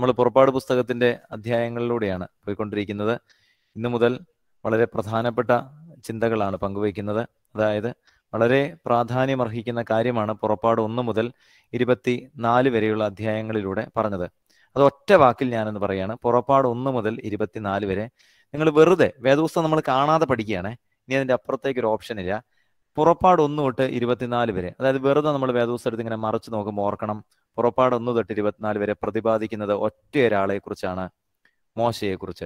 നമ്മൾ പുറപ്പാട് പുസ്തകത്തിന്റെ അധ്യായങ്ങളിലൂടെയാണ് പോയിക്കൊണ്ടിരിക്കുന്നത്. ഇന്നു മുതൽ വളരെ പ്രധാനപ്പെട്ട ചിന്തകളാണ് പങ്കുവയ്ക്കുന്നത്. അതായത് വളരെ പ്രാധാന്യമർഹിക്കുന്ന കാര്യമാണ് പുറപ്പാട് ഒന്ന് മുതൽ ഇരുപത്തി നാല് വരെയുള്ള അധ്യായങ്ങളിലൂടെ പറഞ്ഞത്. അത് ഒറ്റ വാക്കിൽ ഞാനെന്ന് പറയാണ്. പുറപ്പാട് ഒന്ന് മുതൽ ഇരുപത്തിനാല് വരെ നിങ്ങൾ വെറുതെ വേദപുസ്തകം നമ്മൾ കാണാതെ പഠിക്കുകയാണേ. ഇനി അതിന്റെ അപ്പുറത്തേക്ക് ഒരു ഓപ്ഷൻ ഇല്ല. പുറപ്പാട് ഒന്ന് തൊട്ട് ഇരുപത്തിനാല് വരെ അതായത് വെറുതെ നമ്മൾ വേദപുസ്തകത്തിൽ ഇങ്ങനെ മറച്ചു നോക്കുമ്പോൾ ഓർക്കണം. പുറപ്പാട് ഒന്ന് തൊട്ട് ഇരുപത്തിനാല് വരെ പ്രതിപാദിക്കുന്നത് ഒറ്റ ഒരാളെ കുറിച്ചാണ് മോശയെ കുറിച്ച്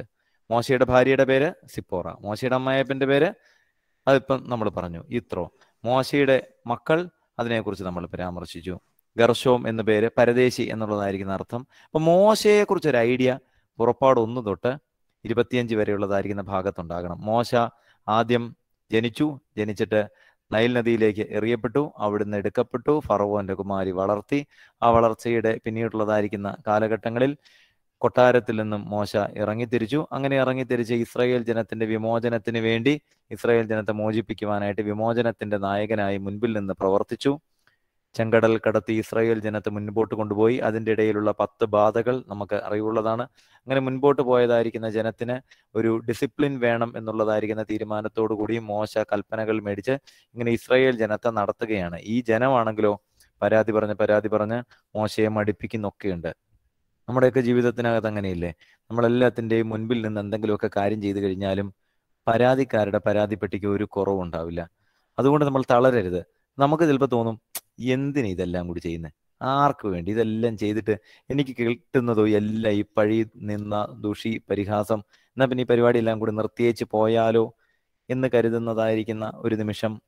മോശയുടെ ഭാര്യയുടെ പേര് സിപ്പോറ. മോശയുടെ അമ്മായപ്പന്റെ പേര് അതിപ്പം നമ്മൾ പറഞ്ഞു. ഇത്രോ. മോശയുടെ മക്കൾ അതിനെക്കുറിച്ച് നമ്മൾ പരാമർശിച്ചു. ഗർഷോം എന്ന പേര് പരദേശി എന്നുള്ളതായിരിക്കുന്ന അർത്ഥം. അപ്പൊ മോശയെ കുറിച്ച് ഒരു ഐഡിയ പുറപ്പാട് ഒന്ന് തൊട്ട് ഇരുപത്തിയഞ്ച് വരെയുള്ളതായിരിക്കുന്ന ഭാഗത്തുണ്ടാകണം. മോശ ആദ്യം ജനിച്ചു. ജനിച്ചിട്ട് നൈൽ നദിയിലേക്ക് എറിയപ്പെട്ടു അവിടുന്ന് എടുക്കപ്പെട്ടു ഫറവോന്റെ കുമാരി വളർത്തി. ആ വളർച്ചയുടെ പിന്നീടുള്ളതായിരിക്കുന്ന കാലഘട്ടങ്ങളിൽ കൊട്ടാരത്തിൽ നിന്നും മോശ ഇറങ്ങിത്തിരിച്ചു. അങ്ങനെ ഇറങ്ങിത്തിരിച്ച് ഇസ്രായേൽ ജനത്തിന്റെ വിമോചനത്തിന് വേണ്ടി ഇസ്രായേൽ ജനത്തെ മോചിപ്പിക്കുവാനായിട്ട് വിമോചനത്തിന്റെ നായകനായി മുൻപിൽ നിന്ന് പ്രവർത്തിച്ചു. ചെങ്കടൽ കടത്തി ഇസ്രായേൽ ജനത്തെ മുൻപോട്ട് കൊണ്ടുപോയി. അതിന്റെ ഇടയിലുള്ള പത്ത് ബാധകൾ നമുക്ക് അറിവുള്ളതാണ്. അങ്ങനെ മുൻപോട്ട് പോയതായിരിക്കുന്ന ജനത്തിന് ഒരു ഡിസിപ്ലിൻ വേണം എന്നുള്ളതായിരിക്കുന്ന തീരുമാനത്തോടു കൂടി മോശ കൽപ്പനകൾ മേടിച്ച് ഇങ്ങനെ ഇസ്രായേൽ ജനത്തെ നടത്തുകയാണ്. ഈ ജനമാണെങ്കിലോ പരാതി പറഞ്ഞ് പരാതി പറഞ്ഞ് മോശയെ മടിപ്പിക്കുന്നൊക്കെയുണ്ട്. നമ്മുടെയൊക്കെ ജീവിതത്തിനകത്ത് അങ്ങനെയില്ലേ? നമ്മളെല്ലാത്തിന്റെയും മുൻപിൽ നിന്ന് എന്തെങ്കിലുമൊക്കെ കാര്യം ചെയ്തു കഴിഞ്ഞാലും പരാതിക്കാരുടെ പരാതിപ്പെട്ടിക്ക് ഒരു കുറവുണ്ടാവില്ല. അതുകൊണ്ട് നമ്മൾ തളരരുത്. നമുക്ക് ചിലപ്പോൾ തോന്നും എന്തിനാ ഇതെല്ലാം കൂടി ചെയ്യുന്നത് ആർക്ക് വേണ്ടി? ഇതെല്ലാം ചെയ്തിട്ട് എനിക്ക് കിട്ടുന്നതോ എല്ലാം ഈ പഴി നിന്ന ദുഷി പരിഹാസം. എന്നാ പിന്നെ ഈ പരിപാടി എല്ലാം കൂടി നിർത്തിയേച്ച് പോയാലോ എന്ന് കരുതുന്നതായിരിക്കുന്ന ഒരു നിമിഷം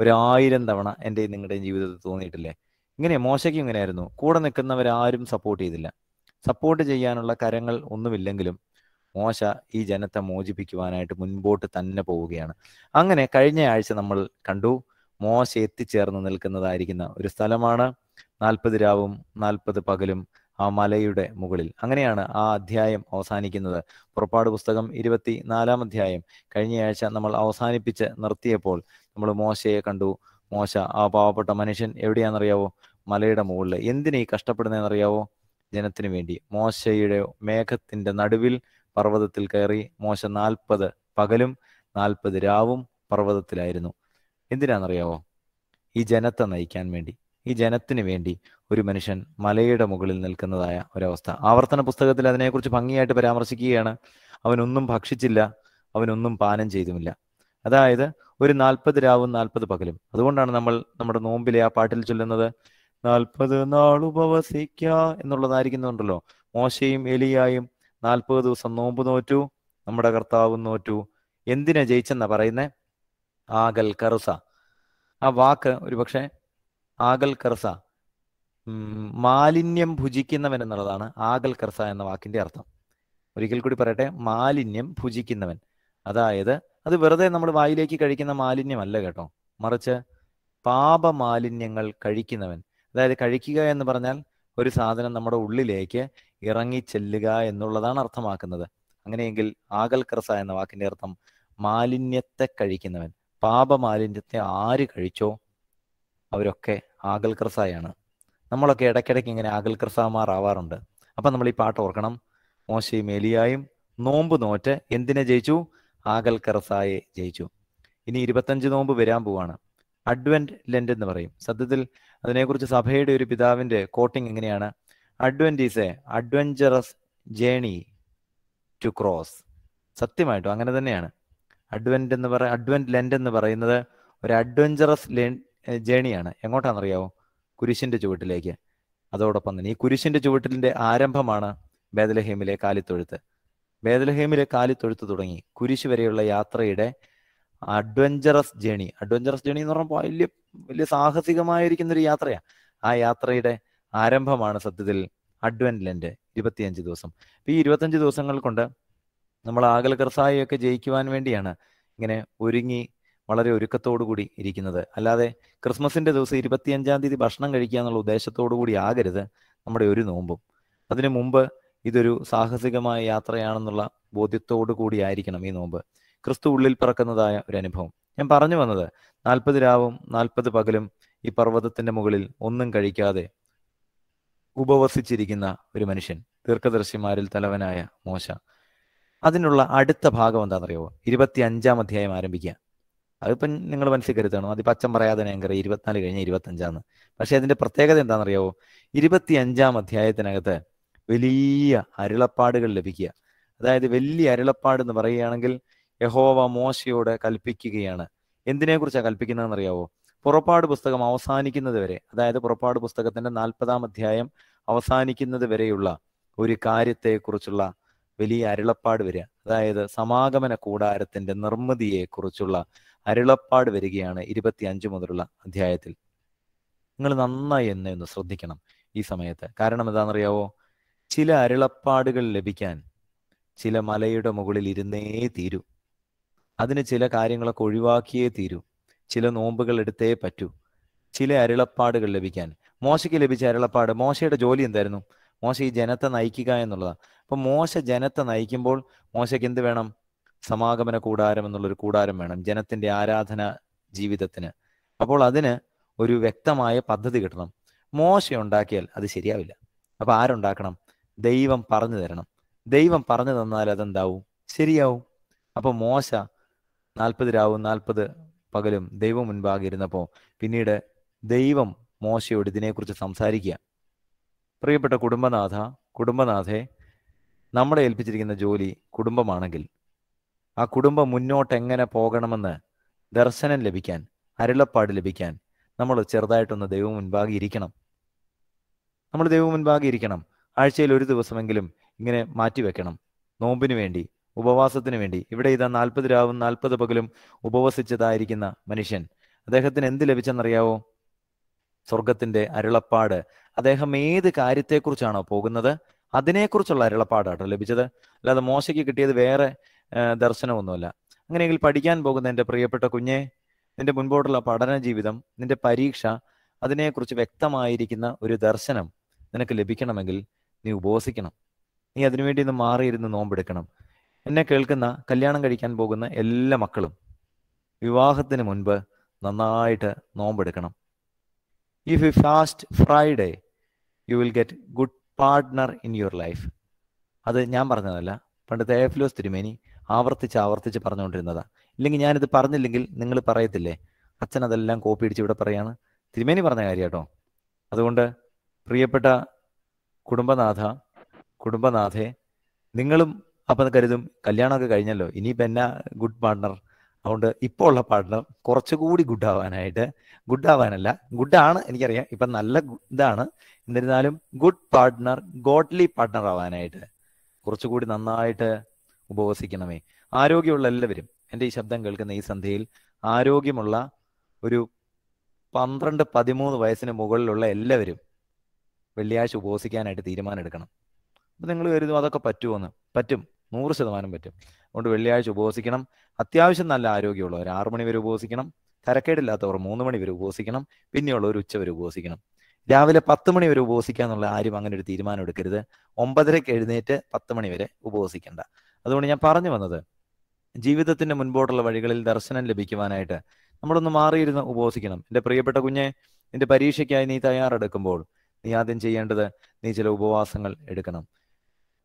ഒരായിരം തവണ എന്റെയും നിങ്ങളുടെയും ജീവിതത്തിൽ തോന്നിയിട്ടില്ലേ? ഇങ്ങനെ മോശയ്ക്കും ഇങ്ങനെയായിരുന്നു. കൂടെ നിൽക്കുന്നവരാരും സപ്പോർട്ട് ചെയ്തില്ല. സപ്പോർട്ട് ചെയ്യാനുള്ള കരങ്ങൾ ഒന്നുമില്ലെങ്കിലും മോശ ഈ ജനത്തെ മോചിപ്പിക്കുവാനായിട്ട് മുൻപോട്ട് തന്നെ പോവുകയാണ്. അങ്ങനെ കഴിഞ്ഞ ആഴ്ച നമ്മൾ കണ്ടു. മോശ എത്തിച്ചേർന്ന് നിൽക്കുന്നതായിരിക്കുന്ന ഒരു സ്ഥലമാണ് നാൽപ്പത് രാവും നാൽപ്പത് പകലും ആ മലയുടെ മുകളിൽ. അങ്ങനെയാണ് ആ അധ്യായം അവസാനിക്കുന്നത്. പുറപ്പാട് പുസ്തകം ഇരുപത്തി നാലാം അധ്യായം. കഴിഞ്ഞയാഴ്ച നമ്മൾ അവസാനിപ്പിച്ച് നിർത്തിയപ്പോൾ നമ്മൾ മോശയെ കണ്ടു. മോശ ആ പാവപ്പെട്ട മനുഷ്യൻ എവിടെയാണെന്നറിയാവോ? മലയുടെ മുകളിൽ. എന്തിനീ കഷ്ടപ്പെടുന്നതെന്നറിയാവോ? ജനത്തിന് വേണ്ടി. മോശയുടെ മേഘത്തിന്റെ നടുവിൽ പർവതത്തിൽ കയറി മോശ നാൽപ്പത് പകലും നാൽപ്പത് രാവും പർവതത്തിലായിരുന്നു. എന്തിനാണെന്നറിയാവോ? ഈ ജനത്തെ നയിക്കാൻ വേണ്ടി ഈ ജനത്തിന് വേണ്ടി ഒരു മനുഷ്യൻ മലയുടെ മുകളിൽ നിൽക്കുന്നതായ ഒരവസ്ഥ. ആവർത്തന പുസ്തകത്തിൽ അതിനെക്കുറിച്ച് ഭംഗിയായിട്ട് പരാമർശിക്കുകയാണ്. അവനൊന്നും ഭക്ഷിച്ചില്ല അവനൊന്നും പാനം ചെയ്തുമില്ല. അതായത് ഒരു നാൽപ്പത് രാവും നാൽപ്പത് പകലും. അതുകൊണ്ടാണ് നമ്മൾ നമ്മുടെ നോമ്പിലെ ആ പാട്ടിൽ ചൊല്ലുന്നത് നാൽപ്പത് നാളുപവസിക്ക എന്നുള്ളതായിരിക്കുന്നുണ്ടല്ലോ. മോശയും എലിയായും നാൽപ്പത് ദിവസം നോമ്പ് നോറ്റു നമ്മുടെ കർത്താവും നോറ്റു. എന്തിനാ ജയിച്ചെന്നാ പറയുന്നേ? ആകൽ കറുസ. ആ വാക്ക് ഒരുപക്ഷെ ആകൽ കർസ മാലിന്യം ഭുജിക്കുന്നവൻ എന്നുള്ളതാണ് ആകൽ കർസ എന്ന വാക്കിന്റെ അർത്ഥം. ഒരിക്കൽ കൂടി പറയട്ടെ മാലിന്യം ഭുജിക്കുന്നവൻ. അതായത് അത് വെറുതെ നമ്മൾ വായിലേക്ക് കഴിക്കുന്ന മാലിന്യമല്ല കേട്ടോ. മറിച്ച് പാപമാലിന്യങ്ങൾ കഴിക്കുന്നവൻ. അതായത് കഴിക്കുക എന്ന് പറഞ്ഞാൽ ഒരു സാധനം നമ്മുടെ ഉള്ളിലേക്ക് ഇറങ്ങി ചെല്ലുക എന്നുള്ളതാണ് അർത്ഥമാക്കുന്നത്. അങ്ങനെയെങ്കിൽ ആകൽ കർസ എന്ന വാക്കിന്റെ അർത്ഥം മാലിന്യത്തെ കഴിക്കുന്നവൻ. പാപമാലിന്യത്തെ ആര് കഴിച്ചോ അവരൊക്കെ ആകൽക്രസായാണ് നമ്മളൊക്കെ ഇടയ്ക്കിടയ്ക്ക് ഇങ്ങനെ ആകൽക്രസാമാറാവാറുണ്ട് അപ്പം നമ്മൾ ഈ പാട്ട് ഓർക്കണം. മോശയും എലിയായും നോമ്പ് നോറ്റ് എന്തിനെ ജയിച്ചു? ആകൽക്കറസായെ ജയിച്ചു. ഇനി ഇരുപത്തഞ്ച് നോമ്പ് വരാൻ പോവാണ്. അഡ്വന്റ് ലെൻഡ് എന്ന് പറയും. സത്യത്തിൽ അതിനെക്കുറിച്ച് സഭയുടെ ഒരു പിതാവിന്റെ കോട്ടിങ് എങ്ങനെയാണ്? Advent is a adventurous journey to cross. സത്യമായിട്ടും അങ്ങനെ തന്നെയാണ്. അഡ്വന്റ് എന്ന് പറ അഡ്വെന്റ് ലെൻഡ് എന്ന് പറയുന്നത് ഒരു അഡ്വഞ്ചറസ് ജേണിയാണ് എങ്ങോട്ടാണെന്നറിയാവോ? കുരിശിന്റെ ചുവട്ടിലേക്ക്. അതോടൊപ്പം തന്നെ ഈ കുരിശിന്റെ ചുവട്ടിലിന്റെ ആരംഭമാണ് ബേദലഹേമിലെ കാലിത്തൊഴുത്ത്. ബേദലഹേമിലെ കാലിത്തൊഴുത്ത് തുടങ്ങി കുരിശ് വരെയുള്ള യാത്രയുടെ അഡ്വഞ്ചറസ് ജേണി അഡ്വഞ്ചറസ് ജേണി എന്ന് പറഞ്ഞാൽ വലിയ വലിയ സാഹസികമായിരിക്കുന്ന ഒരു യാത്രയാണ് ആ യാത്രയുടെ ആരംഭമാണ് സത്യത്തിൽ അഡ്വന്റ് ലെൻഡ് ഇരുപത്തിയഞ്ച് ദിവസം. ഈ ഇരുപത്തഞ്ച് ദിവസങ്ങൾ കൊണ്ട് നമ്മൾ ആകൽ കർസായിയൊക്കെ ജയിക്കുവാൻ വേണ്ടിയാണ് ഇങ്ങനെ ഒരുങ്ങി വളരെ ഒരുക്കത്തോടു കൂടി ഇരിക്കുന്നത്. അല്ലാതെ ക്രിസ്മസിന്റെ ദിവസം ഇരുപത്തിയഞ്ചാം തീയതി ഭക്ഷണം കഴിക്കുക എന്നുള്ള ഉദ്ദേശത്തോടു കൂടി ആകരുത്. നമ്മുടെ ഒരു നോമ്പും. അതിനു മുമ്പ് ഇതൊരു സാഹസികമായ യാത്രയാണെന്നുള്ള ബോധ്യത്തോടു കൂടി ആയിരിക്കണം ഈ നോമ്പ്. ക്രിസ്തു ഉള്ളിൽ പിറക്കുന്നതായ ഒരു അനുഭവം. ഞാൻ പറഞ്ഞു വന്നത് നാൽപ്പത് രാവും നാൽപ്പത് പകലും ഈ പർവതത്തിന്റെ മുകളിൽ ഒന്നും കഴിക്കാതെ ഉപവസിച്ചിരിക്കുന്ന ഒരു മനുഷ്യൻ ദീർഘദർശിമാരിൽ തലവനായ മോശ. അതിനുള്ള അടുത്ത ഭാഗം എന്താണെന്നറിയാവോ? ഇരുപത്തി അഞ്ചാം അധ്യായം ആരംഭിക്കുക. അതിപ്പം നിങ്ങൾ മനസ്സിൽ കരുതണം. അത് പച്ചം പറയാതെ ഞാൻ ഇരുപത്തിനാല് കഴിഞ്ഞ ഇരുപത്തഞ്ചാന്ന് പക്ഷെ അതിന്റെ പ്രത്യേകത എന്താണെന്നറിയാവോ? ഇരുപത്തി അഞ്ചാം അധ്യായത്തിനകത്ത് വലിയ അരുളപ്പാടുകൾ ലഭിക്കുക. അതായത് വലിയ അരുളപ്പാട് എന്ന് പറയുകയാണെങ്കിൽ യഹോവ മോശയോട് കൽപ്പിക്കുകയാണ്. എന്തിനെക്കുറിച്ചാണ് കൽപ്പിക്കുന്നതെന്ന് അറിയാവോ പുറപ്പാട് പുസ്തകം അവസാനിക്കുന്നത് വരെ അതായത് പുറപ്പാട് പുസ്തകത്തിന്റെ നാൽപ്പതാം അധ്യായം അവസാനിക്കുന്നത് വരെയുള്ള ഒരു കാര്യത്തെക്കുറിച്ചുള്ള വലിയ അരുളപ്പാട് വരിക. അതായത് സമാഗമന കൂടാരത്തിന്റെ നിർമ്മിതിയെ കുറിച്ചുള്ള അരുളപ്പാട് വരികയാണ് ഇരുപത്തി അഞ്ച് മുതലുള്ള അധ്യായത്തിൽ. നിങ്ങൾ നന്നായി എന്നെ ഒന്ന് ശ്രദ്ധിക്കണം ഈ സമയത്ത്. കാരണം എന്താണെന്നറിയാവോ? ചില അരുളപ്പാടുകൾ ലഭിക്കാൻ ചില മലയുടെ മുകളിൽ ഇരുന്നേ തീരൂ. അതിന് ചില കാര്യങ്ങളൊക്കെ ഒഴിവാക്കിയേ തീരൂ. ചില നോമ്പുകൾ എടുത്തേ പറ്റൂ. ചില അരുളപ്പാടുകൾ ലഭിക്കാൻ. മോശയ്ക്ക് ലഭിച്ച അരുളപ്പാട് മോശയുടെ ജോലി എന്തായിരുന്നു? മോശ ഈ ജനത്തെ നയിക്കുക എന്നുള്ളതാണ് അപ്പൊ മോശ ജനത്തെ നയിക്കുമ്പോൾ മോശയ്ക്ക് എന്ത് വേണം? സമാഗമന കൂടാരം എന്നുള്ളൊരു കൂടാരം വേണം ജനത്തിന്റെ ആരാധന ജീവിതത്തിന്. അപ്പോൾ അതിന് ഒരു വ്യക്തമായ പദ്ധതി കിട്ടണം. മോശ ഉണ്ടാക്കിയാൽ അത് ശരിയാവില്ല. അപ്പൊ ആരുണ്ടാക്കണം? ദൈവം പറഞ്ഞു തരണം. ദൈവം പറഞ്ഞു തന്നാൽ അതെന്താവും? ശരിയാവും. അപ്പൊ മോശ നാൽപ്പത് രാവും നാൽപ്പത് പകലും ദൈവം മുൻപാകെ ഇരുന്നപ്പോൾ പിന്നീട് ദൈവം മോശയോട് ഇതിനെക്കുറിച്ച് സംസാരിക്കുക. പ്രിയപ്പെട്ട കുടുംബനാഥ കുടുംബനാഥെ നമ്മളെ ഏൽപ്പിച്ചിരിക്കുന്ന ജോലി കുടുംബമാണെങ്കിൽ ആ കുടുംബം മുന്നോട്ട് എങ്ങനെ പോകണമെന്ന് ദർശനം ലഭിക്കാൻ അരുളപ്പാട് ലഭിക്കാൻ നമ്മൾ ചെറുതായിട്ടൊന്ന് ദൈവം മുൻപാകെ ഇരിക്കണം. നമ്മൾ ദൈവം മുൻപാകെ ഇരിക്കണം. ആഴ്ചയിൽ ഒരു ദിവസമെങ്കിലും ഇങ്ങനെ മാറ്റി വെക്കണം. നോമ്പിന് വേണ്ടി ഉപവാസത്തിന് വേണ്ടി. ഇവിടെ ഇതാ നാൽപ്പത് രാവും നാൽപ്പത് പകലും ഉപവസിച്ചതായിരിക്കുന്ന മനുഷ്യൻ. അദ്ദേഹത്തിന് എന്ത് ലഭിച്ചെന്നറിയാവോ? സ്വർഗത്തിന്റെ അരുളപ്പാട്. അദ്ദേഹം ഏത് കാര്യത്തെക്കുറിച്ചാണോ പോകുന്നത്? അതിനെക്കുറിച്ചുള്ള അരുളപ്പാടാട്ടോ ലഭിച്ചത്. അല്ലാതെ മോശയ്ക്ക് കിട്ടിയത് വേറെ ദർശനമൊന്നുമല്ല. അങ്ങനെയെങ്കിൽ പഠിക്കാൻ പോകുന്ന എന്റെ പ്രിയപ്പെട്ട കുഞ്ഞെ നിന്റെ മുൻപോട്ടുള്ള പഠന ജീവിതം നിന്റെ പരീക്ഷ അതിനെക്കുറിച്ച് വ്യക്തമായിരിക്കുന്ന ഒരു ദർശനം നിനക്ക് ലഭിക്കണമെങ്കിൽ നീ ഉപവസിക്കണം. നീ അതിനുവേണ്ടി ഒന്ന് മാറിയിരുന്ന് നോമ്പെടുക്കണം. എന്നെ കേൾക്കുന്ന കല്യാണം കഴിക്കാൻ പോകുന്ന എല്ലാ മക്കളും വിവാഹത്തിന് മുൻപ് നന്നായിട്ട് നോമ്പെടുക്കണം. If you fast Friday you will get good partner in your life അത് ഞാൻ പറഞ്ഞതല്ല. പണ്ട് തേഫ്ലോസ് തിരുമേനി ആവർത്തിച്ച് ആവർത്തിച്ച് പറഞ്ഞുകൊണ്ടിരുന്നതാ. ഇല്ലെങ്കിൽ ഞാനിത് പറഞ്ഞില്ലെങ്കിൽ നിങ്ങൾ പറയത്തില്ലേ? അച്ഛൻ അതെല്ലാം കോപ്പി അടിച്ച് ഇവിടെ പറയാണ്. തിരുമേനി പറഞ്ഞ കാര്യം കേട്ടോ അതുകൊണ്ട് പ്രിയപ്പെട്ട കുടുംബനാഥ കുടുംബനാഥേ നിങ്ങളും അപ്പം കരുതും കല്യാണമൊക്കെ കഴിഞ്ഞല്ലോ. ഇനിയിപ്പോൾ എന്നാ ഗുഡ് പാർട്ട്ണർ അതുകൊണ്ട് ഇപ്പോൾ ഉള്ള പഠനം കുറച്ചുകൂടി ഗുഡാവാനായിട്ട് ഗുഡാവാനല്ല ഗുഡാണ് എനിക്കറിയാം. ഇപ്പം നല്ല ഇതാണ്. എന്നിരുന്നാലും ഗുഡ് പാർട്ട്ണർ ഗോഡ്ലി പാർട്ട്ണർ ആവാനായിട്ട് കുറച്ചുകൂടി നന്നായിട്ട് ഉപവസിക്കണമേ. ആരോഗ്യമുള്ള എല്ലാവരും എന്റെ ഈ ശബ്ദം കേൾക്കുന്ന ഈ സന്ധ്യയിൽ ആരോഗ്യമുള്ള ഒരു പന്ത്രണ്ട് പതിമൂന്ന് വയസ്സിന് മുകളിലുള്ള എല്ലാവരും വെള്ളിയാഴ്ച ഉപവസിക്കാനായിട്ട് തീരുമാനം എടുക്കണം അപ്പം നിങ്ങൾ കരുതും അതൊക്കെ പറ്റുമോ എന്ന്? പറ്റും. നൂറ് ശതമാനം പറ്റും. അതുകൊണ്ട് വെള്ളിയാഴ്ച ഉപവസിക്കണം. അത്യാവശ്യം നല്ല ആരോഗ്യമുള്ളവർ. ആറു മണി വരെ ഉപവസിക്കണം. തരക്കേടില്ലാത്തവർ മൂന്ന് മണി വരെ ഉപവസിക്കണം. പിന്നെയുള്ളവർ ഉച്ച വരെ ഉപവസിക്കണം. രാവിലെ പത്ത് മണി വരെ ഉപവസിക്കുക എന്നുള്ള ആരും അങ്ങനെ ഒരു തീരുമാനം എടുക്കരുത്. ഒമ്പതരക്ക് എഴുന്നേറ്റ് പത്ത് മണി വരെ ഉപവസിക്കേണ്ട. അതുകൊണ്ട് ഞാൻ പറഞ്ഞു വന്നത് ജീവിതത്തിന്റെ മുൻപോട്ടുള്ള വഴികളിൽ ദർശനം ലഭിക്കുവാനായിട്ട് നമ്മളൊന്ന് മാറിയിരുന്ന് ഉപവസിക്കണം. എന്റെ പ്രിയപ്പെട്ട കുഞ്ഞെ നിന്റെ പരീക്ഷയ്ക്കായി നീ തയ്യാറെടുക്കുമ്പോൾ നീ ആദ്യം ചെയ്യേണ്ടത് നീ ചില ഉപവാസങ്ങൾ എടുക്കണം.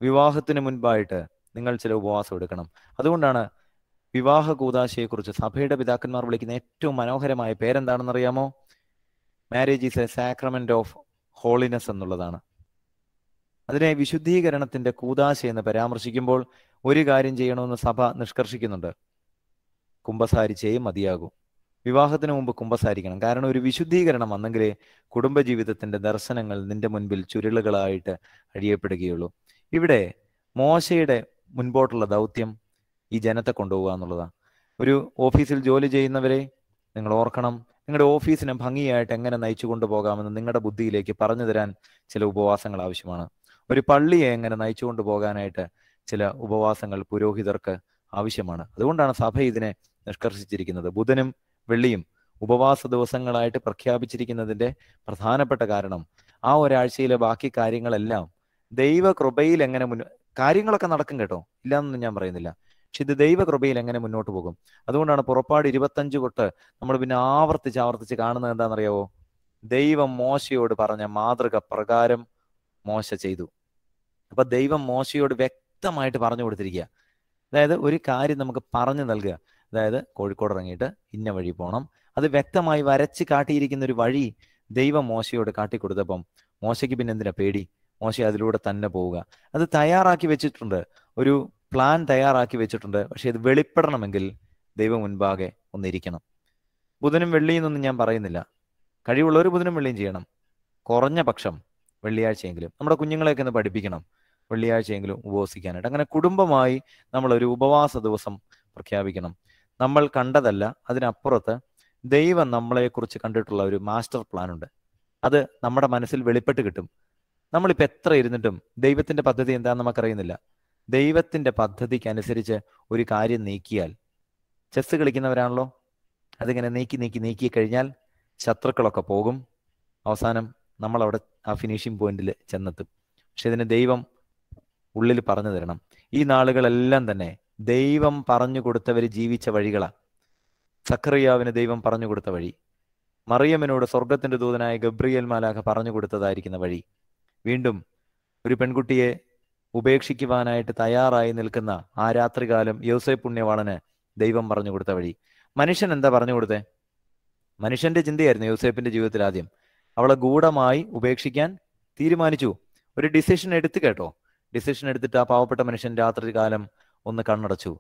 വിവാഹത്തിന് മുൻപായിട്ട് നിങ്ങൾ ചില ഉപവാസം എടുക്കണം. അതുകൊണ്ടാണ് വിവാഹ കൂതാശയെക്കുറിച്ച് സഭയുടെ പിതാക്കന്മാർ വിളിക്കുന്ന ഏറ്റവും മനോഹരമായ പേരെന്താണെന്നറിയാമോ? Marriage is a sacrament of holiness എന്നുള്ളതാണ്. അതിനെ വിശുദ്ധീകരണത്തിന്റെ കൂതാശ എന്ന് പരാമർശിക്കുമ്പോൾ ഒരു കാര്യം ചെയ്യണമെന്ന് സഭ നിഷ്കർഷിക്കുന്നുണ്ട്. കുംഭസാരിച്ചേയും മതിയാകൂ. വിവാഹത്തിന് മുമ്പ് കുംഭസാരിക്കണം കാരണം ഒരു വിശുദ്ധീകരണം വന്നെങ്കിലേ കുടുംബജീവിതത്തിന്റെ ദർശനങ്ങൾ നിന്റെ മുൻപിൽ ചുരുളുകളായിട്ട് അഴിയപ്പെടുകയുള്ളൂ. ഇവിടെ മോശയുടെ മുൻപോട്ടുള്ള ദൗത്യം ഈ ജനത്തെ കൊണ്ടുപോകുക എന്നുള്ളതാണ് ഒരു ഓഫീസിൽ ജോലി ചെയ്യുന്നവരെ നിങ്ങൾ ഓർക്കണം. നിങ്ങളുടെ ഓഫീസിനെ ഭംഗിയായിട്ട് എങ്ങനെ നയിച്ചു കൊണ്ടുപോകാമെന്ന് നിങ്ങളുടെ ബുദ്ധിയിലേക്ക് പറഞ്ഞു തരാൻ ചില ഉപവാസങ്ങൾ ആവശ്യമാണ്. ഒരു പള്ളിയെ എങ്ങനെ നയിച്ചു കൊണ്ടുപോകാനായിട്ട് ചില ഉപവാസങ്ങൾ പുരോഹിതർക്ക് ആവശ്യമാണ്. അതുകൊണ്ടാണ് സഭ ഇതിനെ നിഷ്കർഷിച്ചിരിക്കുന്നത്. ബുധനും വെള്ളിയും ഉപവാസ ദിവസങ്ങളായിട്ട് പ്രഖ്യാപിച്ചിരിക്കുന്നതിന്റെ പ്രധാനപ്പെട്ട കാരണം ആ ഒരാഴ്ചയിലെ ബാക്കി കാര്യങ്ങളെല്ലാം ദൈവകൃപയിൽ എങ്ങനെ മുൻ കാര്യങ്ങളൊക്കെ നടക്കും കേട്ടോ. ഇല്ലാന്നൊന്നും ഞാൻ പറയുന്നില്ല. പക്ഷെ ഇത് ദൈവകൃപയിൽ എങ്ങനെ മുന്നോട്ട് പോകും? അതുകൊണ്ടാണ് പുറപ്പാട് ഇരുപത്തഞ്ച് തൊട്ട് നമ്മൾ പിന്നെ ആവർത്തിച്ച് ആവർത്തിച്ച് കാണുന്നത് എന്താണെന്നറിയാവോ? ദൈവം മോശയോട് പറഞ്ഞ മാതൃക പ്രകാരം മോശ ചെയ്തു. അപ്പൊ ദൈവം മോശയോട് വ്യക്തമായിട്ട് പറഞ്ഞു കൊടുത്തിരിക്കുക. അതായത് ഒരു കാര്യം നമുക്ക് പറഞ്ഞു നൽകുക. അതായത് കോഴിക്കോട് ഇറങ്ങിയിട്ട് ഇന്ന വഴി പോകണം അത് വ്യക്തമായി വരച്ച് കാട്ടിയിരിക്കുന്ന ഒരു വഴി ദൈവം മോശയോട് കാട്ടിക്കൊടുത്തപ്പം മോശയ്ക്ക് പിന്നെ എന്തിനാ പേടി? മോശ അതിലൂടെ തന്നെ പോവുക. അത് തയ്യാറാക്കി വെച്ചിട്ടുണ്ട്. ഒരു പ്ലാൻ തയ്യാറാക്കി വെച്ചിട്ടുണ്ട്. പക്ഷെ ഇത് വെളിപ്പെടണമെങ്കിൽ ദൈവം മുൻപാകെ ഒന്നിരിക്കണം. ബുധനും വെള്ളിയും എന്നൊന്നും ഞാൻ പറയുന്നില്ല. കഴിവുള്ളവർ ബുധനും വെള്ളിയും ചെയ്യണം. കുറഞ്ഞ പക്ഷം വെള്ളിയാഴ്ചയെങ്കിലും. നമ്മുടെ കുഞ്ഞുങ്ങളെയൊക്കെ ഒന്ന് പഠിപ്പിക്കണം. വെള്ളിയാഴ്ചയെങ്കിലും ഉപവസിക്കാനായിട്ട്. അങ്ങനെ കുടുംബമായി നമ്മൾ ഒരു ഉപവാസ ദിവസം പ്രഖ്യാപിക്കണം. നമ്മൾ കണ്ടതല്ല അതിനപ്പുറത്ത് ദൈവം നമ്മളെക്കുറിച്ച് കണ്ടിട്ടുള്ള ഒരു മാസ്റ്റർ പ്ലാൻ ഉണ്ട്. അത് നമ്മുടെ മനസ്സിൽ വെളിപ്പെട്ട് കിട്ടും. നമ്മളിപ്പോൾ എത്ര ഇരുന്നിട്ടും ദൈവത്തിന്റെ പദ്ധതി എന്താണെന്ന് നമുക്കറിയുന്നില്ല. ദൈവത്തിന്റെ പദ്ധതിക്ക് അനുസരിച്ച് ഒരു കാര്യം നീക്കിയാൽ ചെസ് കളിക്കുന്നവരാണല്ലോ അതിങ്ങനെ നീക്കി നീക്കി നീക്കി കഴിഞ്ഞാൽ ശത്രുക്കളൊക്കെ പോകും. അവസാനം നമ്മൾ അവിടെ ആ ഫിനിഷിംഗ് പോയിന്റിൽ ചെന്നെത്തും. പക്ഷെ ഇതിന് ദൈവം ഉള്ളിൽ പറഞ്ഞു തരണം. ഈ നാളുകളെല്ലാം തന്നെ ദൈവം പറഞ്ഞു കൊടുത്തവർ ജീവിച്ച വഴികളാണ് സഖറിയാവിന് ദൈവം പറഞ്ഞു കൊടുത്ത വഴി. മറിയമ്മനോട് സ്വർഗത്തിന്റെ ദൂതനായ ഗബ്രിയൽ മാലാഖ പറഞ്ഞു കൊടുത്തതായിരിക്കുന്ന വഴി. വീണ്ടും ഒരു പെൺകുട്ടിയെ ഉപേക്ഷിക്കുവാനായിട്ട് തയ്യാറായി നിൽക്കുന്ന ആ രാത്രികാലം യോസൈ പുണ്യവാളന് ദൈവം പറഞ്ഞു കൊടുത്ത വഴി. മനുഷ്യൻ എന്താ പറഞ്ഞു കൊടുത്തേ? മനുഷ്യന്റെ ചിന്തയായിരുന്നു യോസേപ്പിന്റെ ജീവിതത്തിൽ ആദ്യം. അവളെ ഗൂഢമായി ഉപേക്ഷിക്കാൻ തീരുമാനിച്ചു. ഒരു ഡിസിഷൻ എടുത്തു കേട്ടോ. ഡിസിഷൻ എടുത്തിട്ട് ആ പാവപ്പെട്ട മനുഷ്യൻ രാത്രി കാലം ഒന്ന് കണ്ണടച്ചു.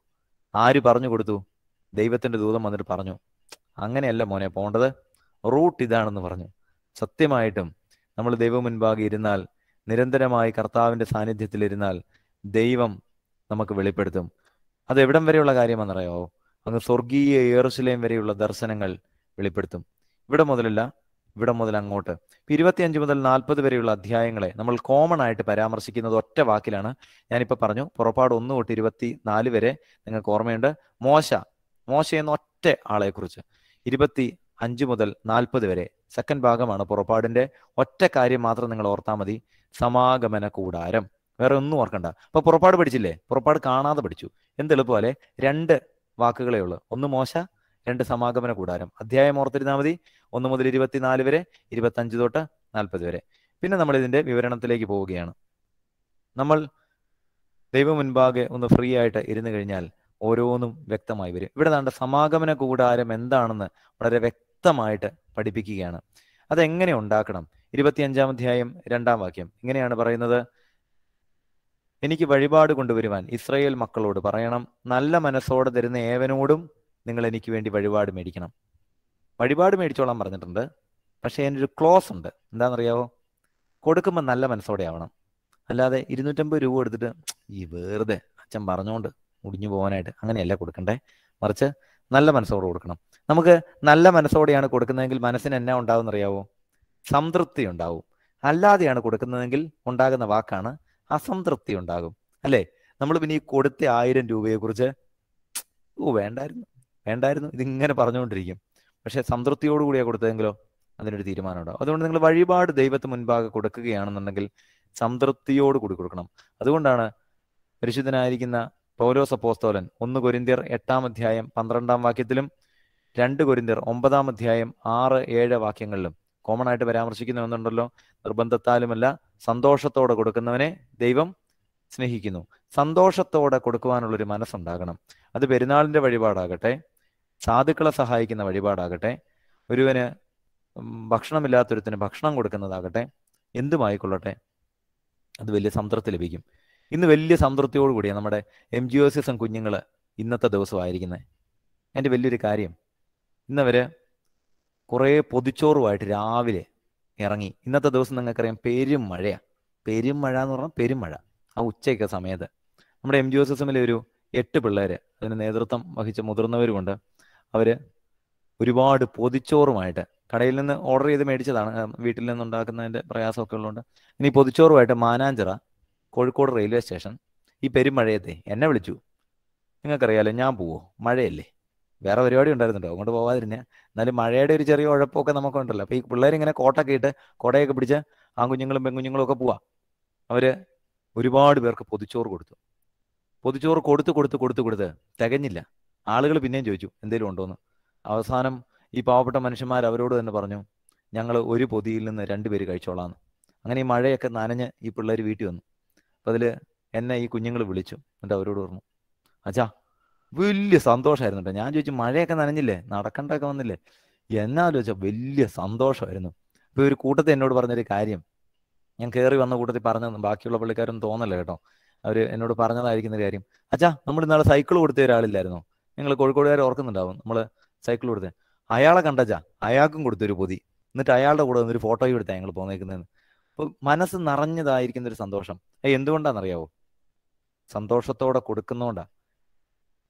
ആര് പറഞ്ഞു കൊടുത്തു? ദൈവത്തിന്റെ ദൂതം വന്നിട്ട് പറഞ്ഞു. അങ്ങനെയല്ല മോനെ പോണ്ടത്. റൂട്ട് ഇതാണെന്ന് പറഞ്ഞു. സത്യമായിട്ടും നമ്മൾ ദൈവം മുൻപാകെ ഇരുന്നാൽ നിരന്തരമായി കർത്താവിന്റെ സാന്നിധ്യത്തിലിരുന്നാൽ ദൈവം നമുക്ക് വെളിപ്പെടുത്തും. അത് എവിടം വരെയുള്ള കാര്യമെന്നറിയോ അങ്ങ് സ്വർഗീയ ഏറുശലേം വരെയുള്ള ദർശനങ്ങൾ വെളിപ്പെടുത്തും. ഇവിടെ മുതലല്ല ഇവിടെ മുതൽ അങ്ങോട്ട്. ഇരുപത്തിയഞ്ച് മുതൽ നാൽപ്പത് വരെയുള്ള അധ്യായങ്ങളെ നമ്മൾ കോമൺ ആയിട്ട് പരാമർശിക്കുന്നത് ഒറ്റ വാക്കിലാണ്. ഞാനിപ്പോൾ പറഞ്ഞു പുറപ്പാട് ഒന്ന് തൊട്ട് ഇരുപത്തി നാല് വരെ നിങ്ങൾക്ക് ഓർമ്മയുണ്ട്. മോശ മോശ എന്ന ഒറ്റ ആളെക്കുറിച്ച്. ഇരുപത്തി അഞ്ച് മുതൽ നാൽപ്പത് വരെ സെക്കൻഡ് ഭാഗമാണ്. പുറപ്പാടിന്റെ ഒറ്റ കാര്യം മാത്രം നിങ്ങൾ ഓർത്താൽ മതി. സമാഗമന കൂടാരം. വേറെ ഒന്നും ഓർക്കണ്ട. അപ്പൊ പുറപ്പാട് പഠിച്ചില്ലേ? പുറപ്പാട് കാണാതെ പഠിച്ചു. എന്തെളുപ്പമല്ലേ രണ്ട് വാക്കുകളേ ഉള്ളൂ. ഒന്ന് മോശ രണ്ട് സമാഗമന കൂടാരം. അധ്യായം ഓർത്തിരുന്നാൽ മതി. ഒന്ന് മുതൽ ഇരുപത്തിനാല് വരെ ഇരുപത്തി അഞ്ച് തൊട്ട് നാൽപ്പത് വരെ. പിന്നെ നമ്മൾ ഇതിന്റെ വിവരണത്തിലേക്ക് പോവുകയാണ്. നമ്മൾ ദൈവം മുൻപാകെ ഒന്ന് ഫ്രീ ആയിട്ട് ഇരുന്നു കഴിഞ്ഞാൽ ഓരോന്നും വ്യക്തമായി വരും. ഇവിടെ നാണ്ട സമാഗമന കൂടാരം എന്താണെന്ന് വളരെ വ്യക്തമായിട്ട് പഠിപ്പിക്കുകയാണ്. അതെങ്ങനെ ഉണ്ടാക്കണം? ഇരുപത്തിയഞ്ചാം അധ്യായം രണ്ടാം വാക്യം. ഇങ്ങനെയാണ് പറയുന്നത്. എനിക്ക് വഴിപാട് കൊണ്ടുവരുവാൻ ഇസ്രയേൽ മക്കളോട് പറയണം. നല്ല മനസ്സോടെ തരുന്ന ഏവനോടും നിങ്ങൾ എനിക്ക് വേണ്ടി വഴിപാട് മേടിക്കണം. വഴിപാട് മേടിച്ചോളാൻ പറഞ്ഞിട്ടുണ്ട്. പക്ഷേ ഒരു ക്ലോസ് ഉണ്ട്. എന്താണെന്നറിയാവോ? കൊടുക്കുമ്പോൾ നല്ല മനസ്സോടെ ആവണം. അല്ലാതെ ഇരുന്നൂറ്റമ്പത് രൂപ എടുത്തിട്ട് ഈ വെറുതെ അച്ഛൻ പറഞ്ഞുകൊണ്ട് മുടിഞ്ഞു പോകാനായിട്ട് അങ്ങനെയല്ല കൊടുക്കണ്ടേ. മറിച്ച് നല്ല മനസ്സോടെ കൊടുക്കണം. നമുക്ക് നല്ല മനസ്സോടെയാണ് കൊടുക്കുന്നതെങ്കിൽ മനസ്സിന് എന്നാ ഉണ്ടാവും അറിയാവോ സംതൃപ്തി ഉണ്ടാവും അല്ലാതെയാണ് കൊടുക്കുന്നതെങ്കിൽ ഉണ്ടാകുന്ന വാക്കാണ് അസംതൃപ്തി ഉണ്ടാകും അല്ലേ? നമ്മൾ പിന്നെ ഈ കൊടുത്ത ആയിരം രൂപയെ കുറിച്ച് ഓ വേണ്ടായിരുന്നു വേണ്ടായിരുന്നു ഇതിങ്ങനെ പറഞ്ഞുകൊണ്ടിരിക്കും. പക്ഷെ സംതൃപ്തിയോടുകൂടിയാണ് കൊടുത്തതെങ്കിലോ? അതിനൊരു തീരുമാനം ഉണ്ടാവും അതുകൊണ്ട് നിങ്ങൾ വഴിപാട് ദൈവത്തിന് മുൻപാകെ കൊടുക്കുകയാണെന്നുണ്ടെങ്കിൽ സംതൃപ്തിയോട് കൂടി കൊടുക്കണം. അതുകൊണ്ടാണ് പരിശുദ്ധനായിരിക്കുന്ന പൗലോസ പോസ്തോലൻ ഒന്ന് കൊരിന്തിയർ എട്ടാം അധ്യായം പന്ത്രണ്ടാം വാക്യത്തിലും രണ്ട് കൊരിന്തിയർ ഒമ്പതാം അധ്യായം ആറ് ഏഴ് വാക്യങ്ങളിലും കോമൺ ആയിട്ട് പരാമർശിക്കുന്ന ഒന്നുണ്ടല്ലോ നിർബന്ധത്താലുമല്ല സന്തോഷത്തോടെ കൊടുക്കുന്നവനെ ദൈവം സ്നേഹിക്കുന്നു. സന്തോഷത്തോടെ കൊടുക്കുവാനുള്ളൊരു മനസ്സുണ്ടാകണം. അത് പെരുന്നാളിന്റെ വഴിപാടാകട്ടെ സാധുക്കളെ സഹായിക്കുന്ന വഴിപാടാകട്ടെ ഒരുവന് ഭക്ഷണമില്ലാത്തൊരുത്തിന് ഭക്ഷണം കൊടുക്കുന്നതാകട്ടെ എന്തുമായിക്കൊള്ളട്ടെ അത് വലിയ സംതൃപ്തി ലഭിക്കും. ഇന്ന് വലിയ സംതൃപ്തിയോടുകൂടിയാണ് നമ്മുടെ M G O C S കുഞ്ഞുങ്ങൾ ഇന്നത്തെ ദിവസമായിരിക്കുന്നത് എന്റെ വലിയൊരു കാര്യം ഇന്നവര് കുറേ പൊതിച്ചോറുമായിട്ട് രാവിലെ ഇറങ്ങി. ഇന്നത്തെ ദിവസം നിങ്ങൾക്കറിയാം പെരും മഴയാണ് പെരും മഴ എന്ന് പറഞ്ഞാൽ പെരുമഴ ആ ഉച്ചയ്ക്ക് സമയത്ത് നമ്മുടെ എം ജി ഒ എമ്മിലെ ഒരു എട്ട് പിള്ളേര് അതിന് നേതൃത്വം വഹിച്ച മുതിർന്നവരുമുണ്ട്. അവർ ഒരുപാട് പൊതിച്ചോറുമായിട്ട് കടയിൽ നിന്ന് ഓർഡർ ചെയ്ത് മേടിച്ചതാണ്. വീട്ടിൽ നിന്ന് നിന്നുണ്ടാക്കുന്നതിന്റെ പ്രയാസമൊക്കെ ഉള്ളതുകൊണ്ട്. ഇനി പൊതിച്ചോറുമായിട്ട് മാനാഞ്ചിറ കോഴിക്കോട് റെയിൽവേ സ്റ്റേഷൻ ഈ പെരുമഴയത്തെ എന്നെ വിളിച്ചു. നിങ്ങൾക്കറിയാലോ ഞാൻ പോവോ? മഴയല്ലേ? വേറെ പരിപാടി ഉണ്ടായിരുന്നുണ്ടോ അങ്ങോട്ട് പോവാതിരുന്നെ. എന്നാലും മഴയുടെ ഒരു ചെറിയ ഉഴപ്പൊക്കെ നമുക്കുണ്ടല്ലോ. അപ്പൊ ഈ പിള്ളേരിങ്ങനെ കോട്ടൊക്കെ ഇട്ട് കൊടയൊക്കെ പിടിച്ച് ആൺകുഞ്ഞുങ്ങളും പെൺകുഞ്ഞുങ്ങളും ഒക്കെ പോവാ. അവർ ഒരുപാട് പേർക്ക് പൊതിച്ചോറ് കൊടുത്തു. പൊതിച്ചോറ് കൊടുത്ത് കൊടുത്ത് കൊടുത്ത് കൊടുത്ത് തികഞ്ഞില്ല. ആളുകൾ പിന്നെയും ചോദിച്ചു എന്തേലും ഉണ്ടോന്ന്? അവസാനം ഈ പാവപ്പെട്ട മനുഷ്യന്മാർ അവരോട് തന്നെ പറഞ്ഞു ഞങ്ങൾ ഒരു പൊതിയിൽ നിന്ന് രണ്ടുപേര് കഴിച്ചോളാന്ന്. അങ്ങനെ ഈ മഴയൊക്കെ നനഞ്ഞ് ഈ പിള്ളേർ വീട്ടിൽ വന്നു. അപ്പം അതിൽ എന്നെ ഈ കുഞ്ഞുങ്ങൾ വിളിച്ചു. എന്നിട്ട് അവരോട് പറഞ്ഞു അച്ഛാ വലിയ സന്തോഷമായിരുന്നു കേട്ടോ ഞാൻ ചോദിച്ചു മഴയൊക്കെ നനഞ്ഞില്ലേ? നടക്കണ്ടൊക്കെ വന്നില്ലേ? എന്നാലും വെച്ചാൽ വലിയ സന്തോഷമായിരുന്നു. ഇപ്പൊ ഒരു കൂട്ടത്തിൽ എന്നോട് പറഞ്ഞൊരു കാര്യം. ഞാൻ കയറി വന്ന കൂട്ടത്തിൽ പറഞ്ഞു ബാക്കിയുള്ള പള്ളിക്കാരൊന്നും തോന്നല്ല കേട്ടോ. അവർ എന്നോട് പറഞ്ഞതായിരിക്കുന്ന കാര്യം. അച്ഛാ നമ്മൾ ഇന്നാളെ സൈക്കിൾ കൊടുത്ത ഒരാളില്ലായിരുന്നു? നിങ്ങൾ കോഴിക്കോടുകാർ ഓർക്കുന്നുണ്ടാവും നമ്മൾ സൈക്കിൾ കൊടുത്തത് അയാളെ കണ്ടച്ചാ അയാൾക്കും കൊടുത്തൊരു പൊതി. എന്നിട്ട് അയാളുടെ കൂടെ ഒരു ഫോട്ടോയും എടുത്താൽ ഞങ്ങൾ പോന്നേക്കുന്നതെന്ന് അപ്പോൾ മനസ്സ് നിറഞ്ഞതായിരിക്കുന്ന ഒരു സന്തോഷം എന്തുകൊണ്ടാണെന്നറിയാവോ? സന്തോഷത്തോടെ കൊടുക്കുന്നോണ്ടാ.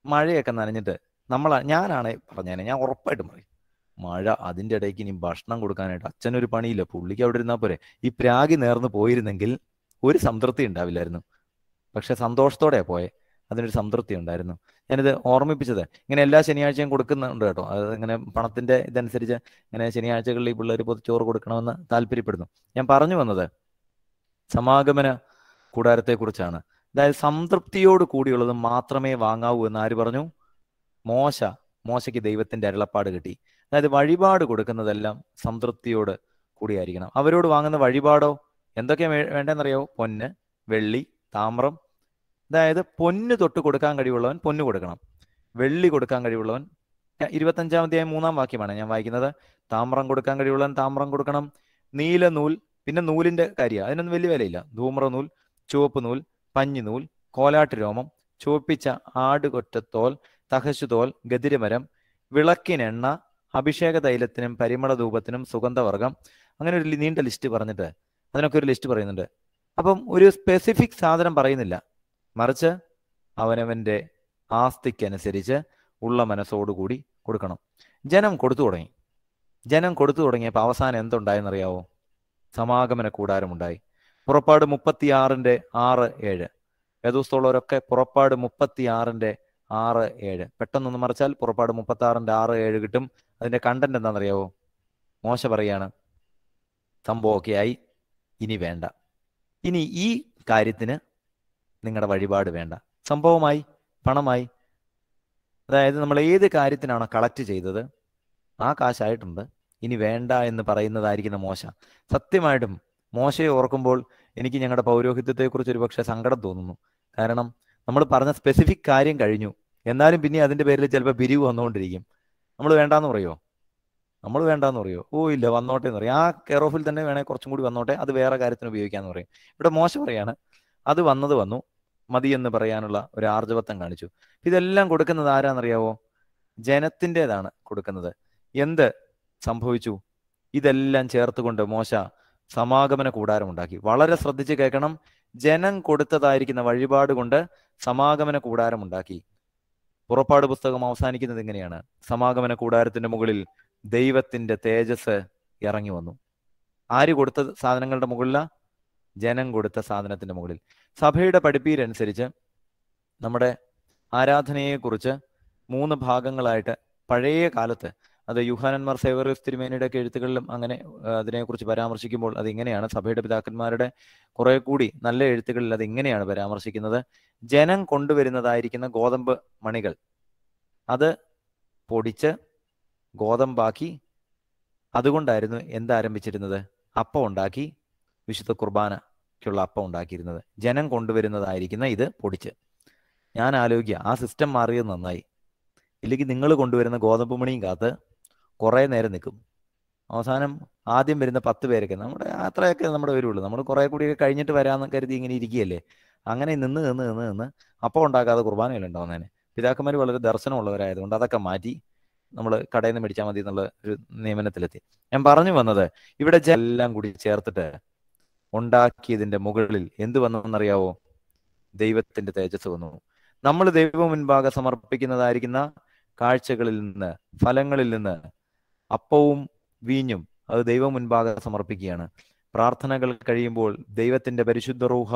മഴയൊക്കെ നനഞ്ഞിട്ട് നമ്മൾ ഞാനാണ് പറഞ്ഞേനെ ഞാൻ ഉറപ്പായിട്ടും പറയും മഴ അതിന്റെ ഇടയ്ക്ക് ഇനി ഭക്ഷണം കൊടുക്കാനായിട്ട് അച്ഛനൊരു പണിയില്ല പുള്ളിക്ക് അവിടെ ഇരുന്നാൽ പോരെ. ഈ പ്രാഗി നേർന്ന് പോയിരുന്നെങ്കിൽ ഒരു സംതൃപ്തി ഉണ്ടാവില്ലായിരുന്നു. പക്ഷെ സന്തോഷത്തോടെ പോയെ അതിനൊരു സംതൃപ്തി ഉണ്ടായിരുന്നു. ഞാനിത് ഓർമ്മിപ്പിച്ചത് ഇങ്ങനെ എല്ലാ ശനിയാഴ്ചയും കൊടുക്കുന്നുണ്ട് കേട്ടോ. അത് ഇങ്ങനെ പണത്തിന്റെ ഇതനുസരിച്ച് ഇങ്ങനെ ശനിയാഴ്ചകളിൽ ഈ പിള്ളേർ പൊതിച്ചോറ് കൊടുക്കണമെന്ന് താല്പര്യപ്പെടുന്നു. ഞാൻ പറഞ്ഞു വന്നത് സമാഗമന കൂടാരത്തെക്കുറിച്ചാണ്. അതായത് സംതൃപ്തിയോട് കൂടിയുള്ളത് മാത്രമേ വാങ്ങാവൂ എന്ന് ആര് പറഞ്ഞു? മോശ മോശയ്ക്ക് ദൈവത്തിന്റെ അരുളപ്പാട് കിട്ടി. അതായത് വഴിപാട് കൊടുക്കുന്നതെല്ലാം സംതൃപ്തിയോട് കൂടിയായിരിക്കണം. അവരോട് വാങ്ങുന്ന വഴിപാടോ എന്തൊക്കെ വേണ്ടെന്നറിയോ? പൊന്ന് വെള്ളി താമ്രം. അതായത് പൊന്ന് തൊട്ട് കൊടുക്കാൻ കഴിവുള്ളവൻ പൊന്ന് കൊടുക്കണം. വെള്ളി കൊടുക്കാൻ കഴിവുള്ളവൻ ഇരുപത്തഞ്ചാമത്തെയായ മൂന്നാം വാക്യമാണ് ഞാൻ വായിക്കുന്നത്. താമ്രം കൊടുക്കാൻ കഴിവുള്ളവൻ താമ്രം കൊടുക്കണം. നീല നൂൽ പിന്നെ നൂലിന്റെ കാര്യം അതിനൊന്നും വലിയ വിലയില്ല. ധൂമ്ര നൂൽ ചുവപ്പ് നൂൽ പഞ്ഞി നൂൽ കോലാട്ട് രോമം ചുവപ്പിച്ച ആടുകൊറ്റത്തോൽ തഹശുതോൽ ഗതിരമരം വിളക്കിനെണ്ണ അഭിഷേക തൈലത്തിനും പരിമള ധൂപത്തിനും സുഗന്ധവർഗം അങ്ങനെ ഒരു നീണ്ട ലിസ്റ്റ് പറഞ്ഞിട്ട് അതിനൊക്കെ ഒരു ലിസ്റ്റ് പറയുന്നുണ്ട്. അപ്പം ഒരു സ്പെസിഫിക് സാധനം പറയുന്നില്ല. മറിച്ച് അവനവന്റെ ആസ്തിക്കനുസരിച്ച് ഉള്ള മനസ്സോടുകൂടി കൊടുക്കണം. ജനം കൊടുത്തു തുടങ്ങി. ജനം കൊടുത്തു തുടങ്ങിയപ്പോൾ അവസാനം എന്തുണ്ടായെന്നറിയാവോ? സമാഗമന കൂടാരമുണ്ടായി. പുറപ്പാട് മുപ്പത്തിയാറിന്റെ ആറ് ഏഴ്. വേദോസ്തുള്ളവരൊക്കെ പുറപ്പാട് മുപ്പത്തിയാറിന്റെ ആറ് ഏഴ്. പെട്ടെന്നൊന്ന് മറിച്ചാൽ പുറപ്പാട് മുപ്പത്തി ആറിന്റെ ആറ് ഏഴ് കിട്ടും. അതിന്റെ കണ്ടന്റ് എന്താണെന്നറിയാവോ? മോശ പറയാണ്. സംഭവമൊക്കെ ആയി ഇനി വേണ്ട. ഇനി ഈ കാര്യത്തിന് നിങ്ങളുടെ വഴിപാട് വേണ്ട. സംഭവമായി പണമായി. അതായത് നമ്മൾ ഏത് കാര്യത്തിനാണോ കളക്ട് ചെയ്തത് ആ കാശായിട്ടുണ്ട്. ഇനി വേണ്ട എന്ന് പറയുന്നതായിരിക്കുന്ന മോശ. സത്യമായിട്ടും മോശയെ ഓർക്കുമ്പോൾ എനിക്ക് ഞങ്ങളുടെ പൗരോഹിത്യത്തെക്കുറിച്ച് ഒരു പക്ഷേ സങ്കടം തോന്നുന്നു. കാരണം നമ്മൾ പറഞ്ഞ സ്പെസിഫിക് കാര്യം കഴിഞ്ഞു. എന്നാലും പിന്നെ അതിന്റെ പേരിൽ ചിലപ്പോൾ പിരിവ് വന്നുകൊണ്ടിരിക്കും. നമ്മൾ വേണ്ടാന്ന് പറയുമോ നമ്മൾ വേണ്ടാന്ന് പറയോ? ഓ ഇല്ല വന്നോട്ടെ എന്ന് പറയും. ആ കെയർ ഓഫിൽ തന്നെ വേണേൽ കുറച്ചും കൂടി വന്നോട്ടെ. അത് വേറെ കാര്യത്തിന് ഉപയോഗിക്കാന്ന് പറയും. ഇവിടെ മോശം പറയാണ്. അത് വന്നത് വന്നു. മതി എന്ന് പറയാനുള്ള ഒരു ആർജവത്വം കാണിച്ചു. ഇതെല്ലാം കൊടുക്കുന്നത് ആരാന്നറിയാവോ? ജനത്തിന്റെതാണ് കൊടുക്കുന്നത്. എന്ത് സംഭവിച്ചു? ഇതെല്ലാം ചേർത്തുകൊണ്ട് മോശ സമാഗമന കൂടാരം ഉണ്ടാക്കി. വളരെ ശ്രദ്ധിച്ച് കേൾക്കണം. ജനം കൊടുത്തതായിരിക്കുന്ന വഴിപാട് കൊണ്ട് സമാഗമന കൂടാരം ഉണ്ടാക്കി. പുറപ്പാട് പുസ്തകം അവസാനിക്കുന്നത് എങ്ങനെയാണ് സമാഗമന കൂടാരത്തിന്റെ മുകളിൽ ദൈവത്തിന്റെ തേജസ് ഇറങ്ങി വന്നു. ആര് കൊടുത്ത സാധനങ്ങളുടെ മുകളില? ജനം കൊടുത്ത സാധനത്തിന്റെ മുകളിൽ. സഭയുടെ പഠിപ്പീരനുസരിച്ച് നമ്മുടെ ആരാധനയെക്കുറിച്ച് മൂന്ന് ഭാഗങ്ങളായിട്ട് പഴയ കാലത്ത് അത് യുഹാനന്മാർ സേവറിയസ് തിരുമേനിയുടെ ഒക്കെ എഴുത്തുകളിലും അങ്ങനെ അതിനെക്കുറിച്ച് പരാമർശിക്കുമ്പോൾ അത് ഇങ്ങനെയാണ് സഭയുടെ പിതാക്കന്മാരുടെ കുറെ കൂടി നല്ല എഴുത്തുകളിൽ അത് ഇങ്ങനെയാണ് പരാമർശിക്കുന്നത്. ജനം കൊണ്ടുവരുന്നതായിരിക്കുന്ന ഗോതമ്പ് മണികൾ. അത് പൊടിച്ച് ഗോതമ്പാക്കി അതുകൊണ്ടായിരുന്നു എന്താരംഭിച്ചിരുന്നത്? അപ്പം ഉണ്ടാക്കി വിശുദ്ധ കുർബാനയ്ക്കുള്ള അപ്പം ഉണ്ടാക്കിയിരുന്നത്. ജനം കൊണ്ടുവരുന്നതായിരിക്കുന്ന ഇത് പൊടിച്ച്. ഞാൻ ആലോചിക്കുക ആ സിസ്റ്റം മാറിയത് നന്നായി. ഇല്ലെങ്കിൽ നിങ്ങൾ കൊണ്ടുവരുന്ന ഗോതമ്പ് മണിയും കാത്ത് കുറേ നേരം നിൽക്കും. അവസാനം ആദ്യം വരുന്ന പത്ത് പേരൊക്കെ നമ്മുടെ അത്രയൊക്കെ നമ്മുടെ വരുള്ളൂ. നമ്മൾ കുറേ കൂടിയൊക്കെ കഴിഞ്ഞിട്ട് വരാമെന്ന് കരുതി ഇങ്ങനെ ഇരിക്കുകയല്ലേ? അങ്ങനെ നിന്ന് നിന്ന് നിന്ന് നിന്ന് അപ്പം ഉണ്ടാക്കാതെ കുർബാനയല്ല ഉണ്ടാവുന്നതിന്? പിതാക്കന്മാർ വളരെ ദർശനമുള്ളവരായതുകൊണ്ട് അതൊക്കെ മാറ്റി നമ്മൾ കടയിൽ നിന്ന് മേടിച്ചാൽ മതി എന്നുള്ള ഒരു നിയമനത്തിലെത്തി. ഞാൻ പറഞ്ഞു വന്നത് ഇവിടെ എല്ലാം കൂടി ചേർത്തിട്ട് ഉണ്ടാക്കിയതിന്റെ മുകളിൽ എന്ത് വന്നെന്നറിയാവോ? ദൈവത്തിന്റെ തേജസ് വന്നു. നമ്മൾ ദൈവം മുൻപാകെ സമർപ്പിക്കുന്നതായിരിക്കുന്ന കാഴ്ചകളിൽ നിന്ന് ഫലങ്ങളിൽ നിന്ന് അപ്പവും വീഞ്ഞും അത് ദൈവം മുൻപാകെ സമർപ്പിക്കുകയാണ്. പ്രാർത്ഥനകൾ കഴിയുമ്പോൾ ദൈവത്തിന്റെ പരിശുദ്ധ റൂഹ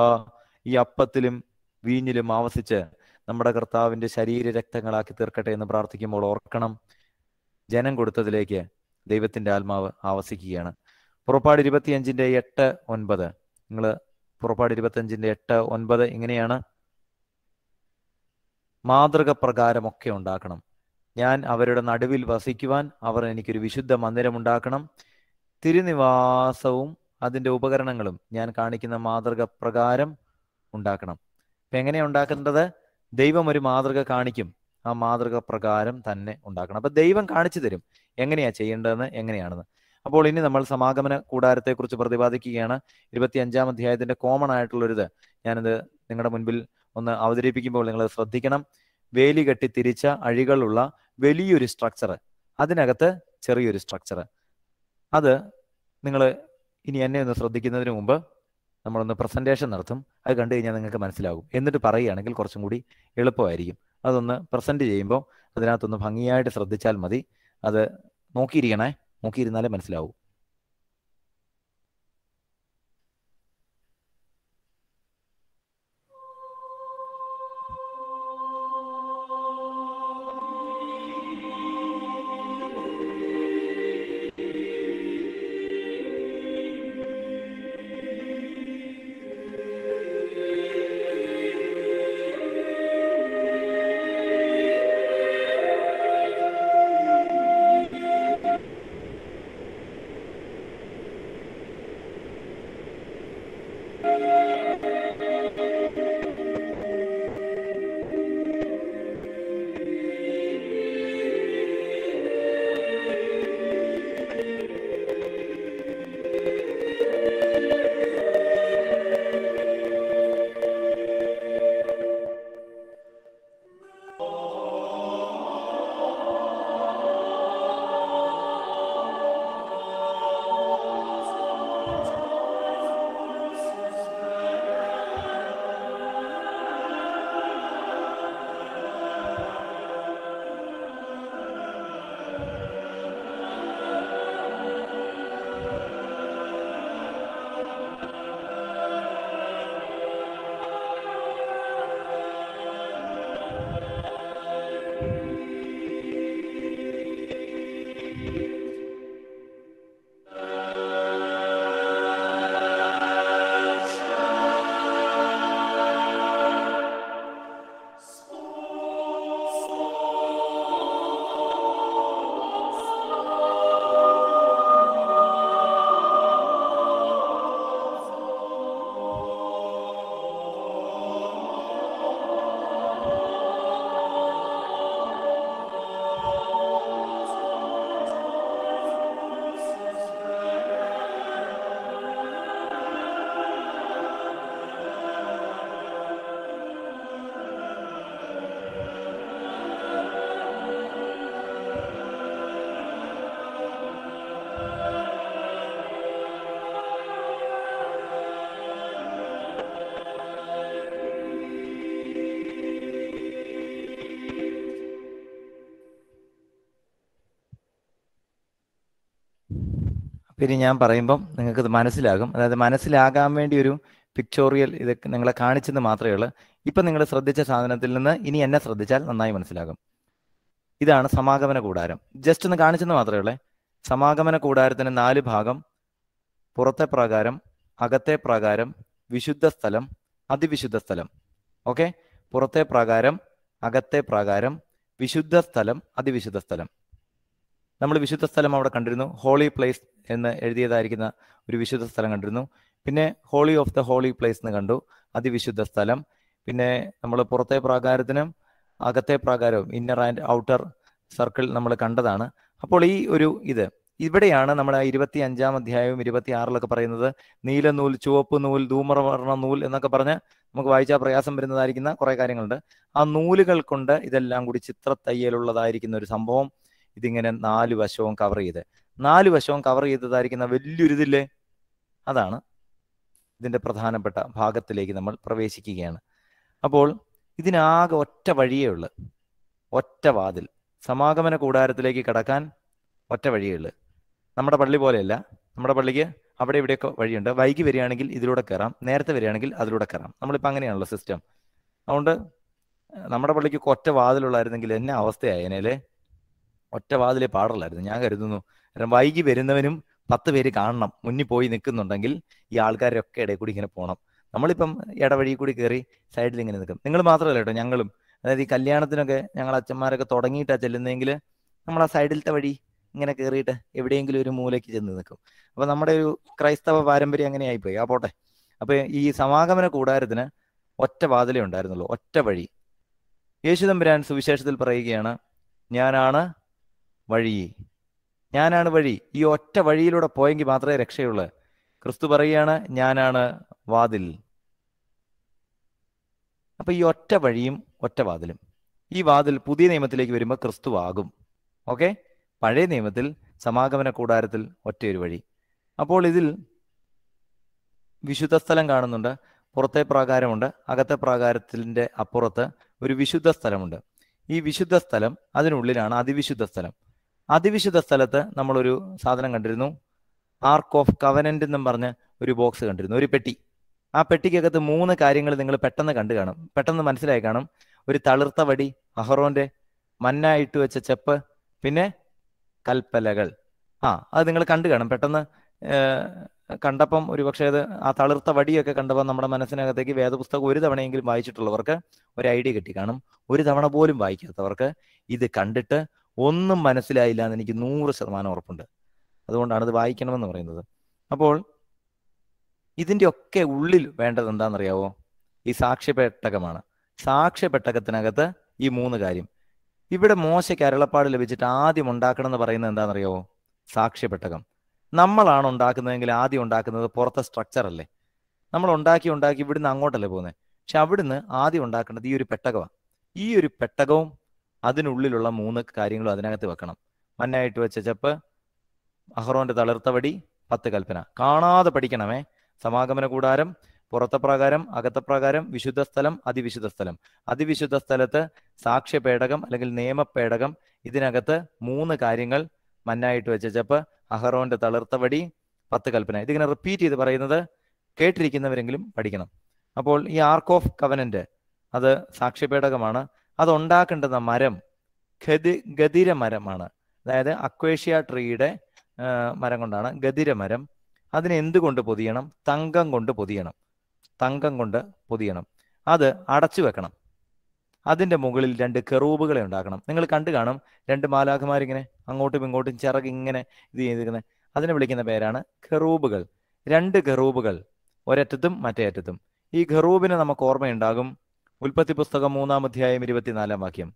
ഈ അപ്പത്തിലും വീഞ്ഞിലും ആവസിച്ച് നമ്മുടെ കർത്താവിന്റെ ശരീര രക്തങ്ങളാക്കി തീർക്കട്ടെ എന്ന് പ്രാർത്ഥിക്കുമ്പോൾ ഓർക്കണം. ജനം കൊടുത്തതിലേക്ക് ദൈവത്തിന്റെ ആത്മാവ് ആവസിക്കുകയാണ്. പുറപ്പാട് ഇരുപത്തിയഞ്ചിന്റെ എട്ട് ഒൻപത്. നിങ്ങൾ പുറപ്പാട് ഇരുപത്തിയഞ്ചിന്റെ എട്ട് ഒൻപത് ഇങ്ങനെയാണ്. മാതൃക പ്രകാരമൊക്കെ ഉണ്ടാക്കണം. ഞാൻ അവരുടെ നടുവിൽ വസിക്കുവാൻ അവർ എനിക്കൊരു വിശുദ്ധ മന്ദിരം ഉണ്ടാക്കണം. തിരുനിവാസവും അതിന്റെ ഉപകരണങ്ങളും ഞാൻ കാണിക്കുന്ന മാതൃക പ്രകാരം ഉണ്ടാക്കണം. അപ്പം എങ്ങനെയാണ് ഉണ്ടാക്കേണ്ടത്? ദൈവം ഒരു മാതൃക കാണിക്കും. ആ മാതൃക പ്രകാരം തന്നെ ഉണ്ടാക്കണം. അപ്പം ദൈവം കാണിച്ചു തരും എങ്ങനെയാ ചെയ്യേണ്ടതെന്ന് എങ്ങനെയാണെന്ന്. അപ്പോൾ ഇനി നമ്മൾ സമാഗമന കൂടാരത്തെക്കുറിച്ച് പ്രതിപാദിക്കുകയാണ്. ഇരുപത്തി അഞ്ചാം അധ്യായത്തിന്റെ കോമൺ ആയിട്ടുള്ളൊരിത് ഞാനിത് നിങ്ങളുടെ മുൻപിൽ ഒന്ന് അവതരിപ്പിക്കുമ്പോൾ നിങ്ങൾ ശ്രദ്ധിക്കണം. വേലി കെട്ടി തിരിച്ച അഴികളുള്ള വലിയൊരു സ്ട്രക്ചർ അതിനകത്ത് ചെറിയൊരു സ്ട്രക്ചർ അത് നിങ്ങൾ ഇനി എന്നെ ഒന്ന് ശ്രദ്ധിക്കുന്നതിന് മുമ്പ് നമ്മളൊന്ന് പ്രസന്റേഷൻ നടത്തും. അത് കണ്ടു കഴിഞ്ഞാൽ നിങ്ങൾക്ക് മനസ്സിലാകും. എന്നിട്ട് പറയുകയാണെങ്കിൽ കുറച്ചും കൂടി എളുപ്പമായിരിക്കും. അതൊന്ന് പ്രസന്റ് ചെയ്യുമ്പോൾ അതിനകത്തൊന്ന് ഭംഗിയായിട്ട് ശ്രദ്ധിച്ചാൽ മതി. അത് നോക്കിയിരിക്കണേ. നോക്കിയിരുന്നാലേ മനസ്സിലാവൂ. പിന്നെ ഞാൻ പറയുമ്പം നിങ്ങൾക്ക് മനസ്സിലാകും. അതായത് മനസ്സിലാകാൻ വേണ്ടി ഒരു പിക്ചോറിയൽ ഇത് നിങ്ങളെ കാണിച്ചെന്ന് മാത്രമേ ഉള്ളൂ. ഇപ്പം നിങ്ങൾ ശ്രദ്ധിച്ച സാധനത്തിൽ നിന്ന് ഇനി എന്നെ ശ്രദ്ധിച്ചാൽ നന്നായി മനസ്സിലാകും. ഇതാണ് സമാഗമന കൂടാരം. ജസ്റ്റ് ഒന്ന് കാണിച്ചെന്ന് മാത്രമേ ഉള്ളേ. സമാഗമന കൂടാരത്തിന് നാല് ഭാഗം. പുറത്തെ പ്രകാരം അകത്തെ പ്രകാരം വിശുദ്ധ സ്ഥലം അതിവിശുദ്ധ സ്ഥലം. ഓക്കെ പുറത്തെ പ്രകാരം അകത്തെ പ്രകാരം വിശുദ്ധ സ്ഥലം അതിവിശുദ്ധ സ്ഥലം. നമ്മൾ വിശുദ്ധ സ്ഥലം അവിടെ കണ്ടിരുന്നു. ഹോളി പ്ലേസ് എന്ന് എഴുതിയതായിരിക്കുന്ന ഒരു വിശുദ്ധ സ്ഥലം കണ്ടിരുന്നു. പിന്നെ holy of the holy place എന്ന് കണ്ടു. അതിവിശുദ്ധ സ്ഥലം. പിന്നെ നമ്മൾ പുറത്തെ പ്രാകാരത്തിനും അകത്തെ പ്രാകാരവും ഇന്നർ ആൻഡ് ഔട്ടർ സർക്കിൾ നമ്മൾ കണ്ടതാണ്. അപ്പോൾ ഈ ഒരു ഇത് ഇവിടെയാണ് നമ്മുടെ ഇരുപത്തി അഞ്ചാം അധ്യായവും ഇരുപത്തി ആറിലൊക്കെ പറയുന്നത് നീലനൂൽ ചുവപ്പ് നൂൽ ധൂമർവർണ നൂൽ എന്നൊക്കെ പറഞ്ഞ് നമുക്ക് വായിച്ചാൽ പ്രയാസം വരുന്നതായിരിക്കുന്ന കുറെ കാര്യങ്ങളുണ്ട്. ആ നൂലുകൾ കൊണ്ട് ഇതെല്ലാം കൂടി ചിത്രത്തയ്യലുള്ളതായിരിക്കുന്ന ഒരു സംഭവം. ഇതിങ്ങനെ നാല് വശവും കവർ ചെയ്ത്. നാല് വശവും കവർ ചെയ്തതായിരിക്കുന്ന വലിയൊരു ഇതില്ലേ അതാണ് ഇതിന്റെ പ്രധാനപ്പെട്ട ഭാഗത്തിലേക്ക് നമ്മൾ പ്രവേശിക്കുകയാണ്. അപ്പോൾ ഇതിനാകെ ഒറ്റ വഴിയേ ഉള്ളു. ഒറ്റ വാതിൽ. സമാഗമന കൂടാരത്തിലേക്ക് കടക്കാൻ ഒറ്റ വഴിയേ ഉള്ളു. നമ്മുടെ പള്ളി പോലെയല്ല. നമ്മുടെ പള്ളിക്ക് അവിടെ ഇവിടെയൊക്കെ വഴിയുണ്ട്. വൈകി വരികയാണെങ്കിൽ ഇതിലൂടെ കയറാം. നേരത്തെ വരികയാണെങ്കിൽ അതിലൂടെ കയറാം. നമ്മളിപ്പോൾ അങ്ങനെയാണല്ലോ സിസ്റ്റം അതുകൊണ്ട് നമ്മുടെ പള്ളിക്ക് ഒറ്റ വാതിലുള്ളായിരുന്നെങ്കിൽ എന്നെ അവസ്ഥയായതിനേലെ ഒറ്റ വാതിലേ പാടില്ലായിരുന്നു ഞാൻ കരുതുന്നു കാരണം വൈകി വരുന്നവനും പത്ത് പേര് കാണണം മുന്നിൽ പോയി നിൽക്കുന്നുണ്ടെങ്കിൽ ഈ ആൾക്കാരൊക്കെ ഇടയിൽ കൂടി ഇങ്ങനെ പോകണം നമ്മളിപ്പം ഇടവഴി കൂടി കയറി സൈഡിൽ ഇങ്ങനെ നിൽക്കും. നിങ്ങൾ മാത്രമല്ല കേട്ടോ ഞങ്ങളും. അതായത് ഈ കല്യാണത്തിനൊക്കെ ഞങ്ങൾ അച്ഛന്മാരൊക്കെ തുടങ്ങിയിട്ടാ ചെല്ലുന്നതെങ്കിൽ നമ്മൾ ആ സൈഡിലത്തെ വഴി ഇങ്ങനെ കയറിയിട്ട് എവിടെയെങ്കിലും ഒരു മൂലയ്ക്ക് ചെന്ന് നിൽക്കും. അപ്പൊ നമ്മുടെ ഒരു ക്രൈസ്തവ പാരമ്പര്യം അങ്ങനെ ആയിപ്പോയി ആ പോട്ടെ. അപ്പൊ ഈ സമാഗമന കൂടാരത്തിന് ഒറ്റ വാതിലേ ഉണ്ടായിരുന്നുള്ളൂ ഒറ്റ വഴി. യേശുദമ്പുരാൻ സുവിശേഷത്തിൽ പറയുകയാണ് ഞാനാണ് വഴി. ഞാനാണ് വഴി. ഈ ഒറ്റ വഴിയിലൂടെ പോയെങ്കിൽ മാത്രമേ രക്ഷയുള്ളൂ. ക്രിസ്തു പറയുകയാണ് ഞാനാണ് വാതിൽ. അപ്പൊ ഈ ഒറ്റ വഴിയും ഒറ്റ വാതിലും. ഈ വാതിൽ പുതിയ നിയമത്തിലേക്ക് വരുമ്പോൾ ക്രിസ്തു ആകും. ഓക്കെ? പഴയ നിയമത്തിൽ സമാഗമന കൂടാരത്തിൽ ഒറ്റയൊരു വഴി. അപ്പോൾ ഇതിൽ വിശുദ്ധ സ്ഥലം കാണുന്നുണ്ട്. പുറത്തെ പ്രാകാരമുണ്ട്. അകത്തെ പ്രാകാരത്തിന്റെ അപ്പുറത്ത് ഒരു വിശുദ്ധ സ്ഥലമുണ്ട്. ഈ വിശുദ്ധ സ്ഥലം അതിനുള്ളിലാണ് അതിവിശുദ്ധ സ്ഥലം. അതിവിശുദ്ധ സ്ഥലത്ത് നമ്മളൊരു സാധനം കണ്ടിരുന്നു. ആർക്ക് ഓഫ് കവനന്റ് എന്നും പറഞ്ഞ് ഒരു ബോക്സ് കണ്ടിരുന്നു. ഒരു പെട്ടി. ആ പെട്ടിക്കകത്ത് മൂന്ന് കാര്യങ്ങൾ നിങ്ങൾ പെട്ടെന്ന് കണ്ടു കാണും. പെട്ടെന്ന് മനസ്സിലായി കാണും. ഒരു തളിർത്ത വടി അഹറോന്റെ മന്ന വെച്ച ചെപ്പ് പിന്നെ കൽപ്പലകൾ. ആ അത് നിങ്ങൾ കണ്ടു കാണും. പെട്ടെന്ന് കണ്ടപ്പം ഒരു പക്ഷേ അത് ആ തളിർത്ത വടിയൊക്കെ കണ്ടപ്പോൾ നമ്മുടെ മനസ്സിനകത്തേക്ക് വേദപുസ്തകം ഒരു തവണയെങ്കിലും വായിച്ചിട്ടുള്ളവർക്ക് ഒരു ഐഡിയ കിട്ടി കാണും. ഒരു തവണ പോലും വായിക്കാത്തവർക്ക് ഇത് കണ്ടിട്ട് ഒന്നും മനസ്സിലായില്ല എന്ന് എനിക്ക് നൂറ് ശതമാനം ഉറപ്പുണ്ട്. അതുകൊണ്ടാണ് ഇത് വായിക്കണമെന്ന് പറയുന്നത്. അപ്പോൾ ഇതിന്റെ ഒക്കെ ഉള്ളിൽ വേണ്ടത് എന്താണെന്നറിയാവോ? ഈ സാക്ഷ്യപെട്ടകമാണ്. സാക്ഷ്യപെട്ടകത്തിനകത്ത് ഈ മൂന്ന് കാര്യം. ഇവിടെ മോശയ്ക്ക് അരുളപ്പാട് ലഭിച്ചിട്ട് ആദ്യം ഉണ്ടാക്കണം എന്ന് പറയുന്നത് എന്താണെന്നറിയാവോ? സാക്ഷ്യപെട്ടകം. നമ്മളാണ് ഉണ്ടാക്കുന്നതെങ്കിൽ ആദ്യം ഉണ്ടാക്കുന്നത് പുറത്തെ സ്ട്രക്ചർ അല്ലേ? നമ്മൾ ഉണ്ടാക്കി ഉണ്ടാക്കി ഇവിടുന്ന് അങ്ങോട്ടല്ലേ പോകുന്നത് പക്ഷെ അവിടുന്ന് ആദ്യം ഉണ്ടാക്കേണ്ടത് ഈ ഒരു പെട്ടകമാണ് ഈ ഒരു പെട്ടകവും അതിനുള്ളിലുള്ള മൂന്ന് കാര്യങ്ങളും അതിനകത്ത് വെക്കണം. മന്നായിട്ട് വെച്ച ചെപ്പ് അഹ്റോന്റെ തളിർത്ത വടി പത്ത് കൽപ്പന. കാണാതെ പഠിക്കണമേ. സമാഗമന കൂടാരം പുറത്തെ പ്രകാരം അകത്തെ പ്രകാരം വിശുദ്ധ സ്ഥലം അതിവിശുദ്ധ സ്ഥലം അതിവിശുദ്ധ സ്ഥലത്ത് സാക്ഷ്യപേടകം അല്ലെങ്കിൽ നിയമപേടകം ഇതിനകത്ത് മൂന്ന് കാര്യങ്ങൾ മന്നായിട്ട് വെച്ച ചെപ്പ് അഹറോന്റെ തളിർത്ത വടി പത്ത് കൽപ്പന. ഇതിങ്ങനെ റിപ്പീറ്റ് ചെയ്ത് പറയുന്നത് കേട്ടിരിക്കുന്നവരെങ്കിലും പഠിക്കണം. അപ്പോൾ ഈ ആർക്ക് ഓഫ് കവനന്റ് അത് സാക്ഷ്യപേടകമാണ്. അത് ഉണ്ടാക്കേണ്ടുന്ന മരം ഗതി ഗതിര മരമാണ്. അതായത് അക്വേഷ്യ ട്രീയുടെ മരം കൊണ്ടാണ് ഗതിര മരം. അതിനെ എന്തുകൊണ്ട് പൊതിയണം? തങ്കം കൊണ്ട് പൊതിയണം. തങ്കം കൊണ്ട് പൊതിയണം. അത് അടച്ചു വെക്കണം. അതിന്റെ മുകളിൽ രണ്ട് കെറൂബുകളെ ഉണ്ടാക്കണം. നിങ്ങൾ കണ്ടു കാണും രണ്ട് മാലാഖമാരിങ്ങനെ അങ്ങോട്ടും ഇങ്ങോട്ടും ചിറക് ഇങ്ങനെ ഇത് ചെയ്തിരിക്കുന്നത്. അതിനെ വിളിക്കുന്ന പേരാണ് ഖറൂബുകൾ രണ്ട് ഖറൂബുകൾ ഒരറ്റത്തും മറ്റേ അറ്റത്തും ഈ ഖറൂബിന് നമുക്ക് ഓർമ്മയുണ്ടാകും. ഉൽപ്പത്തി പുസ്തകം മൂന്നാം അധ്യായം ഇരുപത്തിനാലാം വാക്യം.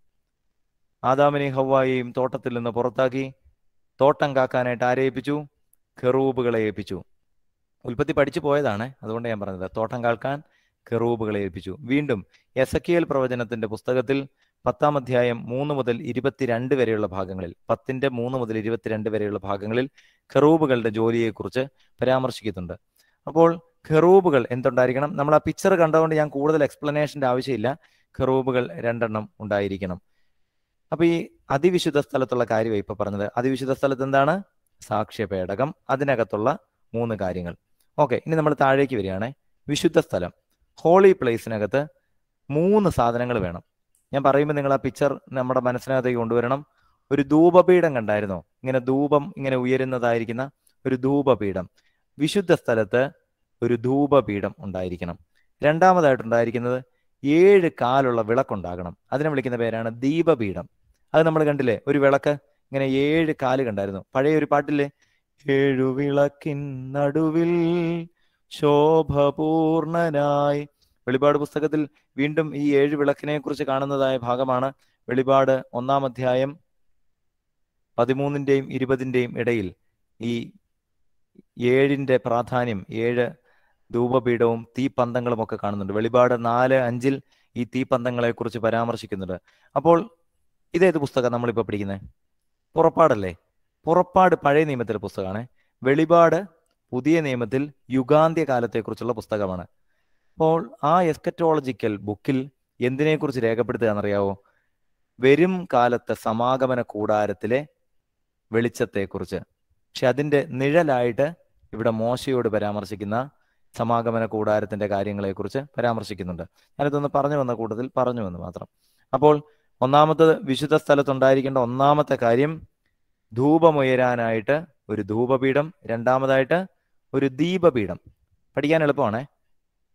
ആദാമിനെ ഹവ്വായെയും തോട്ടത്തിൽ നിന്ന് പുറത്താക്കി തോട്ടം കാക്കാനായിട്ട് ആരെ ഏൽപ്പിച്ചു? ഖെറൂബുകളെ ഏൽപ്പിച്ചു. ഉൽപ്പത്തി പഠിച്ചു പോയതാണ്. അതുകൊണ്ട് ഞാൻ പറഞ്ഞത്. തോട്ടം കാൽക്കാൻ കെറൂബുകളെ ഏൽപ്പിച്ചു. വീണ്ടും എസക്കിയൽ പ്രവചനത്തിന്റെ പുസ്തകത്തിൽ പത്താം അധ്യായം മൂന്ന് മുതൽ ഇരുപത്തിരണ്ട് വരെയുള്ള ഭാഗങ്ങളിൽ പത്തിന്റെ മൂന്ന് മുതൽ ഇരുപത്തിരണ്ട് വരെയുള്ള ഭാഗങ്ങളിൽ ഖെറൂബുകളുടെ ജോലിയെക്കുറിച്ച് പരാമർശിക്കുന്നുണ്ട്. അപ്പോൾ ഖെറൂബുകൾ എന്തുണ്ടായിരിക്കണം? നമ്മൾ ആ പിക്ചർ കണ്ടതുകൊണ്ട് ഞാൻ കൂടുതൽ എക്സ്പ്ലനേഷന്റെ ആവശ്യമില്ല. ഖെറൂബുകൾ രണ്ടെണ്ണം ഉണ്ടായിരിക്കണം. അപ്പൊ ഈ അതിവിശുദ്ധ സ്ഥലത്തുള്ള കാര്യം ഇപ്പൊ പറഞ്ഞത്. അതിവിശുദ്ധ സ്ഥലത്ത് എന്താണ്? സാക്ഷ്യപേടകം. അതിനകത്തുള്ള മൂന്ന് കാര്യങ്ങൾ. ഓക്കെ ഇനി നമ്മൾ താഴേക്ക് വരികയാണെ. വിശുദ്ധ സ്ഥലം. ഹോളി പ്ലേസിനകത്ത് മൂന്ന് സാധനങ്ങൾ വേണം. ഞാൻ പറയുമ്പോൾ നിങ്ങൾ ആ പിക്ചർ നമ്മുടെ മനസ്സിനകത്തേക്ക് കൊണ്ടുവരണം. ഒരു ധൂപപീഠം കണ്ടായിരുന്നോ? ഇങ്ങനെ ധൂപം ഇങ്ങനെ ഉയരുന്നതായിരിക്കുന്ന ഒരു ധൂപപീഠം. വിശുദ്ധ സ്ഥലത്ത് ഒരു ധൂപപീഠം ഉണ്ടായിരിക്കണം. രണ്ടാമതായിട്ടുണ്ടായിരിക്കുന്നത് ഏഴ് കാലുള്ള വിളക്കുണ്ടാകണം. അതിനെ വിളിക്കുന്ന പേരാണ് ദീപപീഠം. അത് നമ്മൾ കണ്ടില്ലേ? ഒരു വിളക്ക് ഇങ്ങനെ ഏഴ് കാൽ കണ്ടായിരുന്നു. പഴയ ഒരു പാട്ടില്ലേ? ഏഴു വിളക്കിൻ നടുവിൽ ശോഭപൂർണനായി. വെളിപാട് പുസ്തകത്തിൽ വീണ്ടും ഈ ഏഴ് വിളക്കിനെ കുറിച്ച് കാണുന്നതായ ഭാഗമാണ് വെളിപാട് ഒന്നാം അധ്യായം പതിമൂന്നിന്റെയും ഇരുപതിന്റെയും ഇടയിൽ ഈ ഏഴിന്റെ പ്രാധാന്യം ഏഴ് ധൂപപീഠവും തീപ്പന്തങ്ങളും ഒക്കെ കാണുന്നുണ്ട്. വെളിപാട് നാല് അഞ്ചിൽ ഈ തീപ്പന്തങ്ങളെ കുറിച്ച് പരാമർശിക്കുന്നുണ്ട്. അപ്പോൾ ഇതേത് പുസ്തകം നമ്മളിപ്പോൾ പഠിക്കുന്നത് പുറപ്പാടല്ലേ? പുറപ്പാട് പഴയ നിയമത്തിലെ പുസ്തകമാണ്. വെളിപാട് പുതിയ നിയമത്തിൽ യുഗാന്ത്യ കാലത്തെക്കുറിച്ചുള്ള പുസ്തകമാണ്. അപ്പോൾ ആ എസ്കറ്റോളജിക്കൽ ബുക്കിൽ എന്തിനെക്കുറിച്ച് രേഖപ്പെടുത്തുക എന്നറിയാവോ വരും കാലത്തെ സമാഗമന കൂടാരത്തിലെ വെളിച്ചത്തെക്കുറിച്ച്. പക്ഷെ അതിന്റെ നിഴലായിട്ട് ഇവിടെ മോശയോട് പരാമർശിക്കുന്ന സമാഗമന കൂടാരത്തിന്റെ കാര്യങ്ങളെക്കുറിച്ച് പരാമർശിക്കുന്നുണ്ട്. ഞാനിതൊന്ന് പറഞ്ഞു വന്ന കൂട്ടത്തിൽ പറഞ്ഞു എന്ന് മാത്രം. അപ്പോൾ ഒന്നാമത്തത് വിശുദ്ധ സ്ഥലത്തുണ്ടായിരിക്കേണ്ട ഒന്നാമത്തെ കാര്യം ധൂപമുയരാനായിട്ട് ഒരു ധൂപപീഠം രണ്ടാമതായിട്ട് ഒരു ദീപപീഠം. പഠിക്കാൻ എളുപ്പമാണ്.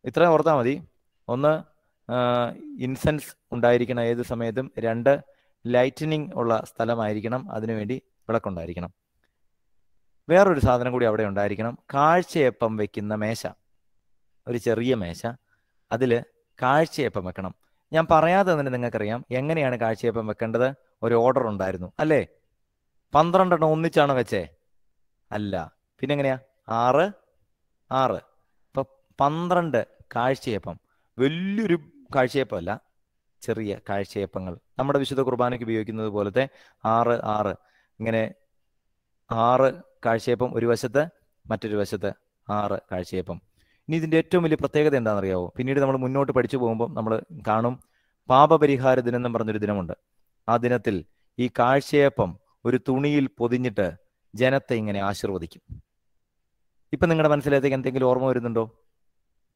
ഇത്ര ഓർത്താൽ മതി. ഒന്ന് ഇൻസെൻസ് ഉണ്ടായിരിക്കണം ഏത് സമയത്തും. രണ്ട് ലൈറ്റനിങ് ഉള്ള സ്ഥലമായിരിക്കണം. അതിനുവേണ്ടി വിളക്കുണ്ടായിരിക്കണം. വേറൊരു സാധനം കൂടി അവിടെ ഉണ്ടായിരിക്കണം. കാഴ്ചയപ്പം വെക്കുന്ന മേശ. ഒരു ചെറിയ മേശ. അതിൽ കാഴ്ചയപ്പം വെക്കണം. ഞാൻ പറയാതെ തന്നെ നിങ്ങൾക്കറിയാം എങ്ങനെയാണ് കാഴ്ചയപ്പം വെക്കേണ്ടത്? ഒരു ഓർഡർ ഉണ്ടായിരുന്നു. അല്ലേ? പന്ത്രണ്ടെണ്ണം ഒന്നിച്ചാണ് വെച്ചേ? അല്ല. പിന്നെ എങ്ങനെയാ ആറ്? ആറ്. ഇപ്പൊ പന്ത്രണ്ട് കാഴ്ചയപ്പം. വലിയൊരു കാഴ്ചയപ്പമല്ല ചെറിയ കാഴ്ചയപ്പങ്ങൾ. നമ്മുടെ വിശുദ്ധ കുർബാനയ്ക്ക് ഉപയോഗിക്കുന്നത് പോലത്തെ ആറ് ആറ്. ഇങ്ങനെ ആറ് കാഴ്ചയപ്പം ഒരു വശത്ത് മറ്റൊരു വശത്ത് ആറ് കാഴ്ചയപ്പം. ഇനി ഇതിന്റെ ഏറ്റവും വലിയ പ്രത്യേകത എന്താണെന്നറിയാവോ? പിന്നീട് നമ്മൾ മുന്നോട്ട് പഠിച്ചു പോകുമ്പോൾ നമ്മൾ കാണും പാപപരിഹാര ദിനം എന്ന് പറഞ്ഞൊരു ദിനമുണ്ട്. ആ ദിനത്തിൽ ഈ കാഴ്ചയപ്പം ഒരു തുണിയിൽ പൊതിഞ്ഞിട്ട് ജനത്തെ ഇങ്ങനെ ആശീർവദിക്കും. ഇപ്പൊ നിങ്ങളുടെ മനസ്സിലേക്ക് എന്തെങ്കിലും ഓർമ്മ വരുന്നുണ്ടോ?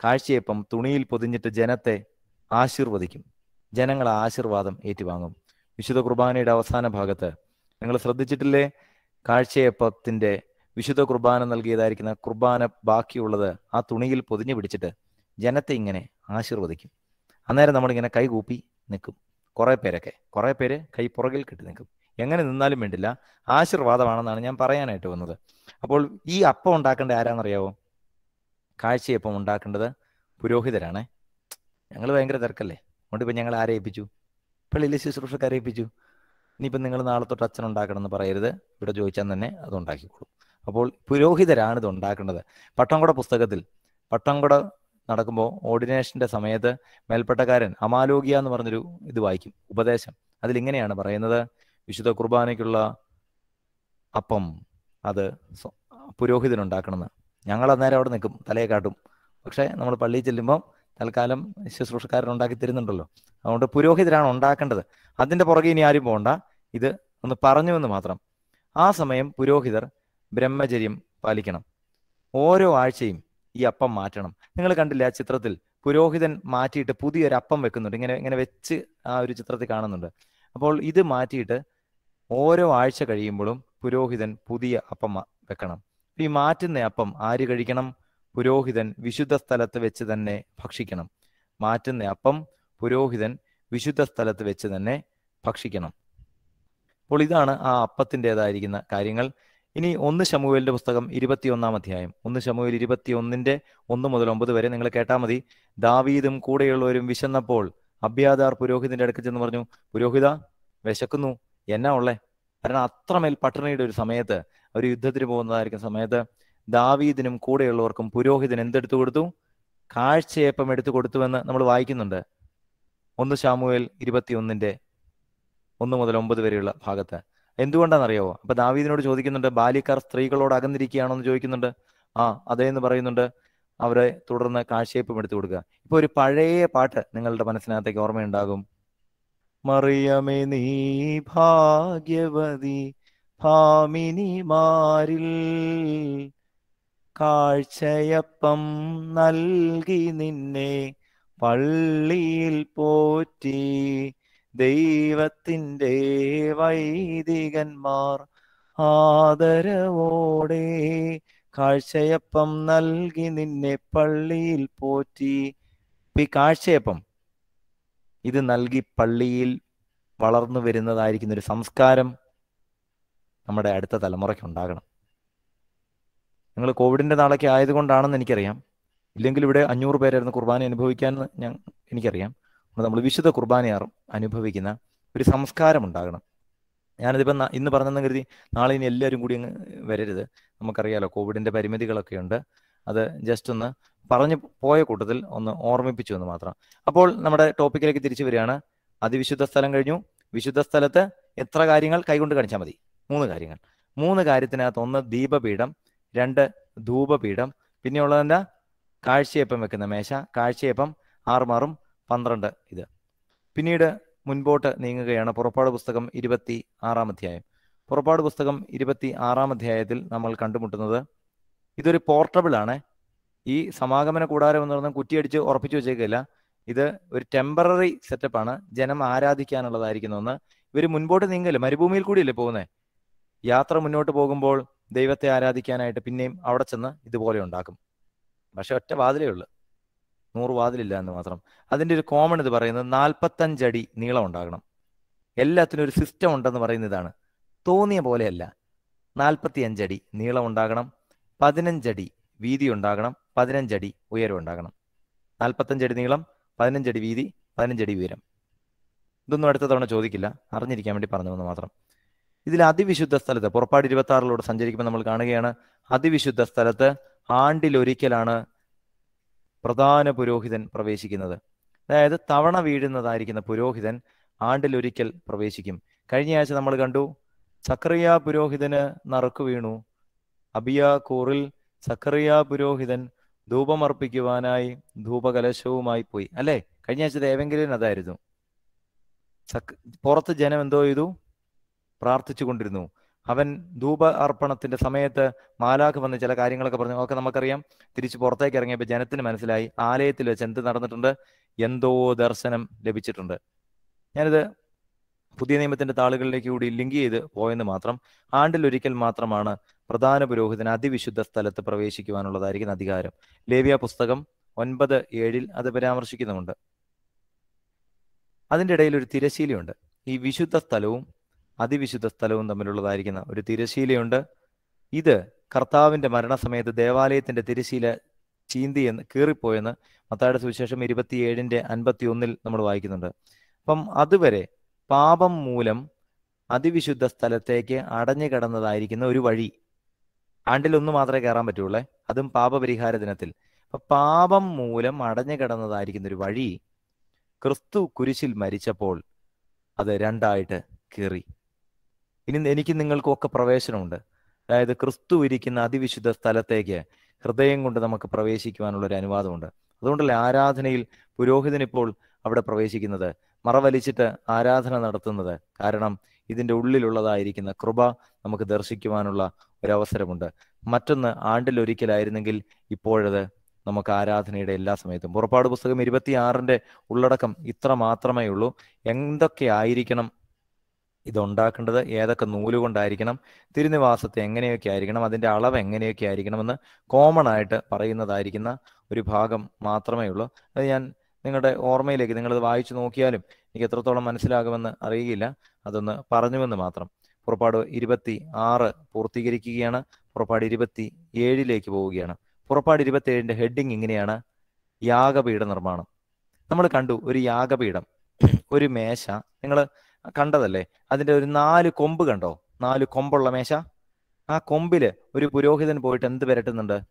കാഴ്ചയപ്പം തുണിയിൽ പൊതിഞ്ഞിട്ട് ജനത്തെ ആശീർവദിക്കും. ജനങ്ങളെ ആശീർവാദം ഏറ്റുവാങ്ങും. വിശുദ്ധ കുർബാനയുടെ അവസാന ഭാഗത്ത് നിങ്ങൾ ശ്രദ്ധിച്ചിട്ടില്ലേ? കാഴ്ചയപ്പത്തിന്റെ വിശുദ്ധ കുർബാന നൽകിയതായിരിക്കുന്ന കുർബാന ബാക്കിയുള്ളത് ആ തുണിയിൽ പൊതിഞ്ഞു പിടിച്ചിട്ട് ജനത്തെ ഇങ്ങനെ ആശീർവദിക്കും. അന്നേരം നമ്മളിങ്ങനെ കൈകൂപ്പി നിൽക്കും. കുറേ പേരൊക്കെ കുറേ പേര് കൈ പുറകിൽ കെട്ടി നിൽക്കും. എങ്ങനെ നിന്നാലും വേണ്ടില്ല ആശീർവാദമാണെന്നാണ് ഞാൻ പറയാനായിട്ട് വന്നത്. അപ്പോൾ ഈ അപ്പം ഉണ്ടാക്കേണ്ട ആരാണെന്നറിയാവോ? കാഴ്ചയപ്പം ഉണ്ടാക്കേണ്ടത് പുരോഹിതരാണേ. ഞങ്ങൾ ഭയങ്കര തിരക്കല്ലേ? അതുകൊണ്ട് ഇപ്പം ഞങ്ങൾ ആരെ ഏൽപ്പിച്ചു? പള്ളിയിലെ ശുശ്രൂഷക്കാരെ ഏൽപ്പിച്ചു. ഇനിയിപ്പം നിങ്ങൾ നാളെ തൊട്ട് അച്ഛൻ ഉണ്ടാക്കണം എന്ന് പറയരുത്. ഇവിടെ ചോദിച്ചാൽ തന്നെ അത് ഉണ്ടാക്കിക്കോളും. അപ്പോൾ പുരോഹിതരാണ് ഇത് ഉണ്ടാക്കേണ്ടത്. പട്ടംകുട പുസ്തകത്തിൽ പട്ടംകുട നടക്കുമ്പോൾ ഓർഡിനേഷന്റെ സമയത്ത് മേൽപ്പെട്ടക്കാരൻ അമാലോകിയ എന്ന് പറഞ്ഞൊരു ഇത് വായിക്കും ഉപദേശം. അതിലിങ്ങനെയാണ് പറയുന്നത് വിശുദ്ധ കുർബാനയ്ക്കുള്ള അപ്പം അത് പുരോഹിതൻ ഉണ്ടാക്കണമെന്ന് ഞങ്ങൾ അന്നേരം അവിടെ നിൽക്കും തലയെ കാട്ടും. പക്ഷേ നമ്മൾ പള്ളിയിൽ ചെല്ലുമ്പോൾ തൽക്കാലം ശുശ്രൂഷക്കാരൻ ഉണ്ടാക്കി തരുന്നുണ്ടല്ലോ. അതുകൊണ്ട് പുരോഹിതരാണ് ഉണ്ടാക്കേണ്ടത്. അതിന്റെ പുറകെ ഇനി ആരും പോകണ്ട ഇത് ഒന്ന് പറഞ്ഞു എന്ന് മാത്രം. ആ സമയം പുരോഹിതർ ബ്രഹ്മചര്യം പാലിക്കണം. ഓരോ ആഴ്ചയും ഈ അപ്പം മാറ്റണം. നിങ്ങൾ കണ്ടില്ല ആ ചിത്രത്തിൽ പുരോഹിതൻ മാറ്റിയിട്ട് പുതിയൊരു അപ്പം വെക്കുന്നുണ്ട്. ഇങ്ങനെ ഇങ്ങനെ വെച്ച് ആ ഒരു ചിത്രത്തിൽ കാണുന്നുണ്ട്. അപ്പോൾ ഇത് മാറ്റിയിട്ട് ഓരോ ആഴ്ച കഴിയുമ്പോഴും പുരോഹിതൻ പുതിയ അപ്പം വെക്കണം. ഈ മാറ്റുന്ന അപ്പം ആര് കഴിക്കണം? പുരോഹിതൻ വിശുദ്ധ സ്ഥലത്ത് വെച്ച് തന്നെ ഭക്ഷിക്കണം. മാറ്റുന്ന അപ്പം പുരോഹിതൻ വിശുദ്ധ സ്ഥലത്ത് വെച്ച് തന്നെ ഭക്ഷിക്കണം. അപ്പോൾ ഇതാണ് ആ അപ്പത്തിന്റെതായിരിക്കുന്ന കാര്യങ്ങൾ. ഇനി ഒന്ന് ശമുവേലിന്റെ പുസ്തകം ഇരുപത്തിയൊന്നാം അധ്യായം. ഒന്ന് ശമുവേൽ ഇരുപത്തിയൊന്നിന്റെ ഒന്ന് മുതൽ ഒമ്പത് വരെ നിങ്ങൾ കേട്ടാൽ മതി. ദാവീദും കൂടെയുള്ളവരും വിശന്നപ്പോൾ അബ്യാദാർ പുരോഹിതന്റെ അടുക്കൽ ചെന്ന് പറഞ്ഞു പുരോഹിത വിശക്കുന്നു. എന്നാ ഉള്ളേ? കാരണം അത്രമേൽ പട്ടിണിയുടെ ഒരു സമയത്ത് അവർ യുദ്ധത്തിന് പോകുന്നതായിരിക്കുന്ന സമയത്ത് ദാവീദിനും കൂടെയുള്ളവർക്കും പുരോഹിതൻ എന്തെടുത്തു കൊടുത്തു? കാഴ്ചയപ്പം എടുത്തു കൊടുത്തുവെന്ന് നമ്മൾ വായിക്കുന്നുണ്ട്. ഒന്ന് ശാമുവേൽ ഇരുപത്തിയൊന്നിന്റെ ഒന്ന് മുതൽ ഒമ്പത് വരെയുള്ള ഭാഗത്ത്. എന്തുകൊണ്ടാണെന്നറിയാവോ? അപ്പൊ ദാവീദിനോട് ചോദിക്കുന്നുണ്ട് ബാലിക്കാർ സ്ത്രീകളോട് അകന്നിരിക്കുകയാണോ എന്ന് ചോദിക്കുന്നുണ്ട്. ആ അതേ എന്ന് പറയുന്നുണ്ട് അവരെ തുടർന്ന് കാഴ്ചയപ്പം എടുത്തു കൊടുക്കുക. ഇപ്പൊ ഒരു പഴയ പാട്ട് നിങ്ങളുടെ മനസ്സിനകത്തേക്ക് ഓർമ്മയുണ്ടാകും. മറിയമേ നീ ഭാഗ്യവതി ഭാമിനിമാരിൽ കാഴ്ചയപ്പം നൽകി നിന്നെ പള്ളിയിൽ പോറ്റി. ദൈവത്തിന്റെ വൈദികന്മാർ ആദരവോടെ കാഴ്ചയപ്പം നൽകി നിന്നെ പള്ളിയിൽ പോറ്റി. ഈ കാഴ്ചയപ്പം ഇത് നൽകി പള്ളിയിൽ വളർന്നു വരുന്നതായിരിക്കുന്ന ഒരു സംസ്കാരം നമ്മുടെ അടുത്ത തലമുറയ്ക്ക് ഉണ്ടാകണം. നിങ്ങൾ കോവിഡിന്റെ നാളൊക്കെ ആയതുകൊണ്ടാണെന്ന് എനിക്കറിയാം. ഇല്ലെങ്കിൽ ഇവിടെ അഞ്ഞൂറ് പേരായിരുന്നു കുർബാന അനുഭവിക്കാൻ ഞാൻ എനിക്കറിയാം. നമ്മൾ വിശുദ്ധ കുർബാനയാറും അനുഭവിക്കുന്ന ഒരു സംസ്കാരം ഉണ്ടാകണം. ഞാനിതിപ്പം ഇന്ന് പറഞ്ഞെന്ന് കരുതി നാളെ ഇനി എല്ലാവരും കൂടി അങ്ങ് വരരുത്. നമുക്കറിയാലോ കോവിഡിന്റെ പരിമിതികളൊക്കെ ഉണ്ട്. അത് ജസ്റ്റ് ഒന്ന് പറഞ്ഞു പോയ കൂട്ടത്തിൽ ഒന്ന് ഓർമ്മിപ്പിച്ചു എന്ന് മാത്രം. അപ്പോൾ നമ്മുടെ ടോപ്പിക്കിലേക്ക് തിരിച്ചു വരികയാണ്. അതിവിശുദ്ധ സ്ഥലം കഴിഞ്ഞു. വിശുദ്ധ സ്ഥലത്ത് എത്ര കാര്യങ്ങൾ കൈകൊണ്ട് കാണിച്ചാൽ മതി? മൂന്ന് കാര്യങ്ങൾ. മൂന്ന് കാര്യത്തിനകത്ത് ഒന്ന് ദീപപീഠം രണ്ട് ധൂപപീഠം പിന്നെയുള്ളതെന്താ കാഴ്ചയപ്പം വെക്കുന്ന മേശ കാഴ്ചയപ്പം ആറുമാറും പന്ത്രണ്ട് ഇത്. പിന്നീട് മുൻപോട്ട് നീങ്ങുകയാണ് പുറപ്പാട് പുസ്തകം ഇരുപത്തി ആറാം അധ്യായം. പുറപ്പാട് പുസ്തകം ഇരുപത്തി ആറാം അധ്യായത്തിൽ നമ്മൾ കണ്ടുമുട്ടുന്നത് ഇതൊരു പോർട്ടബിൾ ആണ്. ഈ സമാഗമന കൂടാരം എന്ന് പറഞ്ഞാൽ കുറ്റിയടിച്ച് ഉറപ്പിച്ചു വെച്ചേക്കില്ല ഇത് ഒരു ടെമ്പററി സെറ്റപ്പാണ് ജനം ആരാധിക്കാനുള്ളതായിരിക്കുന്ന ഒന്ന്. ഇവർ മുൻപോട്ട് നീങ്ങൽ മരുഭൂമിയിൽ കൂടിയല്ലേ പോകുന്നത് യാത്ര മുന്നോട്ട് പോകുമ്പോൾ ദൈവത്തെ ആരാധിക്കാനായിട്ട് പിന്നെയും അവിടെ ചെന്ന് ഇതുപോലെ ഉണ്ടാക്കും. പക്ഷെ ഒറ്റ വാതിലേ ഉള്ളു. നൂറ് വാതിലില്ല എന്ന് മാത്രം. അതിന്റെ ഒരു കോമൺ ഇത് പറയുന്നത് നാൽപ്പത്തഞ്ചടി നീളം ഉണ്ടാകണം. എല്ലാത്തിനും ഒരു സിസ്റ്റം ഉണ്ടെന്ന് പറയുന്ന ഇതാണ്. തോന്നിയ പോലെയല്ല. നാൽപ്പത്തി അഞ്ചടി നീളം ഉണ്ടാകണം. പതിനഞ്ചടി വീതി ഉണ്ടാകണം. പതിനഞ്ചടി ഉയരം ഉണ്ടാകണം. നാൽപ്പത്തഞ്ചടി നീളം പതിനഞ്ചടി വീതി പതിനഞ്ചടി ഉയരം. ഇതൊന്നും അടുത്ത തവണ ചോദിക്കില്ല. അറിഞ്ഞിരിക്കാൻ വേണ്ടി പറഞ്ഞു എന്ന് മാത്രം. ഇതിൽ അതിവിശുദ്ധ സ്ഥലത്ത് പുറപ്പാട് ഇരുപത്തി ആറിലൂടെ സഞ്ചരിക്കുമ്പോൾ നമ്മൾ കാണുകയാണ് അതിവിശുദ്ധ സ്ഥലത്ത് ആണ്ടിലൊരിക്കലാണ് പ്രധാന പുരോഹിതൻ പ്രവേശിക്കുന്നത്. അതായത് തവണ വീഴുന്നതായിരിക്കുന്ന പുരോഹിതൻ ആണ്ടിലൊരിക്കൽ പ്രവേശിക്കും. കഴിഞ്ഞ ആഴ്ച നമ്മൾ കണ്ടു സക്രിയ പുരോഹിതന് നറുക്കു വീണു. അബിയ കൂറിൽ സക്രിയ പുരോഹിതൻ ധൂപമർപ്പിക്കുവാനായി ധൂപകലശവുമായി പോയി. അല്ലേ? കഴിഞ്ഞ ആഴ്ച ദേവെങ്കിലും അതായിരുന്നു. പുറത്ത് ജനം എന്തോ ചെയ്തു? പ്രാർത്ഥിച്ചു കൊണ്ടിരുന്നു അവൻ ധൂപ അർപ്പണത്തിന്റെ സമയത്ത് മാലാഖ് വന്ന് ചില കാര്യങ്ങളൊക്കെ പറഞ്ഞു. ഒക്കെ നമുക്കറിയാം. തിരിച്ചു പുറത്തേക്ക് ഇറങ്ങിയപ്പോൾ ജനത്തിന് മനസ്സിലായി ആലയത്തിൽ വെച്ച് എന്ത് നടന്നിട്ടുണ്ട്? എന്തോ ദർശനം ലഭിച്ചിട്ടുണ്ട്. ഞാനിത് പുതിയ നിയമത്തിന്റെ താളുകളിലേക്ക് കൂടി ലിങ്ക് ചെയ്ത് പോയെന്ന് മാത്രം ആണ്ടിലൊരിക്കൽ മാത്രമാണ് പ്രധാന പുരോഹിതൻ അതിവിശുദ്ധ സ്ഥലത്ത് പ്രവേശിക്കുവാനുള്ളതായിരിക്കുന്ന അധികാരം. ലേവ്യ പുസ്തകം ഒൻപത് ഏഴിൽ അത് പരാമർശിക്കുന്നുമുണ്ട്. അതിന്റെ ഇടയിൽ ഒരു തിരശീലയുണ്ട് ഈ വിശുദ്ധ സ്ഥലവും അതിവിശുദ്ധ സ്ഥലവും തമ്മിലുള്ളതായിരിക്കുന്ന ഒരു തിരശീലയുണ്ട് ഇത് കർത്താവിന്റെ മരണസമയത്ത് ദേവാലയത്തിന്റെ തിരശീല ചീന്തി എന്ന് കീറിപ്പോയെന്ന് മത്തായുടെ സുവിശേഷം ഇരുപത്തിയേഴിന്റെ അൻപത്തി ഒന്നിൽ നമ്മൾ വായിക്കുന്നുണ്ട്. അപ്പം അതുവരെ പാപം മൂലം അതിവിശുദ്ധ സ്ഥലത്തേക്ക് അടഞ്ഞു കിടന്നതായിരിക്കുന്ന ഒരു വഴി ആണ്ടിലൊന്ന് മാത്രമേ കയറാൻ പറ്റുള്ളേ. അതും പാപപരിഹാര ദിനത്തിൽ. അപ്പൊ പാപം മൂലം അടഞ്ഞു കിടന്നതായിരിക്കുന്ന ഒരു വഴി ക്രിസ്തു കുരിശിൽ മരിച്ചപ്പോൾ അത് രണ്ടായിട്ട് കീറി. ഇനി എനിക്ക് നിങ്ങൾക്കും ഒക്കെ പ്രവേശനമുണ്ട്. അതായത് ക്രിസ്തു ഇരിക്കുന്ന അതിവിശുദ്ധ സ്ഥലത്തേക്ക് ഹൃദയം കൊണ്ട് നമുക്ക് പ്രവേശിക്കുവാനുള്ള ഒരു അനുവാദമുണ്ട്. അതുകൊണ്ടല്ലേ ആരാധനയിൽ പുരോഹിതൻ ഇപ്പോൾ അവിടെ പ്രവേശിക്കുന്നത്? മറവലിച്ചിട്ട് ആരാധന നടത്തുന്നത്. കാരണം ഇതിന്റെ ഉള്ളിലുള്ളതായിരിക്കുന്ന കൃപ നമുക്ക് ദർശിക്കുവാനുള്ള ഒരവസരമുണ്ട്. മറ്റൊന്ന് ആണ്ടിലൊരിക്കലായിരുന്നെങ്കിൽ ഇപ്പോഴത് നമുക്ക് ആരാധനയുടെ എല്ലാ സമയത്തും. പുറപ്പാട് പുസ്തകം ഇരുപത്തിയാറിന്റെ ഉള്ളടക്കം ഇത്ര മാത്രമേ ഉള്ളൂ എന്തൊക്കെ ആയിരിക്കണം ഇതുണ്ടാക്കേണ്ടത് ഏതൊക്കെ നൂൽ കൊണ്ടായിരിക്കണം തിരുനിവാസത്തെ എങ്ങനെയൊക്കെ ആയിരിക്കണം അതിന്റെ അളവ് എങ്ങനെയൊക്കെ ആയിരിക്കണമെന്ന് കോമൺ ആയിട്ട് പറയുന്നതായിരിക്കുന്ന ഒരു ഭാഗം മാത്രമേ ഉള്ളൂ. അത് ഞാൻ നിങ്ങളുടെ ഓർമ്മയിലേക്ക് നിങ്ങളത് വായിച്ചു നോക്കിയാലും എനിക്ക് എത്രത്തോളം മനസ്സിലാകുമെന്ന് അറിയുകയില്ല അതൊന്ന് പറഞ്ഞുവെന്ന് മാത്രം. പുറപ്പാട് ഇരുപത്തി ആറ് പൂർത്തീകരിക്കുകയാണ്. പുറപ്പാട് ഇരുപത്തി ഏഴിലേക്ക് പോവുകയാണ്. പുറപ്പാട് ഇരുപത്തി ഏഴിന്റെ ഹെഡിങ് ഇങ്ങനെയാണ്. യാഗപീഠ നിർമ്മാണം. നമ്മൾ കണ്ടു ഒരു യാഗപീഠം ഒരു മേശ. നിങ്ങൾ കണ്ടതല്ലേ? അതിന്റെ ഒരു നാല് കൊമ്പ് കണ്ടോ? നാല് കൊമ്പുള്ള മേശ. ആ കൊമ്പിൽ ഒരു പുരോഹിതൻ പോയിട്ട് എന്ത് വരട്ടുന്നുണ്ട്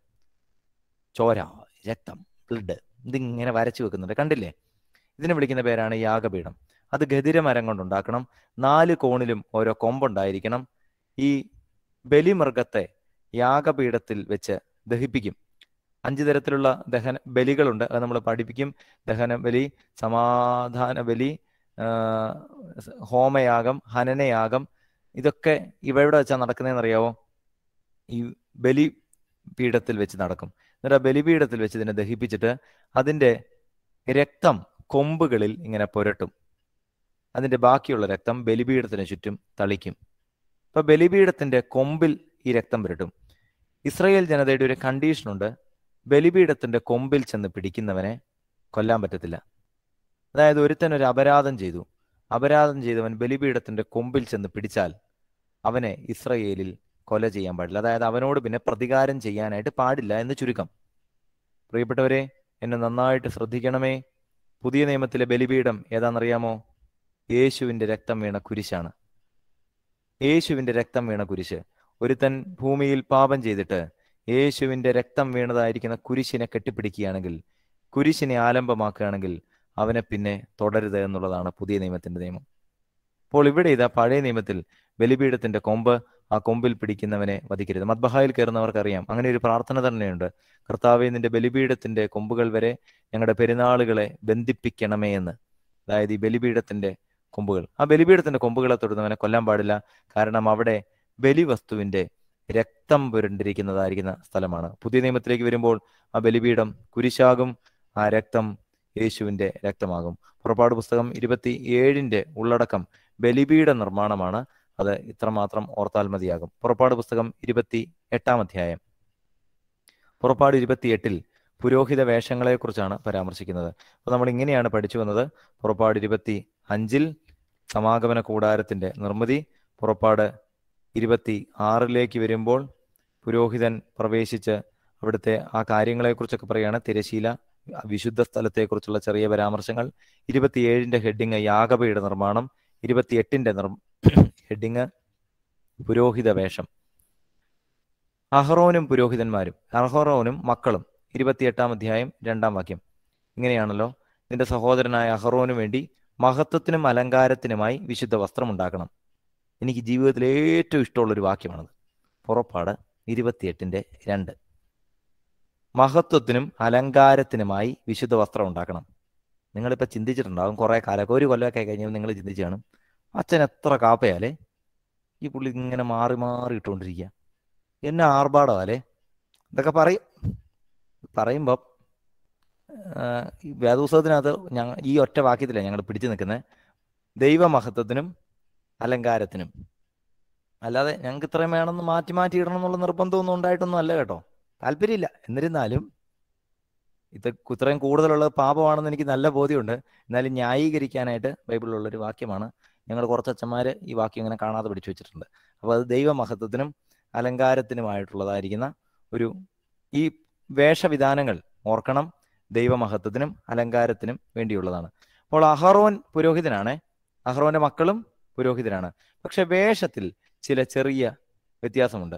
ചോര രക്തം ബ്ലഡ് ഇതിങ്ങനെ വരച്ചു വെക്കുന്നുണ്ട്. കണ്ടില്ലേ? ഇതിനെ വിളിക്കുന്ന പേരാണ് യാഗപീഠം. അത് ഗതിരമരം കൊണ്ടുണ്ടാക്കണം. നാല് കോണിലും ഓരോ കൊമ്പുണ്ടായിരിക്കണം. ഈ ബലിമൃഗത്തെ യാഗപീഠത്തിൽ വെച്ച് ദഹിപ്പിക്കും. അഞ്ചു തരത്തിലുള്ള ദഹന ബലികളുണ്ട്. അത് നമ്മൾ പഠിപ്പിക്കും. ദഹന ബലി സമാധാന ബലി ഹോമയാഗം ഹനനയാഗം ഇതൊക്കെ ഇവയുടെ വെച്ചാൽ നടക്കുന്നതെന്ന് അറിയാവോ ഈ ബലി പീഠത്തിൽ വെച്ച് നടക്കും. എന്നിട്ട് ആ ബലിപീഠത്തിൽ വെച്ച് ഇതിനെ ദഹിപ്പിച്ചിട്ട് അതിന്റെ രക്തം കൊമ്പുകളിൽ ഇങ്ങനെ പുരട്ടും. അതിന്റെ ബാക്കിയുള്ള രക്തം ബലിപീഠത്തിന് ചുറ്റും തളിക്കും. ഇപ്പൊ ബലിപീഠത്തിന്റെ കൊമ്പിൽ ഈ രക്തം പുരട്ടും. ഇസ്രയേൽ ജനതയുടെ ഒരു കണ്ടീഷനുണ്ട്. ബലിപീഠത്തിന്റെ കൊമ്പിൽ ചെന്ന് പിടിക്കുന്നവനെ കൊല്ലാൻ പറ്റത്തില്ല. അതായത് ഒരുത്തൻ ഒരു അപരാധം ചെയ്തു. അപരാധം ചെയ്തവൻ ബലിപീഠത്തിന്റെ കൊമ്പിൽ ചെന്ന് പിടിച്ചാൽ അവനെ ഇസ്രയേലിൽ കൊല ചെയ്യാൻ പാടില്ല. അതായത് അവനോട് പിന്നെ പ്രതികാരം ചെയ്യാനായിട്ട് പാടില്ല എന്ന് ചുരുക്കം. പ്രിയപ്പെട്ടവരെ എന്നെ നന്നായിട്ട് ശ്രദ്ധിക്കണമേ. പുതിയ നിയമത്തിലെ ബലിപീഠം ഏതാണെന്നറിയാമോ? യേശുവിന്റെ രക്തം വീണ കുരിശാണ്. യേശുവിന്റെ രക്തം വീണ കുരിശ്. ഒരുത്തൻ ഭൂമിയിൽ പാപം ചെയ്തിട്ട് യേശുവിന്റെ രക്തം വീണതായിരിക്കുന്ന കുരിശിനെ കെട്ടിപ്പിടിക്കുകയാണെങ്കിൽ കുരിശിനെ ആലംബമാക്കുകയാണെങ്കിൽ അവനെ പിന്നെ തുടരുത് എന്നുള്ളതാണ് പുതിയ നിയമത്തിന്റെ നിയമം. അപ്പോൾ ഇവിടെ ഇതാ പഴയ നിയമത്തിൽ ബലിപീഠത്തിന്റെ കൊമ്പ് ആ കൊമ്പിൽ പിടിക്കുന്നവനെ വധിക്കരുത്. മദ്ബഹായിൽ കയറുന്നവർക്കറിയാം. അങ്ങനെ ഒരു പ്രാർത്ഥന തന്നെയുണ്ട്. കർത്താവെ നിന്റെ ബലിപീഠത്തിന്റെ കൊമ്പുകൾ വരെ ഞങ്ങളുടെ പെരുന്നാളുകളെ ബന്ധിപ്പിക്കണമേ എന്ന്. അതായത് ഈ ബലിപീഠത്തിന്റെ കൊമ്പുകൾ. ആ ബലിപീഠത്തിന്റെ കൊമ്പുകളെ തൊടുന്നവനെ കൊല്ലാൻ പാടില്ല. കാരണം അവിടെ ബലിവസ്തുവിന്റെ രക്തം പുരണ്ടിരിക്കുന്നതായിരിക്കുന്ന സ്ഥലമാണ്. പുതിയ നിയമത്തിലേക്ക് വരുമ്പോൾ ആ ബലിപീഠം കുരിശാകും. ആ രക്തം യേശുവിന്റെ രക്തമാകും. പുറപ്പാട് പുസ്തകം ഇരുപത്തി ഏഴിന്റെ ഉള്ളടക്കം ബലിപീഠ നിർമ്മാണമാണ്. അത് ഇത്രമാത്രം ഓർത്താൽ മതിയാകും. പുറപ്പാട് പുസ്തകം ഇരുപത്തി എട്ടാം അധ്യായം. പുറപ്പാട് ഇരുപത്തിയെട്ടിൽ പുരോഹിത വേഷങ്ങളെക്കുറിച്ചാണ് പരാമർശിക്കുന്നത്. അപ്പോൾ നമ്മൾ ഇങ്ങനെയാണ് പഠിച്ചു വന്നത്. പുറപ്പാട് ഇരുപത്തി അഞ്ചിൽ സമാഗമന കൂടാരത്തിന്റെ നിർമ്മിതി. പുറപ്പാട് ഇരുപത്തി ആറിലേക്ക് വരുമ്പോൾ പുരോഹിതൻ പ്രവേശിച്ച് അവിടുത്തെ ആ കാര്യങ്ങളെക്കുറിച്ചൊക്കെ പറയുകയാണ്. തിരശീല വിശുദ്ധ സ്ഥലത്തെക്കുറിച്ചുള്ള ചെറിയ പരാമർശങ്ങൾ. ഇരുപത്തിയേഴിന്റെ ഹെഡിങ് യാഗപയുടെ നിർമ്മാണം ഇരുപത്തിയെട്ടിന്റെ നിർ ഹെഡിങ് പുരോഹിത വേഷം. അഹ്റോനും പുരോഹിതന്മാരും അഹ്റോനും മക്കളും ഇരുപത്തിയെട്ടാം അധ്യായം രണ്ടാം വാക്യം. ഇങ്ങനെയാണല്ലോ നിന്റെ സഹോദരനായ അഹ്റോനു വേണ്ടി മഹത്വത്തിനും അലങ്കാരത്തിനുമായി വിശുദ്ധ വസ്ത്രം ഉണ്ടാക്കണം. എനിക്ക് ജീവിതത്തിൽ ഏറ്റവും ഇഷ്ടമുള്ള ഒരു വാക്യമാണത്. പുറപ്പാട് ഇരുപത്തിയെട്ടിന്റെ രണ്ട്. മഹത്വത്തിനും അലങ്കാരത്തിനുമായി വിശുദ്ധ വസ്ത്രം ഉണ്ടാക്കണം. നിങ്ങളിപ്പോൾ ചിന്തിച്ചിട്ടുണ്ടാകും കുറേ കാലമൊക്കെ ഒരു കൊല്ലമൊക്കെ കഴിഞ്ഞാൽ നിങ്ങൾ ചിന്തിച്ചു കാണും അച്ഛൻ എത്ര കാപ്പയാലേ? ഈ പുള്ളി ഇങ്ങനെ മാറി മാറി ഇട്ടുകൊണ്ടിരിക്കുക. എന്നെ ആർഭാടമാലേ ഇതൊക്കെ പറയും. പറയുമ്പോൾ വേദോത്സവത്തിനകത്ത് ഞങ്ങൾ ഈ ഒറ്റ വാക്യത്തിലാണ് ഞങ്ങൾ പിടിച്ചു നിൽക്കുന്നത് ദൈവമഹത്വത്തിനും അലങ്കാരത്തിനും. അല്ലാതെ ഞങ്ങൾക്ക് ഇത്രയും വേണമെന്ന് മാറ്റി മാറ്റി ഇടണം എന്നുള്ള നിർബന്ധമൊന്നും ഉണ്ടായിട്ടൊന്നും അല്ല കേട്ടോ. താല്പര്യമില്ല. എന്നിരുന്നാലും ഇത് ഇത്രയും കൂടുതലുള്ളത് പാപമാണെന്ന് എനിക്ക് നല്ല ബോധ്യമുണ്ട്. എന്നാലും ന്യായീകരിക്കാനായിട്ട് ബൈബിളിലുള്ളൊരു വാക്യമാണ്. ഞങ്ങൾ കുറച്ച് അച്ഛന്മാർ ഈ വാക്യം ഇങ്ങനെ കാണാതെ പിടിച്ചു വെച്ചിട്ടുണ്ട്. അപ്പോൾ അത് ദൈവമഹത്വത്തിനും അലങ്കാരത്തിനുമായിട്ടുള്ളതായിരിക്കുന്ന ഒരു ഈ വേഷവിധാനങ്ങൾ ഓർക്കണം. ദൈവമഹത്വത്തിനും അലങ്കാരത്തിനും വേണ്ടിയുള്ളതാണ്. അപ്പോൾ അഹറോൻ പുരോഹിതനാണ്. അഹറോന്റെ മക്കളും പുരോഹിതനാണ് പക്ഷെ വേഷത്തിൽ ചില ചെറിയ വ്യത്യാസമുണ്ട്.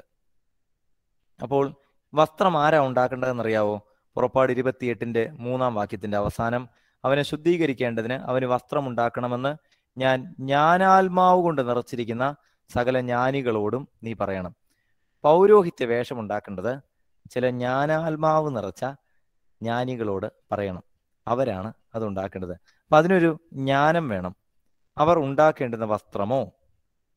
അപ്പോൾ വസ്ത്രം ആരാ ഉണ്ടാക്കേണ്ടതെന്നറിയാവോ? പുറപ്പാട് ഇരുപത്തിയെട്ടിന്റെ മൂന്നാം വാക്യത്തിന്റെ അവസാനം. അവനെ ശുദ്ധീകരിക്കേണ്ടതിന് അവന് വസ്ത്രം ഉണ്ടാക്കണമെന്ന് ഞാൻ ജ്ഞാനാത്മാവ് കൊണ്ട് നിറച്ചിരിക്കുന്ന സകല ജ്ഞാനികളോടും നീ പറയണം. പൗരോഹിത്യ വേഷം ഉണ്ടാക്കേണ്ടത് ചില ജ്ഞാനാത്മാവ് നിറച്ച ജ്ഞാനികളോട് പറയണം. അവരാണ് അത് ഉണ്ടാക്കേണ്ടത്. അപ്പൊ അതിനൊരു ജ്ഞാനം വേണം. അവർ ഉണ്ടാക്കേണ്ടുന്ന വസ്ത്രമോ?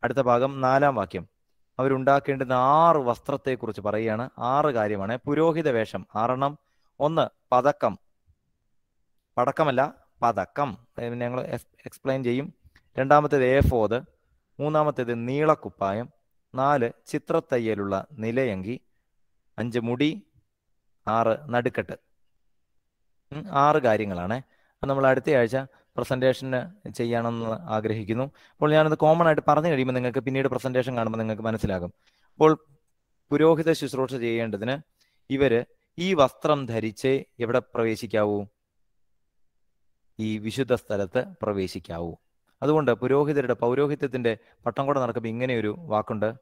അടുത്ത ഭാഗം നാലാം വാക്യം. അവരുണ്ടാക്കേണ്ടുന്ന ആറ് വസ്ത്രത്തെക്കുറിച്ച് പറയുകയാണ്. ആറ് കാര്യമാണ്. പുരോഹിത വേഷം. ആറെണ്ണം. ഒന്ന് പതക്കം. പടക്കമല്ല പതക്കം. ഞങ്ങൾ എക്സ്പ്ലെയിൻ ചെയ്യും. രണ്ടാമത്തേത് ഏഫോത് മൂന്നാമത്തേത് നീളക്കുപ്പായം. നാല് ചിത്രത്തയ്യലുള്ള നിലയങ്കി. അഞ്ച് മുടി. ആറ് നടുക്കെട്ട്. ആറ് കാര്യങ്ങളാണ്. നമ്മൾ അടുത്ത ആഴ്ച പ്രസന്റേഷന് ചെയ്യണമെന്ന് ആഗ്രഹിക്കുന്നു. അപ്പോൾ ഞാനത് കോമൺ ആയിട്ട് പറഞ്ഞു കഴിയുമ്പോൾ നിങ്ങൾക്ക് പിന്നീട് പ്രസന്റേഷൻ കാണുമ്പോൾ നിങ്ങൾക്ക് മനസ്സിലാകും. അപ്പോൾ പുരോഹിത ശുശ്രൂഷ ചെയ്യേണ്ടതിന് ഇവർ ഈ വസ്ത്രം ധരിച്ച് എവിടെ പ്രവേശിക്കാവൂ? ഈ വിശുദ്ധ സ്ഥലത്ത് പ്രവേശിക്കാവൂ. അതുകൊണ്ട് പുരോഹിതരുടെ പൗരോഹിത്യത്തിന്റെ പട്ടം കൂടെ നടക്കുമ്പോൾ ഇങ്ങനെയൊരു വാക്കുണ്ട്.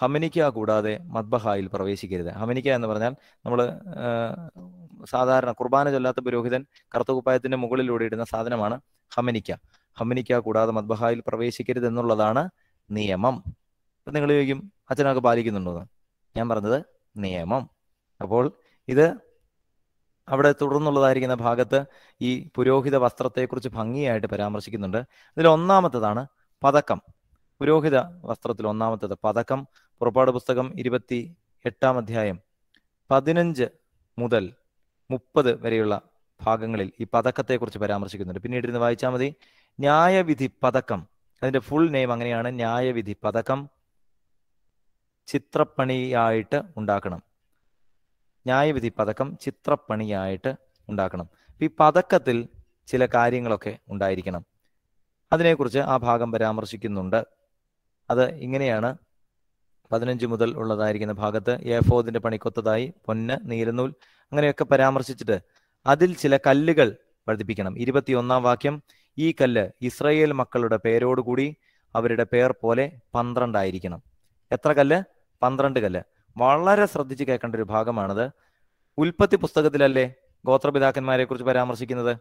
ഹമനിക്ക കൂടാതെ മദ്ബഹായിൽ പ്രവേശിക്കരുത്. ഹമനിക്ക എന്ന് പറഞ്ഞാൽ നമ്മൾ സാധാരണ കുർബാന ചൊല്ലാത്ത പുരോഹിതൻ കറുത്ത കുപ്പായത്തിന്റെ മുകളിലൂടെ ഇടുന്ന സാധനമാണ് ഹമനിക്ക. ഹമനിക്ക കൂടാതെ മദ്ബഹായിൽ പ്രവേശിക്കരുത് എന്നുള്ളതാണ് നിയമം. അപ്പൊ നിങ്ങൾ ചോദിക്കും അച്ഛനൊക്കെ പാലിക്കുന്നുണ്ടോ ഞാൻ പറഞ്ഞത് നിയമം. അപ്പോൾ ഇത് അവിടെ തുടർന്നുള്ളതായിരിക്കുന്ന ഭാഗത്ത് ഈ പുരോഹിത വസ്ത്രത്തെക്കുറിച്ച് ഭംഗിയായിട്ട് പരാമർശിക്കുന്നുണ്ട്. ഇതിൽ ഒന്നാമത്തതാണ് പതക്കം. പുരോഹിത വസ്ത്രത്തിൽ ഒന്നാമത്തത് പതക്കം. പുറപ്പാട് പുസ്തകം ഇരുപത്തി എട്ടാം അധ്യായം പതിനഞ്ച് മുതൽ മുപ്പത് വരെയുള്ള ഭാഗങ്ങളിൽ ഈ പതക്കത്തെക്കുറിച്ച് പരാമർശിക്കുന്നുണ്ട്. പിന്നീട് ഇരുന്ന് വായിച്ചാൽ മതി. ന്യായവിധി പതക്കം. അതിന്റെ ഫുൾ നെയിം അങ്ങനെയാണ്. ന്യായവിധി പതക്കം ചിത്രപ്പണിയായിട്ട് ഉണ്ടാക്കണം. ന്യായവിധി പതക്കം ചിത്രപ്പണിയായിട്ട് ഉണ്ടാക്കണം. ഈ പതക്കത്തിൽ ചില കാര്യങ്ങളൊക്കെ ഉണ്ടായിരിക്കണം. അതിനെക്കുറിച്ച് ആ ഭാഗം പരാമർശിക്കുന്നുണ്ട്. അത് ഇങ്ങനെയാണ്. പതിനഞ്ച് മുതൽ ഉള്ളതായിരിക്കുന്ന ഭാഗത്ത് ഏഫോദിന്റെ പണിക്കൊത്തതായി പൊന്ന് നീലനൂൽ അങ്ങനെയൊക്കെ പരാമർശിച്ചിട്ട് അതിൽ ചില കല്ലുകൾ പതിപ്പിക്കണം ഇരുപത്തിയൊന്നാം വാക്യം ഈ കല്ല് ഇസ്രയേൽ മക്കളുടെ പേരോടുകൂടി അവരുടെ പേർ പോലെ പന്ത്രണ്ടായിരിക്കണം. എത്ര കല്ല്? പന്ത്രണ്ട് കല്ല്. വളരെ ശ്രദ്ധിച്ച് കേൾക്കേണ്ട ഒരു ഭാഗമാണത്. ഉൽപ്പത്തി പുസ്തകത്തിലല്ലേ ഗോത്രപിതാക്കന്മാരെ കുറിച്ച് പരാമർശിക്കുന്നത്?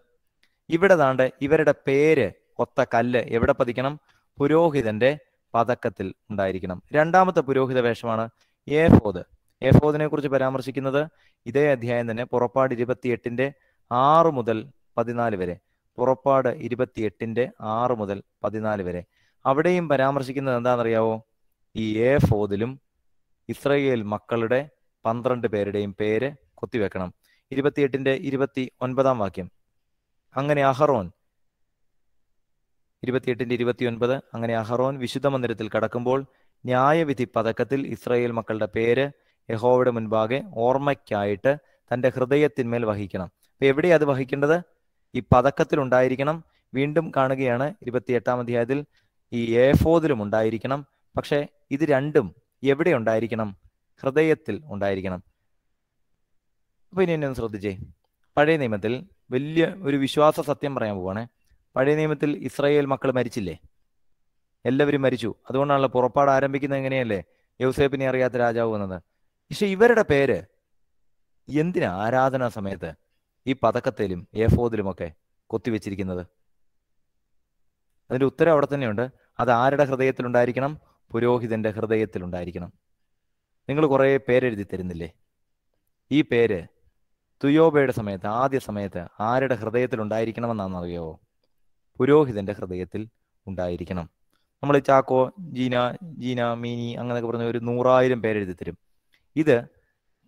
ഇവിടെ ഇവരുടെ പേര് ഒത്ത കല്ല് എവിടെ പതിക്കണം? പുരോഹിതന്റെ പതക്കത്തിൽ ഉണ്ടായിരിക്കണം. രണ്ടാമത്തെ പുരോഹിത വേഷമാണ് ഏഫോദ്. ഏഫോദിനെ കുറിച്ച് പരാമർശിക്കുന്നത് ഇതേ അധ്യായം തന്നെ പുറപ്പാട് ഇരുപത്തിയെട്ടിന്റെ ആറ് മുതൽ പതിനാല് വരെ. പുറപ്പാട് ഇരുപത്തിയെട്ടിന്റെ ആറ് മുതൽ പതിനാല് വരെ. അവിടെയും പരാമർശിക്കുന്നത് എന്താണെന്നറിയാവോ? ഈ എ ഫോദിലും ഇസ്രയേൽ മക്കളുടെ പന്ത്രണ്ട് പേരുടെയും പേര് കൊത്തിവെക്കണം. ഇരുപത്തിയെട്ടിന്റെ ഇരുപത്തി ഒൻപതാം വാക്യം. അങ്ങനെ അഹറോൻ ഇരുപത്തിയെട്ടിന്റെ ഇരുപത്തിയൊൻപത് അങ്ങനെ അഹറോൻ വിശുദ്ധ മന്ദിരത്തിൽ കടക്കുമ്പോൾ ന്യായവിധി പതക്കത്തിൽ ഇസ്രായേൽ മക്കളുടെ പേര് യഹോവയുടെ മുൻപാകെ ഓർമ്മയ്ക്കായിട്ട് തന്റെ ഹൃദയത്തിന്മേൽ വഹിക്കണം. അപ്പൊ എവിടെയാ അത് വഹിക്കേണ്ടത്? ഈ പതക്കത്തിൽ ഉണ്ടായിരിക്കണം. വീണ്ടും കാണുകയാണ് ഇരുപത്തിയെട്ടാം അധ്യായത്തിൽ ഈ ഏഫോദിലും ഉണ്ടായിരിക്കണം. പക്ഷേ ഇത് രണ്ടും എവിടെ ഉണ്ടായിരിക്കണം? ഹൃദയത്തിൽ ഉണ്ടായിരിക്കണം. അപ്പൊ ഇനി എന്നെ ഒന്ന് ശ്രദ്ധിച്ചേ. പഴയ നിയമത്തിൽ വലിയ ഒരു വിശ്വാസ സത്യം പറയാൻ പോവാണേ. പഴയ നിയമത്തിൽ ഇസ്രായേൽ മക്കൾ മരിച്ചില്ലേ? എല്ലാവരും മരിച്ചു. അതുകൊണ്ടാണല്ലോ പുറപ്പാട് ആരംഭിക്കുന്നത് എങ്ങനെയല്ലേ? യൗസേപ്പിനെ അറിയാത്ത രാജാവ് വന്നത്. പക്ഷെ ഇവരുടെ പേര് എന്തിനാ ആരാധനാ സമയത്ത് ഈ പതക്കത്തിലും ഏഫോദിലുമൊക്കെ കൊത്തിവെച്ചിരിക്കുന്നത്? അതിന്റെ ഉത്തരം അവിടെ തന്നെയുണ്ട്. അത് ആരുടെ ഹൃദയത്തിലുണ്ടായിരിക്കണം? പുരോഹിതന്റെ ഹൃദയത്തിലുണ്ടായിരിക്കണം. നിങ്ങൾ കുറേ പേരെഴുതി തരുന്നില്ലേ? ഈ പേര് തുയോബയുടെ സമയത്ത് ആദ്യ സമയത്ത് ആരുടെ ഹൃദയത്തിൽ ഉണ്ടായിരിക്കണമെന്നാണെന്നറിയാവോ പുരോഹിതന്റെ ഹൃദയത്തിൽ ഉണ്ടായിരിക്കണം. നമ്മൾ ചാക്കോ ജീന ജീന മീനി അങ്ങനെയൊക്കെ പറഞ്ഞ ഒരു നൂറായിരം പേരെഴുതി തരും. ഇത്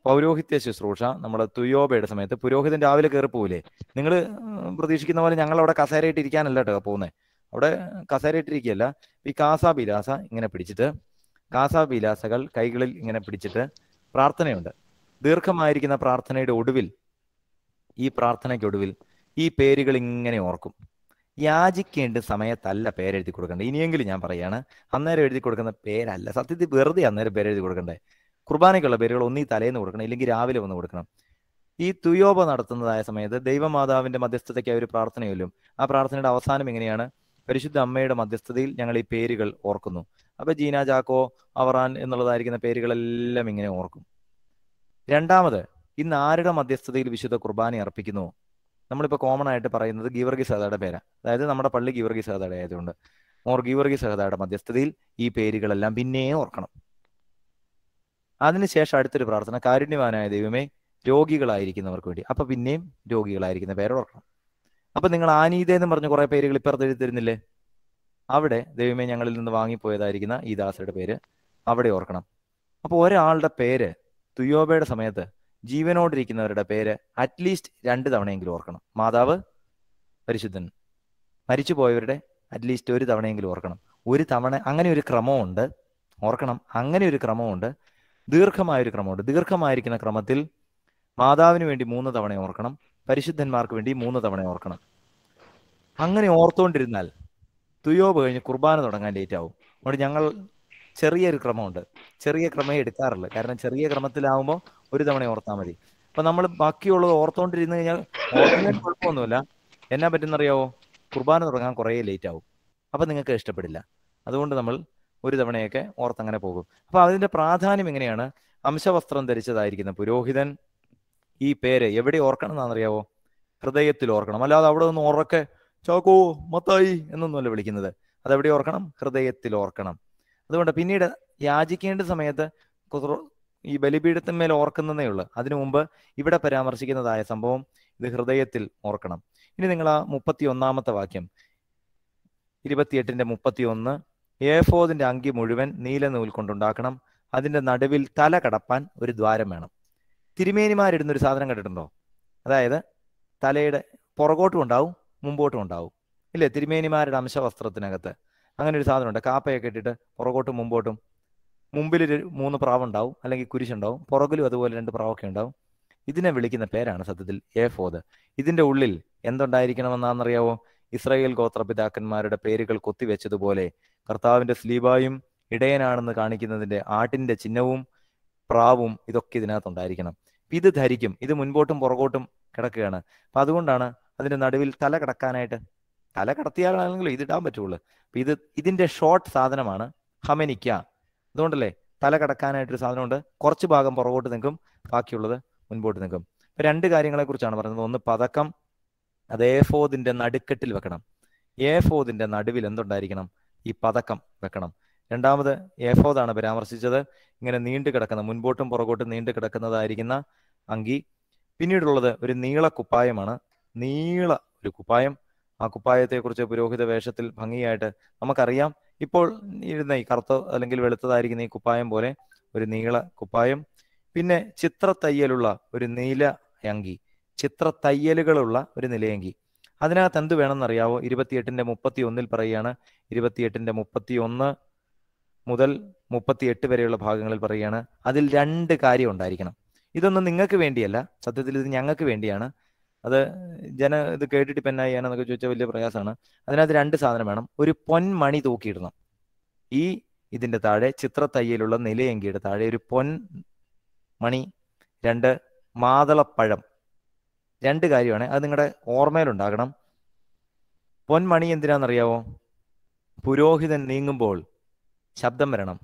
പൗരോഹിത്യ ശുശ്രൂഷ നമ്മുടെ തുയോബയുടെ സമയത്ത് പുരോഹിതൻ രാവിലെ കയറി പോവില്ലേ? നിങ്ങൾ പ്രതീക്ഷിക്കുന്ന പോലെ ഞങ്ങൾ അവിടെ കസേരയിട്ട് ഇരിക്കാനല്ല കേട്ടോ പോകുന്നത് അവിടെ കസേരയിട്ടിരിക്കുകയല്ല ഈ കാസ ബിലാസ ഇങ്ങനെ പിടിച്ചിട്ട് കാസ ബിലാസകൾ കൈകളിൽ ഇങ്ങനെ പിടിച്ചിട്ട് പ്രാർത്ഥനയുണ്ട്. ദീർഘമായിരിക്കുന്ന പ്രാർത്ഥനയുടെ ഒടുവിൽ ഈ പ്രാർത്ഥനയ്ക്കൊടുവിൽ ഈ പേരുകൾ ഇങ്ങനെ ഓർക്കും. യാചിക്കേണ്ട സമയത്തല്ല പേരെഴുതി കൊടുക്കേണ്ടത് ഇനിയെങ്കിലും ഞാൻ പറയാണ് അന്നേരം എഴുതി കൊടുക്കുന്ന പേരല്ല. സത്യത്തിൽ വെറുതെ അന്നേരം പേരെഴുതി കൊടുക്കണ്ടേ. കുർബാനയ്ക്കുള്ള പേരുകൾ ഒന്നീ തലേന്ന് കൊടുക്കണം ഇല്ലെങ്കിൽ രാവിലെ വന്ന് കൊടുക്കണം. ഈ തുയോബ നടത്തുന്നതായ സമയത്ത് ദൈവമാതാവിന്റെ മധ്യസ്ഥതയ്ക്ക് ഒരു പ്രാർത്ഥനയല്ലും ആ പ്രാർത്ഥനയുടെ അവസാനം എങ്ങനെയാണ്? പരിശുദ്ധ അമ്മയുടെ മധ്യസ്ഥതയിൽ ഞങ്ങൾ ഈ പേരുകൾ ഓർക്കുന്നു. അപ്പൊ ജീന ചാക്കോ അവറാൻ എന്നുള്ളതായിരിക്കുന്ന പേരുകളെല്ലാം ഇങ്ങനെ ഓർക്കും. രണ്ടാമത് ഇന്ന് ആരുടെ മധ്യസ്ഥതയിൽ വിശുദ്ധ കുർബാന അർപ്പിക്കുന്നു? നമ്മളിപ്പോൾ കോമൺ ആയിട്ട് പറയുന്നത് ഗീവർഗി സഹതയുടെ പേരാണ് അതായത് നമ്മുടെ പള്ളി ഗീവർഗി സഹതയുടെ ആയതുകൊണ്ട്. മോർ ഗീവർഗി സഹതയുടെ മധ്യസ്ഥതയിൽ ഈ പേരുകളെല്ലാം പിന്നെയും ഓർക്കണം. അതിനുശേഷം അടുത്തൊരു പ്രാർത്ഥന കാരുണ്യവാനായ ദൈവമേ രോഗികളായിരിക്കുന്നവർക്ക് വേണ്ടി. അപ്പൊ പിന്നെയും രോഗികളായിരിക്കുന്ന പേര് ഓർക്കണം. അപ്പൊ നിങ്ങൾ ആനീത എന്ന് പറഞ്ഞ കുറെ പേരുകൾ ഇപ്പുറത്ത് എഴുതി തരുന്നില്ലേ അവിടെ ദൈവമേ ഞങ്ങളിൽ നിന്ന് വാങ്ങിപ്പോയതായിരിക്കുന്ന ഈ ദാസയുടെ പേര് അവിടെ ഓർക്കണം. അപ്പൊ ഒരാളുടെ പേര് തുയോബയുടെ സമയത്ത് ജീവനോടിരിക്കുന്നവരുടെ പേര് അറ്റ്ലീസ്റ്റ് രണ്ട് തവണയെങ്കിലും ഓർക്കണം. മാതാവ് പരിശുദ്ധൻ. മരിച്ചു പോയവരുടെ അറ്റ്ലീസ്റ്റ് ഒരു തവണയെങ്കിലും ഓർക്കണം. ഒരു തവണ അങ്ങനെ ഒരു ക്രമമുണ്ട്. ഓർക്കണം അങ്ങനെ ഒരു ക്രമമുണ്ട്. ദീർഘമായൊരു ക്രമമുണ്ട്. ദീർഘമായിരിക്കുന്ന ക്രമത്തിൽ മാതാവിന് വേണ്ടി മൂന്ന് തവണ ഓർക്കണം. പരിശുദ്ധന്മാർക്ക് വേണ്ടി മൂന്ന് തവണ ഓർക്കണം. അങ്ങനെ ഓർത്തുകൊണ്ടിരുന്നാൽ തുയോബ് കഴിഞ്ഞ് കുർബാന തുടങ്ങാൻ ലേറ്റ് ആവും. അതുകൊണ്ട് ഞങ്ങൾ ചെറിയൊരു ക്രമമുണ്ട്. ചെറിയ ക്രമേ എടുക്കാറുള്ളൂ. കാരണം ചെറിയ ക്രമത്തിലാവുമ്പോൾ ഒരു തവണ ഓർത്താൽ മതി. അപ്പൊ നമ്മൾ ബാക്കിയുള്ളത് ഓർത്തോണ്ടിരുന്ന് കഴിഞ്ഞാൽ ഓർക്കുന്നതിന് കുഴപ്പമൊന്നുമില്ല. എന്നാ പറ്റുന്നറിയാവോ? കുർബാന തുടങ്ങാൻ കുറേ ലേറ്റ് ആവും അപ്പൊ നിങ്ങൾക്ക് ഇഷ്ടപ്പെടില്ല. അതുകൊണ്ട് നമ്മൾ ഒരു തവണയൊക്കെ ഓർത്തങ്ങനെ പോകും. അപ്പൊ അതിന്റെ പ്രാധാന്യം എങ്ങനെയാണ്? അംശവസ്ത്രം ധരിച്ചതായിരിക്കുന്ന പുരോഹിതൻ ഈ പേര് എവിടെ ഓർക്കണം എന്നാണെന്നറിയാവോ ഹൃദയത്തിൽ ഓർക്കണം. അല്ലാതെ അവിടെ നിന്ന് ഉറക്കെ ചാക്കോ മത്തായി എന്നൊന്നുമല്ല വിളിക്കുന്നത്. അതെവിടെ ഓർക്കണം? ഹൃദയത്തിൽ ഓർക്കണം. അതുകൊണ്ട് പിന്നീട് യാചിക്കേണ്ട സമയത്ത് ഈ ബലിപീഠത്തിന്മേൽ ഓർക്കുന്നതേ ഉള്ളൂ. അതിനു മുമ്പ് ഇവിടെ പരാമർശിക്കുന്നതായ സംഭവം ഇത് ഹൃദയത്തിൽ ഓർക്കണം. ഇനി നിങ്ങൾ ആ മുപ്പത്തി ഒന്നാമത്തെ വാക്യം ഇരുപത്തിയെട്ടിന്റെ മുപ്പത്തി ഒന്ന് ഏഫോദിന്റെ അങ്കി മുഴുവൻ നീലനൂൽ കൊണ്ടുണ്ടാക്കണം. അതിന്റെ നടുവിൽ തല കടപ്പാൻ ഒരു ദ്വാരം വേണം. തിരുമേനിമാരിടുന്ന ഒരു സാധനം കണ്ടിട്ടുണ്ടോ? അതായത് തലയുടെ പുറകോട്ടും ഉണ്ടാവും മുമ്പോട്ടും ഉണ്ടാവും. ഇല്ലേ? തിരുമേനിമാരുടെ അംശവസ്ത്രത്തിനകത്ത് അങ്ങനെ ഒരു സാധനമുണ്ട്. കാപ്പയൊക്കെ ഇട്ടിട്ട് പുറകോട്ടും മുമ്പോട്ടും മുമ്പിലൊരു മൂന്ന് പ്രാവ് ഉണ്ടാവും അല്ലെങ്കിൽ കുരിശുണ്ടാവും പുറകിലും അതുപോലെ രണ്ട് പ്രാവൊക്കെ ഉണ്ടാവും. ഇതിനെ വിളിക്കുന്ന പേരാണ് സത്യത്തിൽ ഏഫോദ്. ഇതിന്റെ ഉള്ളിൽ എന്തുണ്ടായിരിക്കണമെന്നാണെന്നറിയാവോ? ഇസ്രായേൽ ഗോത്രപിതാക്കന്മാരുടെ പേരുകൾ കൊത്തിവെച്ചതുപോലെ കർത്താവിന്റെ സ്ലീബായും ഇടയനാണെന്ന് കാണിക്കുന്നതിന്റെ ആട്ടിന്റെ ചിഹ്നവും പ്രാവും ഇതൊക്കെ ഇതിനകത്തുണ്ടായിരിക്കണം. ഇത് ധരിക്കും. ഇത് മുൻപോട്ടും പുറകോട്ടും കിടക്കുകയാണ്. അപ്പൊ അതുകൊണ്ടാണ് അതിന്റെ നടുവിൽ തല കിടക്കാനായിട്ട് തല കടത്തിയാലാണെങ്കിലും ഇതിടാൻ പറ്റുള്ളൂ. അപ്പൊ ഇത് ഇതിന്റെ ഷോർട്ട് സാധനമാണ് ഹമനിക്ക. അതുകൊണ്ടല്ലേ തല കടക്കാനായിട്ടൊരു സാധനമുണ്ട്. കുറച്ച് ഭാഗം പുറകോട്ട് നിൽക്കും ബാക്കിയുള്ളത് മുൻപോട്ട് നിൽക്കും. ഇപ്പൊ രണ്ട് കാര്യങ്ങളെ കുറിച്ചാണ് പറയുന്നത്. ഒന്ന് പതക്കം അത് എ ഫോതിന്റെ നടുക്കെട്ടിൽ വെക്കണം. എ ഫോതിന്റെ നടുവിൽ എന്തുണ്ടായിരിക്കണം? ഈ പതക്കം വെക്കണം. രണ്ടാമത് എ ഫോതാണ് പരാമർശിച്ചത്. ഇങ്ങനെ നീണ്ടു കിടക്കുന്ന മുൻപോട്ടും പുറകോട്ടും നീണ്ടു കിടക്കുന്നതായിരിക്കുന്ന അങ്കി. പിന്നീടുള്ളത് ഒരു നീള കുപ്പായമാണ്. നീള ഒരു കുപ്പായം. ആ കുപ്പായത്തെക്കുറിച്ച് പുരോഹിത വേഷത്തിൽ ഭംഗിയായിട്ട് നമുക്കറിയാം. ഇപ്പോൾ ഇരുന്ന ഈ കറുത്ത അല്ലെങ്കിൽ വെളുത്തതായിരിക്കുന്ന ഈ കുപ്പായം പോലെ ഒരു നീള കുപ്പായം പിന്നെ ചിത്രത്തയ്യലുള്ള ഒരു നീല അങ്കി ചിത്രത്തയ്യലുകളുള്ള ഒരു നിലയങ്കി അതിനകത്ത് എന്ത് വേണമെന്നറിയാവോ? ഇരുപത്തിയെട്ടിന്റെ മുപ്പത്തി ഒന്നിൽ പറയുകയാണ് ഇരുപത്തിയെട്ടിന്റെ മുപ്പത്തി ഒന്ന് മുതൽ മുപ്പത്തിയെട്ട് വരെയുള്ള ഭാഗങ്ങളിൽ പറയുകയാണ്. അതിൽ രണ്ട് കാര്യം ഉണ്ടായിരിക്കണം. ഇതൊന്നും നിങ്ങൾക്ക് വേണ്ടിയല്ല. സത്യത്തിൽ ഇത് ഞങ്ങൾക്ക് വേണ്ടിയാണ്. അത് ജന ഇത് കേട്ടിട്ട് ഇപ്പം എന്നാ ചെയ്യാനെന്നൊക്കെ ചോദിച്ചാൽ വലിയ പ്രയാസമാണ്. അതിനകത്ത് രണ്ട് സാധനം വേണം. ഒരു പൊന്മണി തൂക്കിയിടണം. ഈ ഇതിന്റെ താഴെ ചിത്രത്തയ്യലുള്ള നിലയങ്കിയുടെ താഴെ ഒരു പൊൻ മണി രണ്ട് മാതളപ്പഴം രണ്ട് കാര്യമാണ്. അത് നിങ്ങളുടെ ഓർമ്മയിലുണ്ടാകണം. പൊന്മണി എന്തിനാണെന്നറിയാവോ? പുരോഹിതൻ നീങ്ങുമ്പോൾ ശബ്ദം വരണം.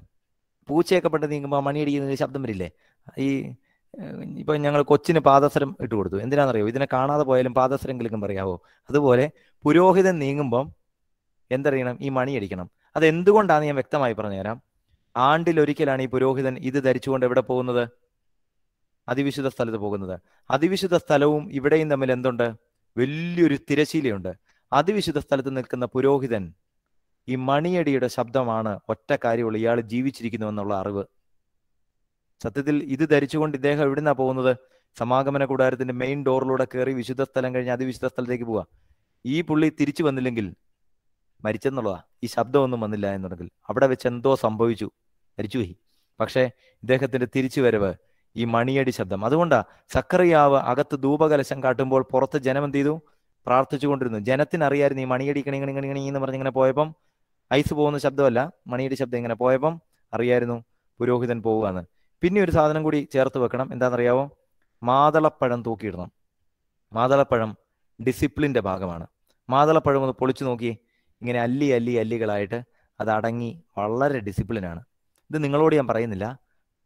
പൂച്ചയൊക്കെ പെട്ട് നീങ്ങുമ്പോൾ മണിയടിക്കുന്നതിന് ശബ്ദം വരില്ലേ? ഈ ഇപ്പൊ ഞങ്ങൾ കൊച്ചിന് പാദസരം ഇട്ട് കൊടുത്തു. എന്തിനാണെന്നറിയോ? ഇതിനെ കാണാതെ പോയാലും പാദസരം കിളിക്കും പറയാവോ? അതുപോലെ പുരോഹിതൻ നീങ്ങുമ്പം എന്തറിയണം? ഈ മണി അടിക്കണം. അത് എന്തുകൊണ്ടാണ് ഞാൻ വ്യക്തമായി പറഞ്ഞുതരാം. ആണ്ടിലൊരിക്കലാണ് ഈ പുരോഹിതൻ ഇത് ധരിച്ചുകൊണ്ട് എവിടെ പോകുന്നത്? അതിവിശുദ്ധ സ്ഥലത്ത് പോകുന്നത്. അതിവിശുദ്ധ സ്ഥലവും ഇവിടെയും തമ്മിൽ എന്തുണ്ട്? വലിയൊരു തിരശീലയുണ്ട് അതിവിശുദ്ധ സ്ഥലത്ത് നിൽക്കുന്ന പുരോഹിതൻ ഈ മണിയടിയുടെ ശബ്ദമാണ് ഒറ്റ കാര്യമുള്ളൂ ഇയാൾ ജീവിച്ചിരിക്കുന്നു എന്നുള്ള അറിവ്. സത്യത്തിൽ ഇത് ധരിച്ചുകൊണ്ട് ഇദ്ദേഹം എവിടുന്നാ പോകുന്നത്? സമാഗമന കൂടാരത്തിന്റെ മെയിൻ ഡോറിലൂടെ കയറി വിശുദ്ധ സ്ഥലം കഴിഞ്ഞ് അതിവിശുദ്ധ സ്ഥലത്തേക്ക് പോവാ. ഈ പുള്ളി തിരിച്ചു വന്നില്ലെങ്കിൽ മരിച്ചെന്നുള്ളതാ. ഈ ശബ്ദമൊന്നും വന്നില്ല എന്നുണ്ടെങ്കിൽ. അവിടെ വെച്ച് എന്തോ സംഭവിച്ചു. മരിച്ചുപോയി. പക്ഷേ ഇദ്ദേഹത്തിന്റെ തിരിച്ചു വരവ് ഈ മണിയടി ശബ്ദം. അതുകൊണ്ടാ സക്കറിയാവ് അകത്ത് ധൂപകലശം കാട്ടുമ്പോൾ പുറത്ത് ജനം എന്ത് ചെയ്തു? പ്രാർത്ഥിച്ചുകൊണ്ടിരുന്നു. ജനത്തിനറിയായിരുന്നു ഈ മണിയടി കണി എന്ന് പറഞ്ഞ് ഇങ്ങനെ പോയപ്പം ഐസ് പോകുന്ന ശബ്ദമല്ല. മണിയടി ശബ്ദം ഇങ്ങനെ പോയപ്പം അറിയായിരുന്നു പുരോഹിതൻ പോവുകയെന്ന് പിന്നെ ഒരു സാധനം കൂടി ചേർത്ത് വെക്കണം. എന്താണെന്നറിയാവോ? മാതളപ്പഴം തൂക്കിയിടണം. മാതളപ്പഴം ഡിസിപ്ലിന്റെ ഭാഗമാണ്. മാതളപ്പഴം ഒന്ന് പൊളിച്ചു നോക്കി ഇങ്ങനെ അല്ലി അല്ലി അല്ലികളായിട്ട് അത് അടങ്ങി വളരെ ഡിസിപ്ലിനാണ് ഇത് നിങ്ങളോട് ഞാൻ പറയുന്നില്ല.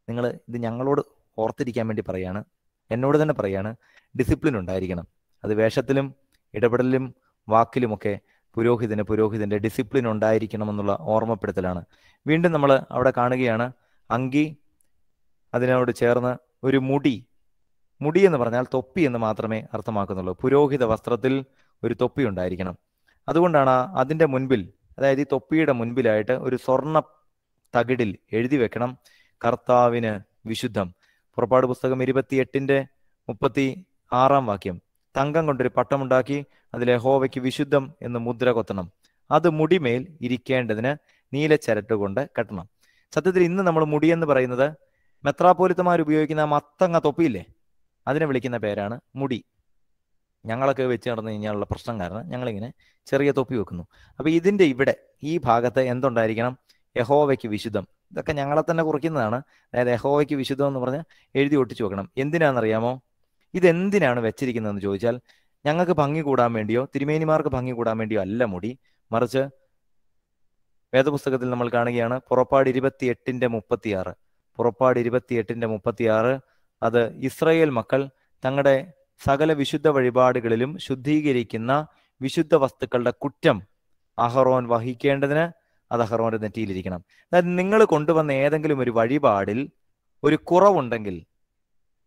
നിങ്ങൾ ഇത് ഞങ്ങളോട് ഓർത്തിരിക്കാൻ വേണ്ടി പറയാണ്. എന്നോട് തന്നെ പറയാണ്. ഡിസിപ്ലിൻ ഉണ്ടായിരിക്കണം. അത് വേഷത്തിലും ഇടപെടലിലും വാക്കിലുമൊക്കെ പുരോഹിതന് പുരോഹിതന്റെ ഡിസിപ്ലിൻ ഉണ്ടായിരിക്കണം എന്നുള്ള ഓർമ്മപ്പെടുത്തലാണ്. വീണ്ടും നമ്മൾ അവിടെ കാണുകയാണ്. അങ്കി അതിനോട് ചേർന്ന് ഒരു മുടി മുടി എന്ന് പറഞ്ഞാൽ തൊപ്പി എന്ന് മാത്രമേ അർത്ഥമാക്കുന്നുള്ളൂ. പുരോഹിത വസ്ത്രത്തിൽ ഒരു തൊപ്പി ഉണ്ടായിരിക്കണം. അതുകൊണ്ടാണ് അതിന്റെ മുൻപിൽ അതായത് ഈ തൊപ്പിയുടെ മുൻപിലായിട്ട് ഒരു സ്വർണ തകിടിൽ എഴുതി വെക്കണം കർത്താവിന് വിശുദ്ധം. പുറപ്പാട് പുസ്തകം ഇരുപത്തിയെട്ടിന്റെ മുപ്പത്തി ആറാം വാക്യം. തങ്കം കൊണ്ടൊരു പട്ടമുണ്ടാക്കി അതിലെ ഹോവയ്ക്ക് വിശുദ്ധം എന്ന് മുദ്ര കൊത്തണം. അത് മുടിമേൽ ഇരിക്കേണ്ടതിന് നീലച്ചരട്ട് കൊണ്ട് കെട്ടണം. സത്യത്തിൽ ഇന്ന് നമ്മൾ മുടിയെന്ന് പറയുന്നത് മെത്രാപോലിത്തമാർ ഉപയോഗിക്കുന്ന മത്തങ്ങ തൊപ്പിയില്ലേ? അതിനെ വിളിക്കുന്ന പേരാണ് മുടി. ഞങ്ങളൊക്കെ വെച്ച് നടന്നു കഴിഞ്ഞാലുള്ള പ്രശ്നം കാരണം ഞങ്ങളിങ്ങനെ ചെറിയ തൊപ്പി വെക്കുന്നു. അപ്പൊ ഇതിന്റെ ഇവിടെ ഈ ഭാഗത്ത് എന്തുണ്ടായിരിക്കണം? യഹോവയ്ക്ക് വിശുദ്ധം. ഇതൊക്കെ ഞങ്ങളെ തന്നെ കുറിക്കുന്നതാണ്. അതായത് യഹോവയ്ക്ക് വിശുദ്ധം എന്ന് പറഞ്ഞാൽ എഴുതി ഒട്ടിച്ചു വെക്കണം. എന്തിനാണെന്നറിയാമോ? ഇതെന്തിനാണ് വെച്ചിരിക്കുന്നതെന്ന് ചോദിച്ചാൽ ഞങ്ങൾക്ക് ഭംഗി കൂടാൻ വേണ്ടിയോ തിരുമേനിമാർക്ക് ഭംഗി കൂടാൻ വേണ്ടിയോ അല്ല മുടി. മറിച്ച് വേദപുസ്തകത്തിൽ നമ്മൾ കാണുകയാണ് പുറപ്പാട് ഇരുപത്തി എട്ടിന്റെ മുപ്പത്തിയാറ്. പുറപ്പാട് ഇരുപത്തിയെട്ടിന്റെ മുപ്പത്തിയാറ് അത് ഇസ്രയേൽ മക്കൾ തങ്ങളുടെ സകല വിശുദ്ധ വഴിപാടുകളിലും ശുദ്ധീകരിക്കുന്ന വിശുദ്ധ വസ്തുക്കളുടെ കുറ്റം അഹറോൻ വഹിക്കേണ്ടതിന് അത് അഹറോന്റെ നെറ്റിയിലിരിക്കണം. അതായത് നിങ്ങൾ കൊണ്ടുവന്ന ഏതെങ്കിലും ഒരു വഴിപാടിൽ ഒരു കുറവുണ്ടെങ്കിൽ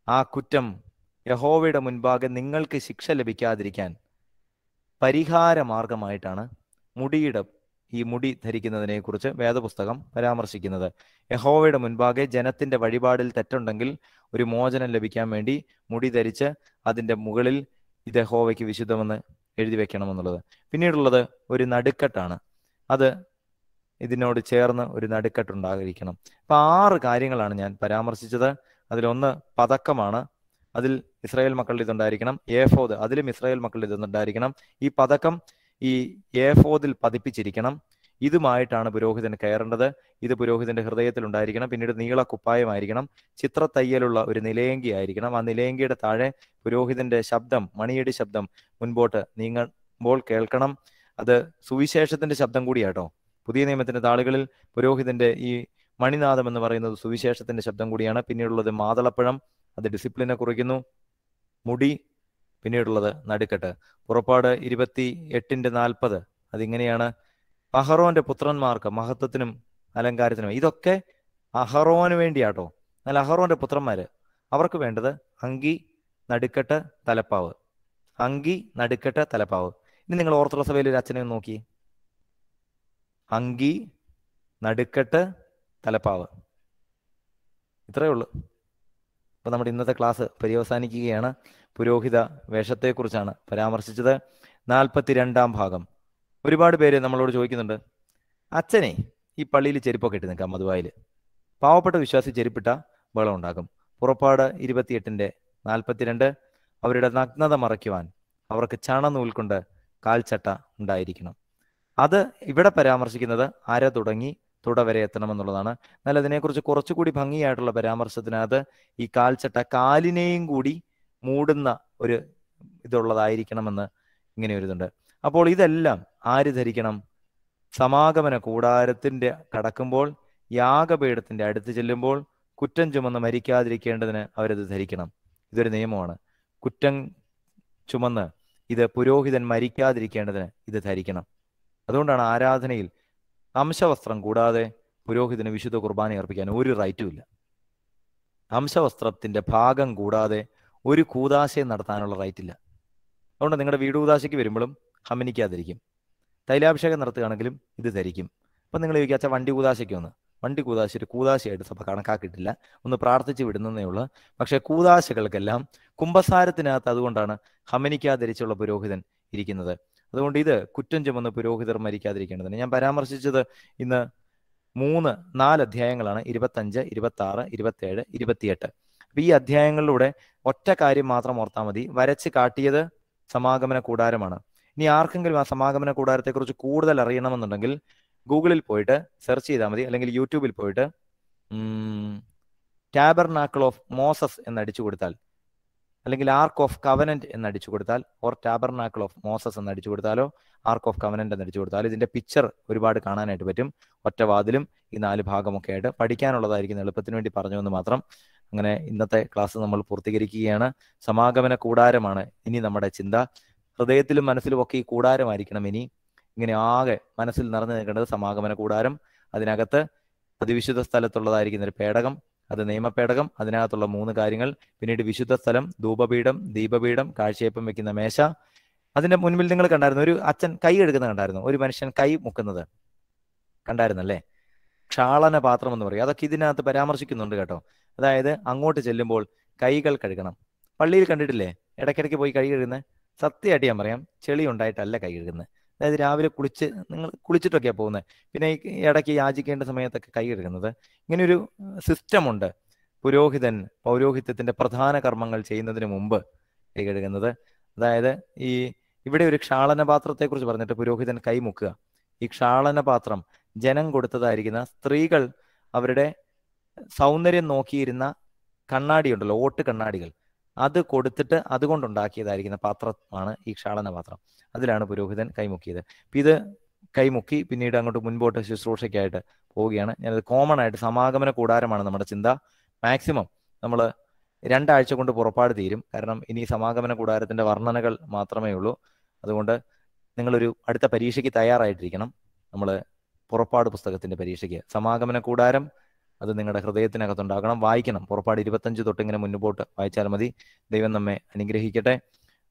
ആ കുറ്റം യഹോവയുടെ മുൻപാകെ നിങ്ങൾക്ക് ശിക്ഷ ലഭിക്കാതിരിക്കാൻ പരിഹാര മാർഗമായിട്ടാണ് മുടിയുടെ ഈ മുടി ധരിക്കുന്നതിനെ കുറിച്ച് വേദപുസ്തകം പരാമർശിക്കുന്നത്. യഹോവയുടെ മുൻപാകെ ജനത്തിന്റെ വഴിപാടിൽ തെറ്റുണ്ടെങ്കിൽ ഒരു മോചനം ലഭിക്കാൻ വേണ്ടി മുടി ധരിച്ച് അതിന്റെ മുകളിൽ ഇത് യഹോവയ്ക്ക് വിശുദ്ധമെന്ന് എഴുതി വെക്കണമെന്നുള്ളത്. പിന്നീടുള്ളത് ഒരു നടുക്കെട്ടാണ്. അത് ഇതിനോട് ചേർന്ന് ഒരു നടുക്കെട്ടുണ്ടായിരിക്കണം. അപ്പൊ ആറ് കാര്യങ്ങളാണ് ഞാൻ പരാമർശിച്ചത്. അതിലൊന്ന് പതക്കമാണ്. അതിൽ ഇസ്രായേൽ മക്കളുടെ ഇതുണ്ടായിരിക്കണം. ഏഫോദ് അതിലും ഇസ്രായേൽ മക്കളുടെ ഇതുണ്ടായിരിക്കണം. ഈ പതക്കം ഈ എ ഫോതിൽ പതിപ്പിച്ചിരിക്കണം. ഇതുമായിട്ടാണ് പുരോഹിതൻ കയറേണ്ടത്. ഇത് പുരോഹിതന്റെ ഹൃദയത്തിൽ ഉണ്ടായിരിക്കണം. പിന്നീട് നീള കുപ്പായമായിരിക്കണം ചിത്രത്തയ്യലുള്ള ഒരു നിലയങ്കി ആയിരിക്കണം. ആ നിലയങ്കിയുടെ താഴെ പുരോഹിതന്റെ ശബ്ദം മണിയടി ശബ്ദം മുൻപോട്ട് നീങ്ങുമ്പോൾ കേൾക്കണം. അത് സുവിശേഷത്തിന്റെ ശബ്ദം കൂടിയാട്ടോ. പുതിയ നിയമത്തിന്റെ താളുകളിൽ പുരോഹിതന്റെ ഈ മണിനാഥം എന്ന് പറയുന്നത് സുവിശേഷത്തിന്റെ ശബ്ദം കൂടിയാണ്. പിന്നീടുള്ളത് മാതളപ്പഴം. അത് ഡിസിപ്ലിനെ കുറിക്കുന്നു. മുടി പിന്നീടുള്ളത് നടുക്കെട്ട്. പുറപ്പാട് ഇരുപത്തി എട്ടിന്റെ നാൽപ്പത്. അതിങ്ങനെയാണ് അഹറോന്റെ പുത്രന്മാർക്ക് മഹത്വത്തിനും അലങ്കാരത്തിനും. ഇതൊക്കെ അഹറോന് വേണ്ടിയാട്ടോ. എന്നാൽ അഹറോന്റെ പുത്രന്മാര്. അവർക്ക് വേണ്ടത് അങ്കി നടുക്കെട്ട് തലപ്പാവ്. അങ്കി നടുക്കെട്ട് തലപ്പാവ്. ഇനി നിങ്ങൾ ഓർത്തുള്ള സഭയിൽ ഒരു അച്ഛനെ നോക്കി. അങ്കി നടുക്കെട്ട് തലപ്പാവ്. ഇത്രയേ ഉള്ളൂ. അപ്പൊ നമ്മുടെ ഇന്നത്തെ ക്ലാസ് പര്യവസാനിക്കുകയാണ്. പുരോഹിത വേഷത്തെക്കുറിച്ചാണ് പരാമർശിച്ചത്. നാൽപ്പത്തിരണ്ടാം ഭാഗം. ഒരുപാട് പേര് നമ്മളോട് ചോദിക്കുന്നുണ്ട് അച്ഛനെ ഈ പള്ളിയിൽ ചെരുപ്പൊക്കെ ഇട്ട് നിൽക്കാം മധുവായിൽ പാവപ്പെട്ട വിശ്വാസി ചെരുപ്പിട്ട ബഹളം ഉണ്ടാക്കും. പുറപ്പാട് ഇരുപത്തിയെട്ടിന്റെ നാൽപ്പത്തിരണ്ട് അവരുടെ നഗ്നത മറയ്ക്കുവാൻ അവർക്ക് ചണനൂൽ കൊണ്ട് കാൽച്ചട്ട ഉണ്ടായിരിക്കണം. അത് ഇവിടെ പരാമർശിക്കുന്നത് അര തുടങ്ങി തുടവരെ എത്തണമെന്നുള്ളതാണ്. എന്നാൽ അതിനെക്കുറിച്ച് കുറച്ചുകൂടി ഭംഗിയായിട്ടുള്ള പരാമർശത്തിനകത്ത് ഈ കാൽച്ചട്ട കാലിനെയും കൂടി മൂടുന്ന ഒരു ഇതുള്ളതായിരിക്കണമെന്ന് ഇങ്ങനെ ഒരു ഇതുണ്ട് അപ്പോൾ ഇതെല്ലാം ആര് ധരിക്കണം? സമാഗമന കൂടാരത്തിന്റെ കടക്കുമ്പോൾ യാഗപീഠത്തിന്റെ അടുത്ത് ചെല്ലുമ്പോൾ കുറ്റം ചുമന്ന് മരിക്കാതിരിക്കേണ്ടതിന് അവരത് ധരിക്കണം. ഇതൊരു നിയമമാണ്. കുറ്റം ചുമന്ന് ഇത് പുരോഹിതൻ മരിക്കാതിരിക്കേണ്ടതിന് ഇത് ധരിക്കണം. അതുകൊണ്ടാണ് ആരാധനയിൽ അംശവസ്ത്രം കൂടാതെ പുരോഹിതന് വിശുദ്ധ കുർബാന അർപ്പിക്കാൻ ഒരു റൈറ്റും ഇല്ല. അംശവസ്ത്രത്തിന്റെ ഭാഗം കൂടാതെ ഒരു കൂതാശയം നടത്താനുള്ള റൈറ്റ് ഇല്ല. അതുകൊണ്ട് നിങ്ങളുടെ വീട് കൂതാശയ്ക്ക് വരുമ്പോഴും ഹമനിക്കാതിരിക്കും. തൈലാഭിഷേകം നടത്തുകയാണെങ്കിലും ഇത് ധരിക്കും. അപ്പം നിങ്ങൾ ചോദിക്കാച്ച വണ്ടി കൂതാശയ്ക്ക് ഒന്ന് വണ്ടി കൂതാശ ഒരു കൂതാശയായിട്ട് സഭ കണക്കാക്കിയിട്ടില്ല. ഒന്ന് പ്രാർത്ഥിച്ച് വിടുന്നതേ ഉള്ളൂ. പക്ഷേ കൂതാശകൾക്കെല്ലാം കുംഭസാരത്തിനകത്ത് അതുകൊണ്ടാണ് ഹമനിക്കാതിരിച്ചുള്ള പുരോഹിതൻ ഇരിക്കുന്നത്. അതുകൊണ്ട് ഇത് കുറ്റം ചുമന്ന് പുരോഹിതർ മരിക്കാതിരിക്കേണ്ടതിന്. ഞാൻ പരാമർശിച്ചത് ഇന്ന് മൂന്ന് നാല് അധ്യായങ്ങളാണ്. ഇരുപത്തഞ്ച് ഇരുപത്തി ആറ് ഇരുപത്തേഴ് ഇരുപത്തിയെട്ട്. അപ്പൊ ഈ അധ്യായങ്ങളിലൂടെ ഒറ്റ കാര്യം മാത്രം ഓർത്താൽ മതി. വരച്ച് കാട്ടിയത് സമാഗമന കൂടാരമാണ്. ഇനി ആർക്കെങ്കിലും ആ സമാഗമന കൂടാരത്തെക്കുറിച്ച് കൂടുതൽ അറിയണമെന്നുണ്ടെങ്കിൽ ഗൂഗിളിൽ പോയിട്ട് സെർച്ച് ചെയ്താൽ മതി. അല്ലെങ്കിൽ യൂട്യൂബിൽ പോയിട്ട് ടാബർനാക്കിൾ ഓഫ് മോസസ് എന്ന് അടിച്ചു കൊടുത്താൽ അല്ലെങ്കിൽ ആർക്ക് ഓഫ് കവനന്റ് എന്ന് അടിച്ചു കൊടുത്താൽ ഓർ ടാബർനാക്കിൾ ഓഫ് മോസസ് എന്ന് അടിച്ചു കൊടുത്താലോ ആർക്ക് ഓഫ് കവനന്റ് എന്ന് അടിച്ചു കൊടുത്താൽ ഇതിന്റെ പിക്ചർ ഒരുപാട് കാണാനായിട്ട് പറ്റും. ഒറ്റവാതിലും ഈ നാല് ഭാഗമൊക്കെ ആയിട്ട് പഠിക്കാനുള്ളതായിരിക്കും എളുപ്പത്തിന് വേണ്ടി പറഞ്ഞു എന്ന് മാത്രം അങ്ങനെ ഇന്നത്തെ ക്ലാസ് നമ്മൾ പൂർത്തീകരിക്കുകയാണ്. സമാഗമന കൂടാരമാണ് ഇനി നമ്മുടെ ചിന്ത. ഹൃദയത്തിലും മനസ്സിലും ഒക്കെ ഈ കൂടാരമായിരിക്കണം ഇനി. ഇങ്ങനെ ആകെ മനസ്സിൽ നിറഞ്ഞു നിൽക്കേണ്ടത് സമാഗമന കൂടാരം. അതിനകത്ത് അതിവിശുദ്ധ സ്ഥലത്തുള്ളതായിരിക്കുന്ന ഒരു പേടകം അത് നിയമപേടകം അതിനകത്തുള്ള മൂന്ന് കാര്യങ്ങൾ പിന്നീട് വിശുദ്ധ സ്ഥലം ധൂപപീഠം ദീപപീഠം കാഴ്ചയപ്പം വെക്കുന്ന മേശ. അതിന്റെ മുൻപിൽ നിങ്ങൾ കണ്ടായിരുന്നു ഒരു അച്ഛൻ കൈ എടുക്കുന്ന കണ്ടായിരുന്നു ഒരു മനുഷ്യൻ കൈ മുക്കുന്നത്. കണ്ടായിരുന്നല്ലേ? ക്ഷാളന പാത്രം എന്ന് പറയും. അതൊക്കെ ഇതിനകത്ത് പരാമർശിക്കുന്നുണ്ട് കേട്ടോ. അതായത് അങ്ങോട്ട് ചെല്ലുമ്പോൾ കൈകൾ കഴുകണം. പള്ളിയിൽ കണ്ടിട്ടില്ലേ? ഇടയ്ക്കിടയ്ക്ക് പോയി കൈ കഴുകുന്നത് സത്യമായിട്ട് ഞാൻ പറയാം ചെളി ഉണ്ടായിട്ടല്ല കൈ കഴുകുന്നത് അതായത് രാവിലെ കുളിച്ച് നിങ്ങൾ കുളിച്ചിട്ടൊക്കെയാണ് പോകുന്നത് പിന്നെ ഈ ഇടയ്ക്ക് യാചിക്കേണ്ട സമയത്തൊക്കെ കൈ കഴുകുന്നത്. ഇങ്ങനെയൊരു സിസ്റ്റം ഉണ്ട് പുരോഹിതൻ പൗരോഹിത്യത്തിന്റെ പ്രധാന കർമ്മങ്ങൾ ചെയ്യുന്നതിന് മുമ്പ് കൈ കഴുകുന്നത്. അതായത് ഈ ഇവിടെ ഒരു ക്ഷാളന പാത്രത്തെക്കുറിച്ച് പറഞ്ഞിട്ട് പുരോഹിതൻ കൈമുക്കുക ഈ ക്ഷാളന പാത്രം ജനം കൊടുത്തതായിരിക്കുന്ന സ്ത്രീകൾ അവരുടെ സൗന്ദര്യം നോക്കിയിരുന്ന കണ്ണാടി ഉണ്ടല്ലോ ഓട്ട് കണ്ണാടികൾ. അത് കൊടുത്തിട്ട് അതുകൊണ്ടുണ്ടാക്കിയതായിരിക്കുന്ന പാത്രമാണ് ഈ ക്ഷാളന പാത്രം അതിലാണ് പുരോഹിതൻ കൈമുക്കിയത്. ഇത് കൈമുക്കി പിന്നീട് അങ്ങോട്ട് മുൻപോട്ട് ശുശ്രൂഷയ്ക്കായിട്ട് പോവുകയാണ്. ഞാനത് കോമൺ ആയിട്ട് സമാഗമന കൂടാരമാണ് നമ്മുടെ ചിന്ത. മാക്സിമം നമ്മൾ രണ്ടാഴ്ച കൊണ്ട് പുറപ്പാട് തീരും. കാരണം ഇനി സമാഗമന കൂടാരത്തിന്റെ വർണനകൾ മാത്രമേ ഉള്ളൂ. അതുകൊണ്ട് നിങ്ങളൊരു അടുത്ത പരീക്ഷയ്ക്ക് തയ്യാറായിട്ടിരിക്കണം. നമ്മൾ പുറപ്പാട് പുസ്തകത്തിന്റെ പരീക്ഷയ്ക്ക്. സമാഗമന കൂടാരം അത് നിങ്ങളുടെ ഹൃദയത്തിനകത്തുണ്ടാകണം. വായിക്കണം. പുറപ്പാട് ഇരുപത്തഞ്ച് തൊട്ട് ഇങ്ങനെ മുന്നോട്ട് വായിച്ചാൽ മതി. ദൈവം നമ്മെ അനുഗ്രഹിക്കട്ടെ.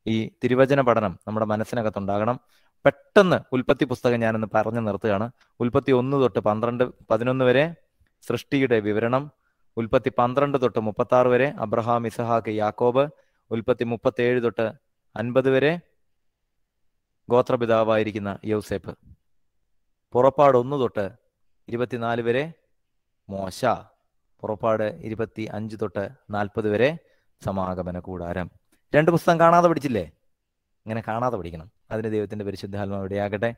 ഈ തിരുവചന പഠനം നമ്മുടെ മനസ്സിനകത്തുണ്ടാകണം. പെട്ടെന്ന് ഉൽപ്പത്തി പുസ്തകം ഞാനൊന്ന് പറഞ്ഞു നിർത്തുകയാണ്. ഉൽപ്പത്തി ഒന്ന് തൊട്ട് പന്ത്രണ്ട് പതിനൊന്ന് വരെ സൃഷ്ടിയുടെ വിവരണം. ഉൽപ്പത്തി പന്ത്രണ്ട് തൊട്ട് മുപ്പത്തി ആറ് വരെ അബ്രഹാം ഇസഹാക്ക് യാക്കോബ്. ഉൽപ്പത്തി മുപ്പത്തി ഏഴ് തൊട്ട് അൻപത് വരെ ഗോത്രപിതാവായിരിക്കുന്ന യൗസേപ്പ്. പുറപ്പാട് ഒന്ന് തൊട്ട് ഇരുപത്തിനാല് വരെ മോശ പുറപ്പാട് ഇരുപത്തി അഞ്ച് തൊട്ട് നാൽപ്പത് വരെ സമാഗമന കൂടാരം. രണ്ട് പുസ്തകം കാണാതെ പഠിച്ചില്ലേ? ഇങ്ങനെ കാണാതെ പഠിക്കണം. അതിന് ദൈവത്തിന്റെ പരിശുദ്ധാത്മാവ് ഇടയാകട്ടെ